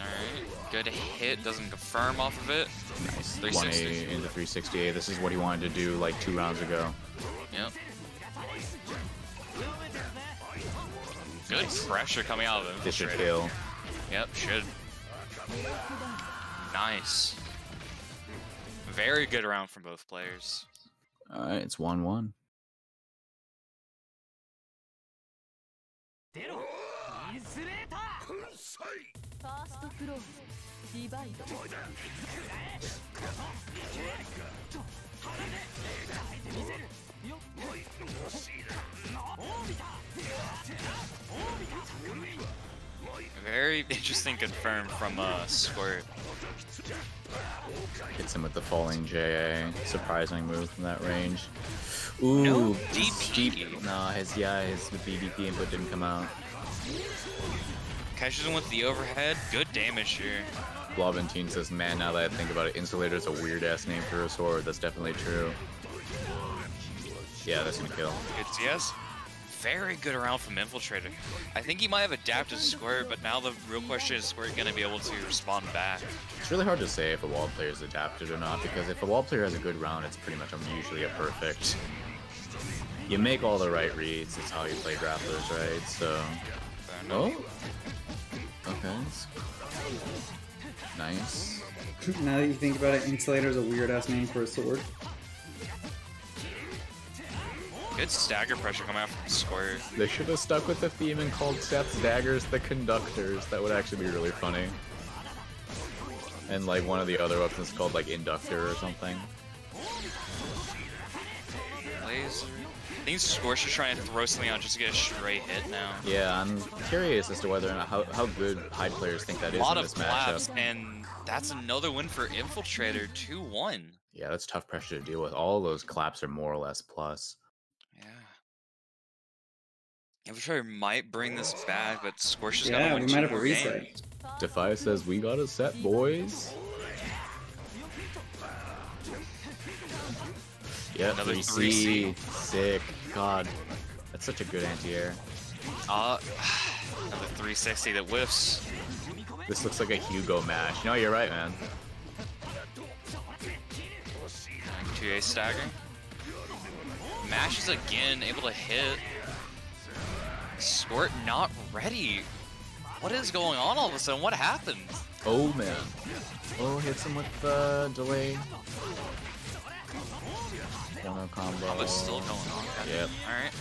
Alright, good hit, doesn't confirm off of it. Nice. 360. 180 into 368. This is what he wanted to do like two rounds ago. Yep. Good pressure coming out of him. This should kill. Yep, should. Nice. Very good round from both players. All right, it's one one. Very interesting confirm from uh, Squirt. Hits him with the falling JA. Surprising move from that range. Ooh, No DP. deep. Nah, his yeah, his BDP input didn't come out. Catches him with the overhead. Good damage here. Blobentine says, man, now that I think about it, Insulator's a weird ass name for a sword. That's definitely true. Yeah, that's gonna kill. It's CS. Very good round from Infiltrator. I think he might have adapted Squirt, but now the real question is Squirt gonna be able to respond back? It's really hard to say if a Wald player is adapted or not, because if a Wald player has a good round, it's pretty much usually a perfect. You make all the right reads, it's how you play grapplers, right? So. Oh? Okay. Nice. Now that you think about it, Insulator is a weird ass name for a sword. Good stagger pressure coming out from Squirt. They should have stuck with the theme and called Seth's daggers the conductors. That would actually be really funny. And like one of the other weapons called like inductor or something. Laser. I think Squirt's just trying to throw something out just to get a straight hit now. Yeah, I'm curious as to whether or not how, how good hide players think that A is lot in of this claps, matchup. and that's another win for Infiltrator. 2-1. Yeah, that's tough pressure to deal with. All those claps are more or less plus. Yeah. Infiltrator might bring this back, but Squirt's just Yeah, gotta we win might two have a more reset. games. Defy says we got a set, boys. Yeah, Another 3C. Sick. God, that's such a good anti-air. Uh, another 360 that whiffs. This looks like a Hugo match. No, you're right, man. 2A stagger. Mashes again, able to hit. Squirt not ready. What is going on all of a sudden? What happened? Oh man. Oh, hits him with the delay. One combo. Combo's still going on. Yep. Alright.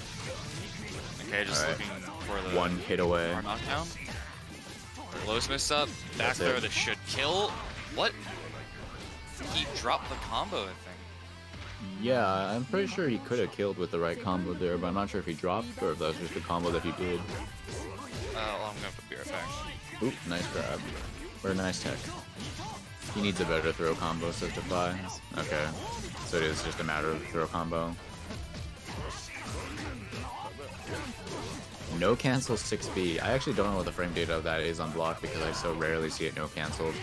Okay, just Alright. looking for the One hit away. knockdown. Lowe's missed up. Back That's throw it. that should kill. What? He dropped the combo, I. Yeah, I'm pretty sure he could have killed with the right combo there, but I'm not sure if he dropped or if that was just the combo that he did. Uh, well, I'm gonna right back. Oop, nice grab. Or nice tech. He needs a better throw combo, says Defy. Okay. So it is just a matter of throw combo. No cancel 6B. I actually don't know what the frame data of that is on block because I so rarely see it no canceled.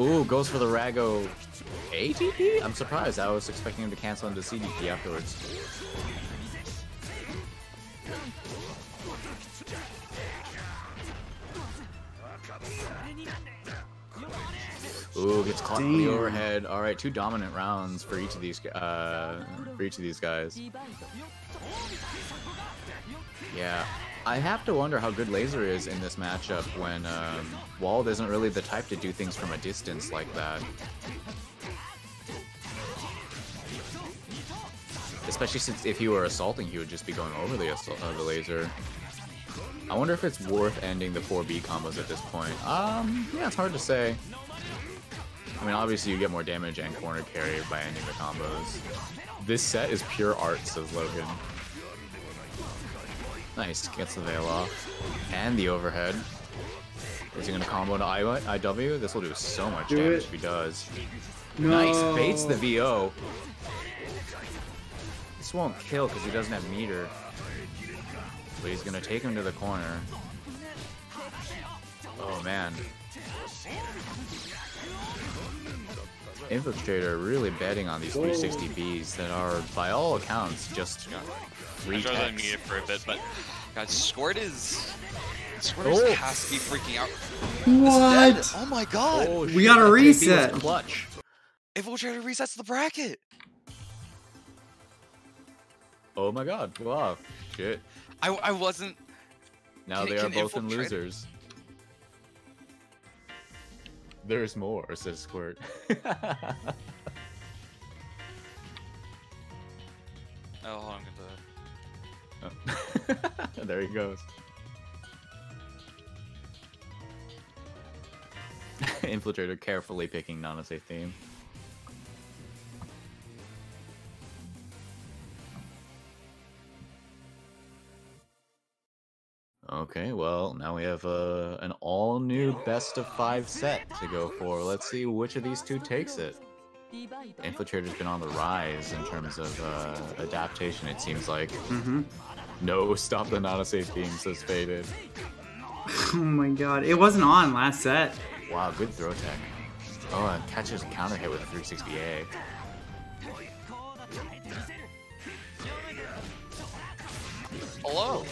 Ooh, goes for the Rago ATP? I'm surprised. I was expecting him to cancel into CDP afterwards. Ooh, gets caught Damn. in the overhead. All right, two dominant rounds for each of these uh, for each of these guys. Yeah, I have to wonder how good Laser is in this matchup when um, Wald isn't really the type to do things from a distance like that. Especially since if he were assaulting, he would just be going over the, assault, uh, the laser. I wonder if it's worth ending the 4B combos at this point. Um, yeah, it's hard to say. I mean, obviously you get more damage and corner carry by ending the combos. This set is pure art, says Logan. Nice, gets the veil off. And the overhead. Is he gonna combo to I- IW? This will do so much Do damage it. if he does. Nice, No. baits the VO. This won't kill because he doesn't have meter. But he's gonna take him to the corner. Oh man. Infiltrator really betting on these 360Bs that are, by all accounts, just I free tried to techs. it for a bit, but God, Squirt is Squirt Oh. has to be freaking out. What? Oh my God! Oh, We gotta that JP was reset. Clutch. Infiltrator resets the bracket. Oh my god. Wow. Shit. I I wasn't. Now Can- they are both in losers. There's more, says Squirt. Oh, hold on, I'm gonna. Oh. there he goes. Infiltrator carefully picking non-safe theme. Okay, well, now we have uh, an all-new best of five set to go for. Let's see which of these two takes it. Infiltrator's been on the rise in terms of uh, adaptation, it seems like. Mm -hmm. No, Stop the Not Safe theme says faded. Oh my god, it wasn't on last set. Wow, good throw tech. Oh, and catches a counter hit with a 360A. Hello!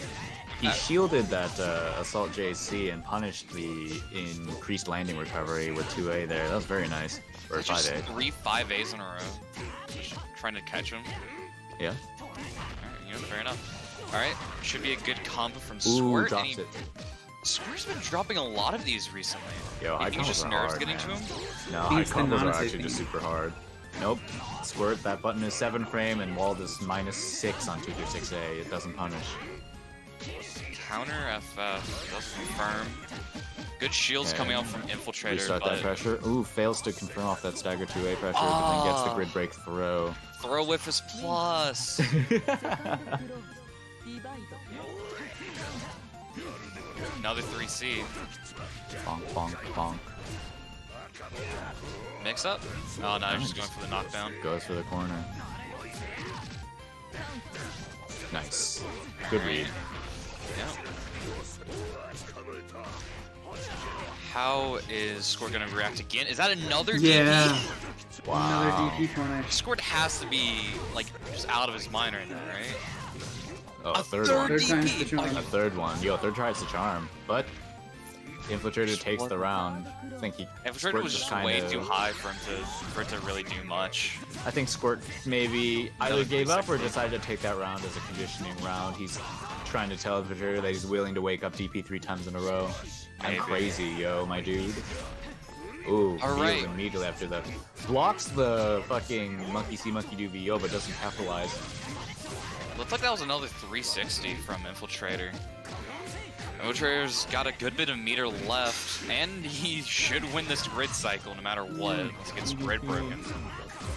He shielded that uh, Assault JC and punished the increased landing recovery with 2A there. That was very nice. Or 5A. three five A's in a row. Just trying to catch him. Yeah. Alright, you know, fair enough. Alright, should be a good combo from Squirt. and drops he, it. Squirt's been dropping a lot of these recently. Yo, You high think it's combos just are nerves hard, getting man. to him? No, high Beats combos are non-safe actually just super hard. Nope. Squirt, that button is 7 frame and Wald is minus 6 on 2 through 6A. It doesn't punish counter f-uh does confirm. Good shields okay. coming out from Infiltrator. Restart that pressure. Ooh, fails to confirm off that stagger 2A pressure, oh. but then gets the ah. grid break throw. Throw whiff is plus. Another 3C. Bonk, bonk, bonk. Mix up? Oh no, nice. just going for the knockdown. Goes for the corner. Nice. Good read. Yeah. How is Squirt gonna react again? Is that another Yeah. DP? Wow. Another DP punish. Squirt has to be like just out of his mind right now, right? Oh, A a third, third one. Third time's DP. charm. A third one. Yo, third tries the charm. But Infiltrator takes the round. I think he Infiltrator Squirt was just kinda- way too high for him to for it to really do much. I think Squirt maybe either gave up or decided to take that round as a conditioning round. He's trying to tell Infiltrator that he's willing to wake up DP three times in a row. I'm Maybe. crazy, yo, my dude. Ooh, All heals immediately after that. Blocks the fucking monkey see monkey do VO, but doesn't capitalize. Looks like that was another 360 from Infiltrator. Infiltrator's got a good bit of meter left, and he should win this grid cycle no matter what. Unless he gets grid broken.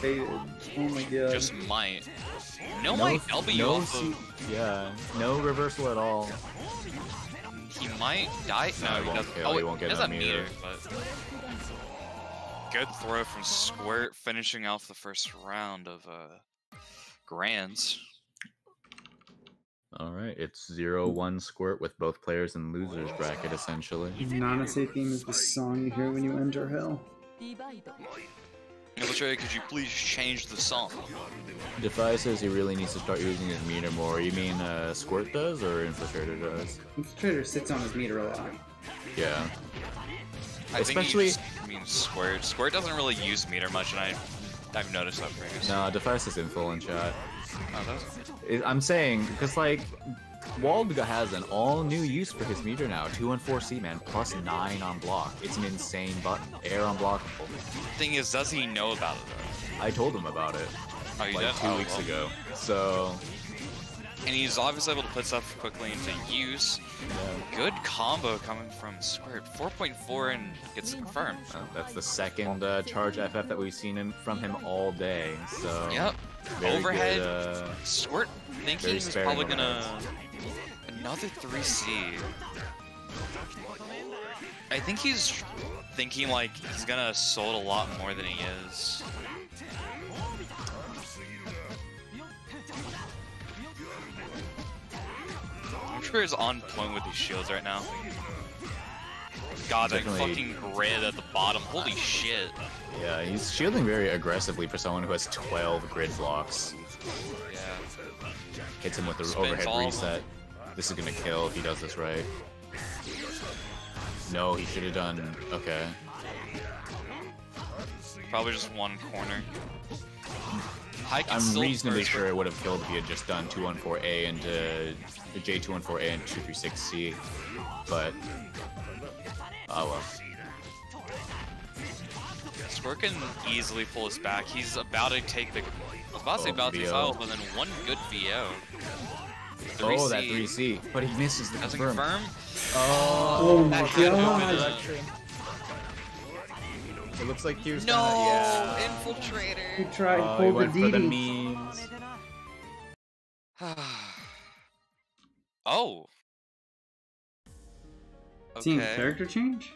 Faded. Oh my god. Just might. No, might W no off of. yeah, no reversal at all. He might die. No, No, he he won't doesn't. kill, Oh, he won't get he does that meter. meter, but. Good throw from Squirt, finishing off the first round of uh, Grands. All right, it's zero one squirt with both players in losers bracket essentially. Nana theme is the song you hear when you enter hell. Military, could you please change the song? Defy says he really needs to start using his meter more. You mean uh, Squirt does or Infiltrator does? Infiltrator sits on his meter a lot. Yeah. I Especially. I mean, Squirt. Squirt doesn't really use meter much, and I, I've noticed that previously. No, Defy says info in chat. Oh, I'm saying, because, like, Wald has an all new use for his meter now. Two and four C man plus nine on block. It's an insane button. Air on block. Thing is, does he know about it though? I told him about it Oh, you like did? two Oh, weeks well. ago. So And he's obviously able to put stuff quickly into use. yeah. Good combo coming from Squirt. 4.4 and gets confirmed. Well, that's the second uh, charge FF that we've seen him from him all day. So Yep. Overhead. good, uh, Squirt thinking he's probably gonna another 3C. I think he's thinking like he's gonna assault a lot more than he is. I'm sure he's on point with these shields right now. God, that fucking grid at the bottom. Holy shit. Yeah, he's shielding very aggressively for someone who has 12 grid blocks. Yeah. Hits him with the Spins overhead reset. This is gonna kill if he does this right. No, he should have done. Okay. Probably just one corner. I'm reasonably sure it would have killed if he had just done 214A and uh, J214A and 236C, but oh well. Squirt can easily pull us back. He's about to take the. I was about to say about to title, but then one good VO. Oh, that 3C 3C, but he misses the Doesn't confirm. confirm. Oh my That had to have been god. It looks like he was No, kinda, yeah. He tried Oh, he went the for the memes. oh. Seeing Okay. character change?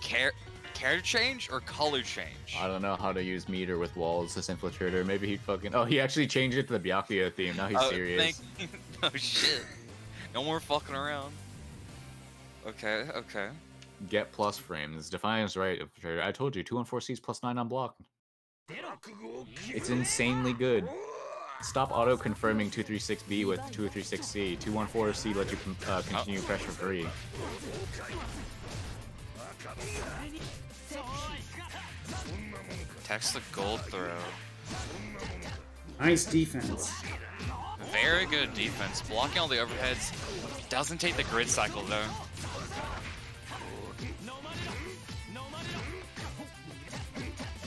Char- character change or color change? I don't know how to use meter with Wald as infiltrator. Maybe he fucking. Oh, he actually changed it to the Byakuya theme. Now he's Oh, serious. thank- oh shit. No more fucking around. Okay, okay. Get plus frames. Defiance right, infiltrator. I told you, 214C's plus 9 on block. It's insanely good. Stop auto confirming 236B with 236C. 214C lets you uh, continue pressure free. Text the gold throw. Nice defense. Very good defense. Blocking all the overheads. Doesn't take the grid cycle though.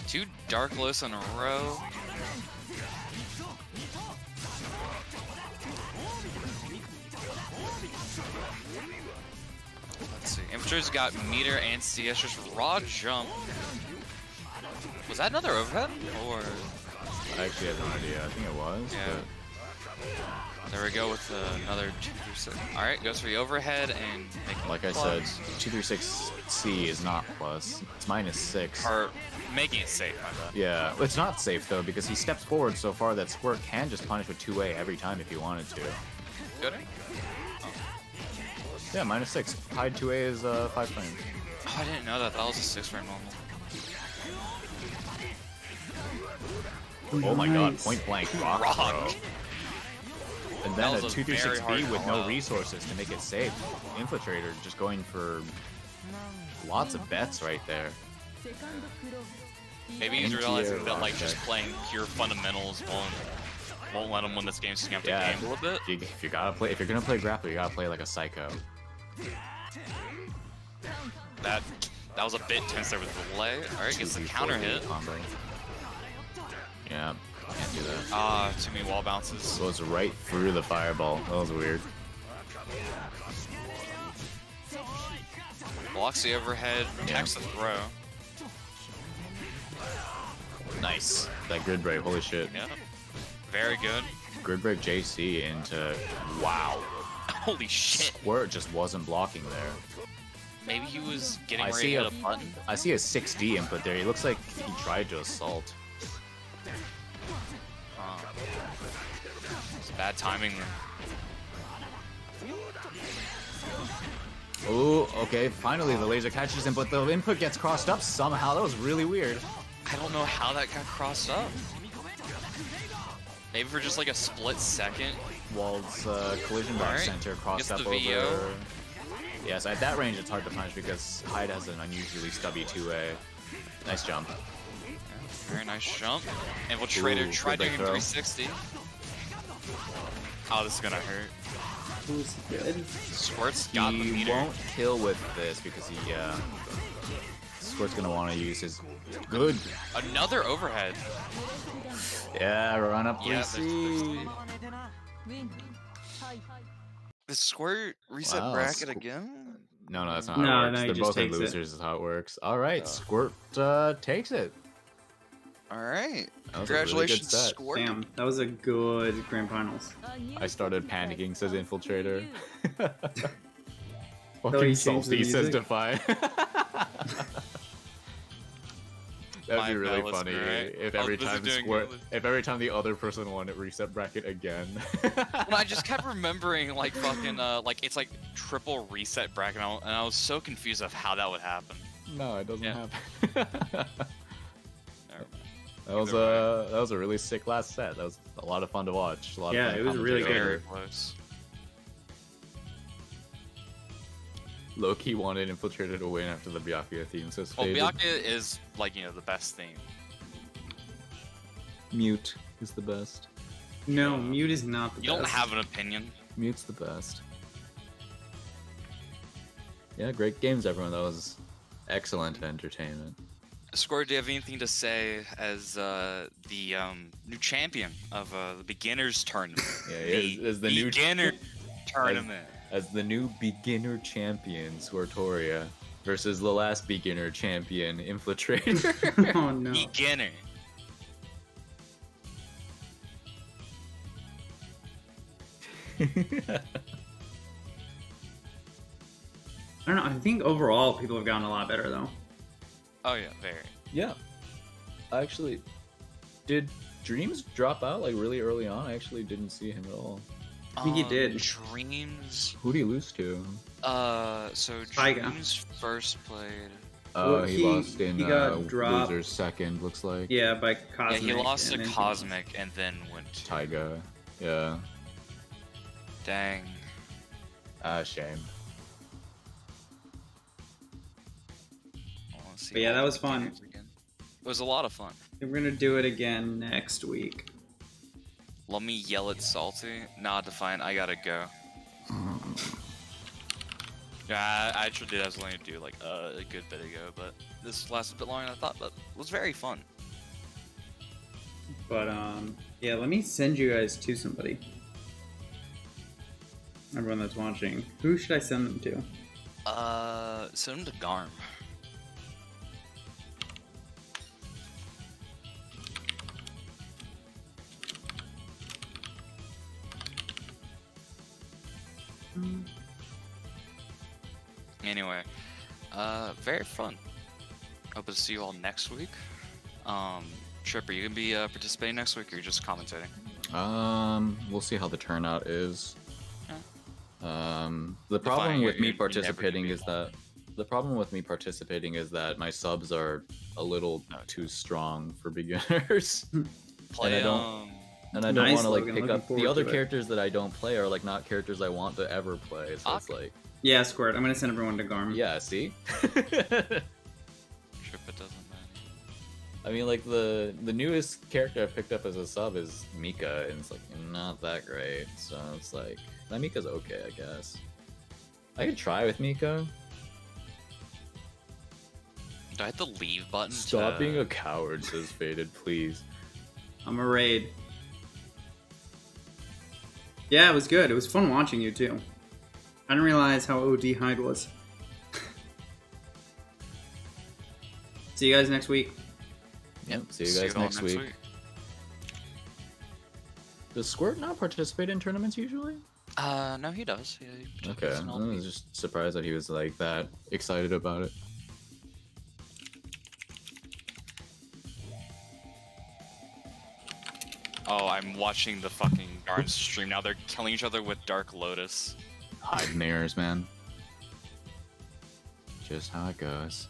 Two Dark Lotus in a row. Infiltrator's got meter and CS, just raw jump. Was that another overhead? Or I actually have no idea. I think it was. Yeah. There we go with uh, another two through six. All right, goes for the overhead and making But like I said, 236C is not plus. It's minus 6. or making it safe. Yeah, it's not safe though because he steps forward so far that Squirt can just punish with 2A every time if he wanted to. Good. Yeah, minus six. Hyde 2A is uh, five-frame. Oh, I didn't know that. That was a six frame normal. Oh nice. my god, point blank rock. rock. And then a 236B with no resources to make it safe. Infiltrator just going for lots of bets right there. Maybe he's realizing that like just playing pure fundamentals won't won't let him win this game, so he's have to yeah. game a little bit. If you, if you gotta play, if you're gonna play grapple, you gotta play like a psycho. That that was a bit tense there with the delay. All right, gets the counter hit. Combo. Yeah, can't do that. Ah, too many wall bounces. Goes right through the fireball. That was weird. Blocks the overhead, protects the throw. Nice. That grid break, holy shit. Yeah. Very good. Grid break JC into wow. Holy shit. Squirt just wasn't blocking there. Maybe he was getting I ready see to a a button. I see a 6D input there. He looks like he tried to assault. Uh, it's bad timing. Oh, okay. Finally, the laser catches him, but the input gets crossed up somehow. That was really weird. I don't know how that got crossed up. Maybe for just like a split second. Wald's uh, collision box Alright. center crossed Gets up the VO. over. Yes, at that range, it's hard to punish because Hyde has an unusually stubby 2A. Nice jump. Very nice jump. Infiltrator Ooh, tried good doing back throw. 360. Oh, this is gonna hurt. Who's good? Squirt's got the meter. he won't kill with this because he, uh, Squirt's gonna want to use his good. Another overhead. Yeah, run up Yeah, 3C. The squirt reset wow, bracket squ again? No, no, that's not how no, it works. No, They're both losers, it. is how it works. All right, oh. Squirt uh, takes it. All right. Congratulations, really Squirt. Damn, that was a good grand finals. I started panicking, says Infiltrator. Fucking Salty says Defy. That'd be really bad, funny right? if every busy time doing Square, if every time the other person won it reset bracket again. Well, I just kept remembering like fucking uh like it's like triple reset bracket, and I, and I was so confused of how that would happen. no, it doesn't Yeah. happen. That was Either a that was a really sick last set. That was a lot of fun to watch. A lot Yeah, of it was really commentary. Very close. Loki wanted infiltrated to win after the Byakuya theme, so it's Well, faded. Byakuya is like you know the best theme. Mute is the best. No, mute is not the best. You don't have an opinion. Mute's the best. Yeah, great games, everyone. That was excellent entertainment. Score, do you have anything to say as uh, the um, new champion of uh, the beginners tournament? Yeah, as, as the new beginner tournament. as the new beginner champion, Squirtoria, versus the last beginner champion, Infiltrator. oh no. Beginner. I don't know. I think overall people have gotten a lot better though. Oh yeah, very. yeah, I actually did. Dreams drop out like really early on. I actually didn't see him at all. I think he Um, did. Dreams. Who did he lose to? Uh, so Taiga. Dreams first played. Oh, Well, he, he- lost in he got uh, dropped. losers second. Looks like Yeah, by Cosmic. yeah, he lost to and then- Cosmic and then went to. Taiga. Yeah, Dang. ah, shame. I wanna see But yeah, that was fun. It was a lot of fun. We're gonna do it again next week. Let me yell at Salty. Nah, Defiant, I gotta go. Yeah, I I actually did. I was going to do like uh, a good bit ago, but this lasted a bit longer than I thought. But it was very fun. But um, yeah, let me send you guys to somebody. Everyone that's watching, who should I send them to? Uh, send them to Garm. Anyway, uh, very fun. Hope to see you all next week. Um, Tripper, you gonna be uh, participating next week, or you're just commentating? Um, we'll see how the turnout is. Um, the problem with me your- your never participating is that the problem with me participating is that my subs are a little too strong for beginners, Play I don't- um, and I don't Nice, want to like Logan, pick up the other to it. characters that I don't play are like not characters I want to ever play. So it's like, Yeah, Squirt. I'm gonna send everyone to Garm. yeah, see. Tripper doesn't matter. I mean, like the the newest character I picked up as a sub is Mika, and it's like not that great. So it's like that Mika's okay, I guess. I could try with Mika. Do I hit the leave button? Stop to... being a coward, says Faded, please. I'm a raid. Yeah, it was good. It was fun watching you too. I didn't realize how OD Hyde was. See you guys next week. Yep. See you See guys all next, week. Does Squirt not participate in tournaments usually? Uh, no, he does. He Okay, participates in all I the- was just surprised that he was like that excited about it. Oh, I'm watching the fucking Garm stream now. They're killing each other with Dark Lotus. Hyde mirrors, man. Just how it goes.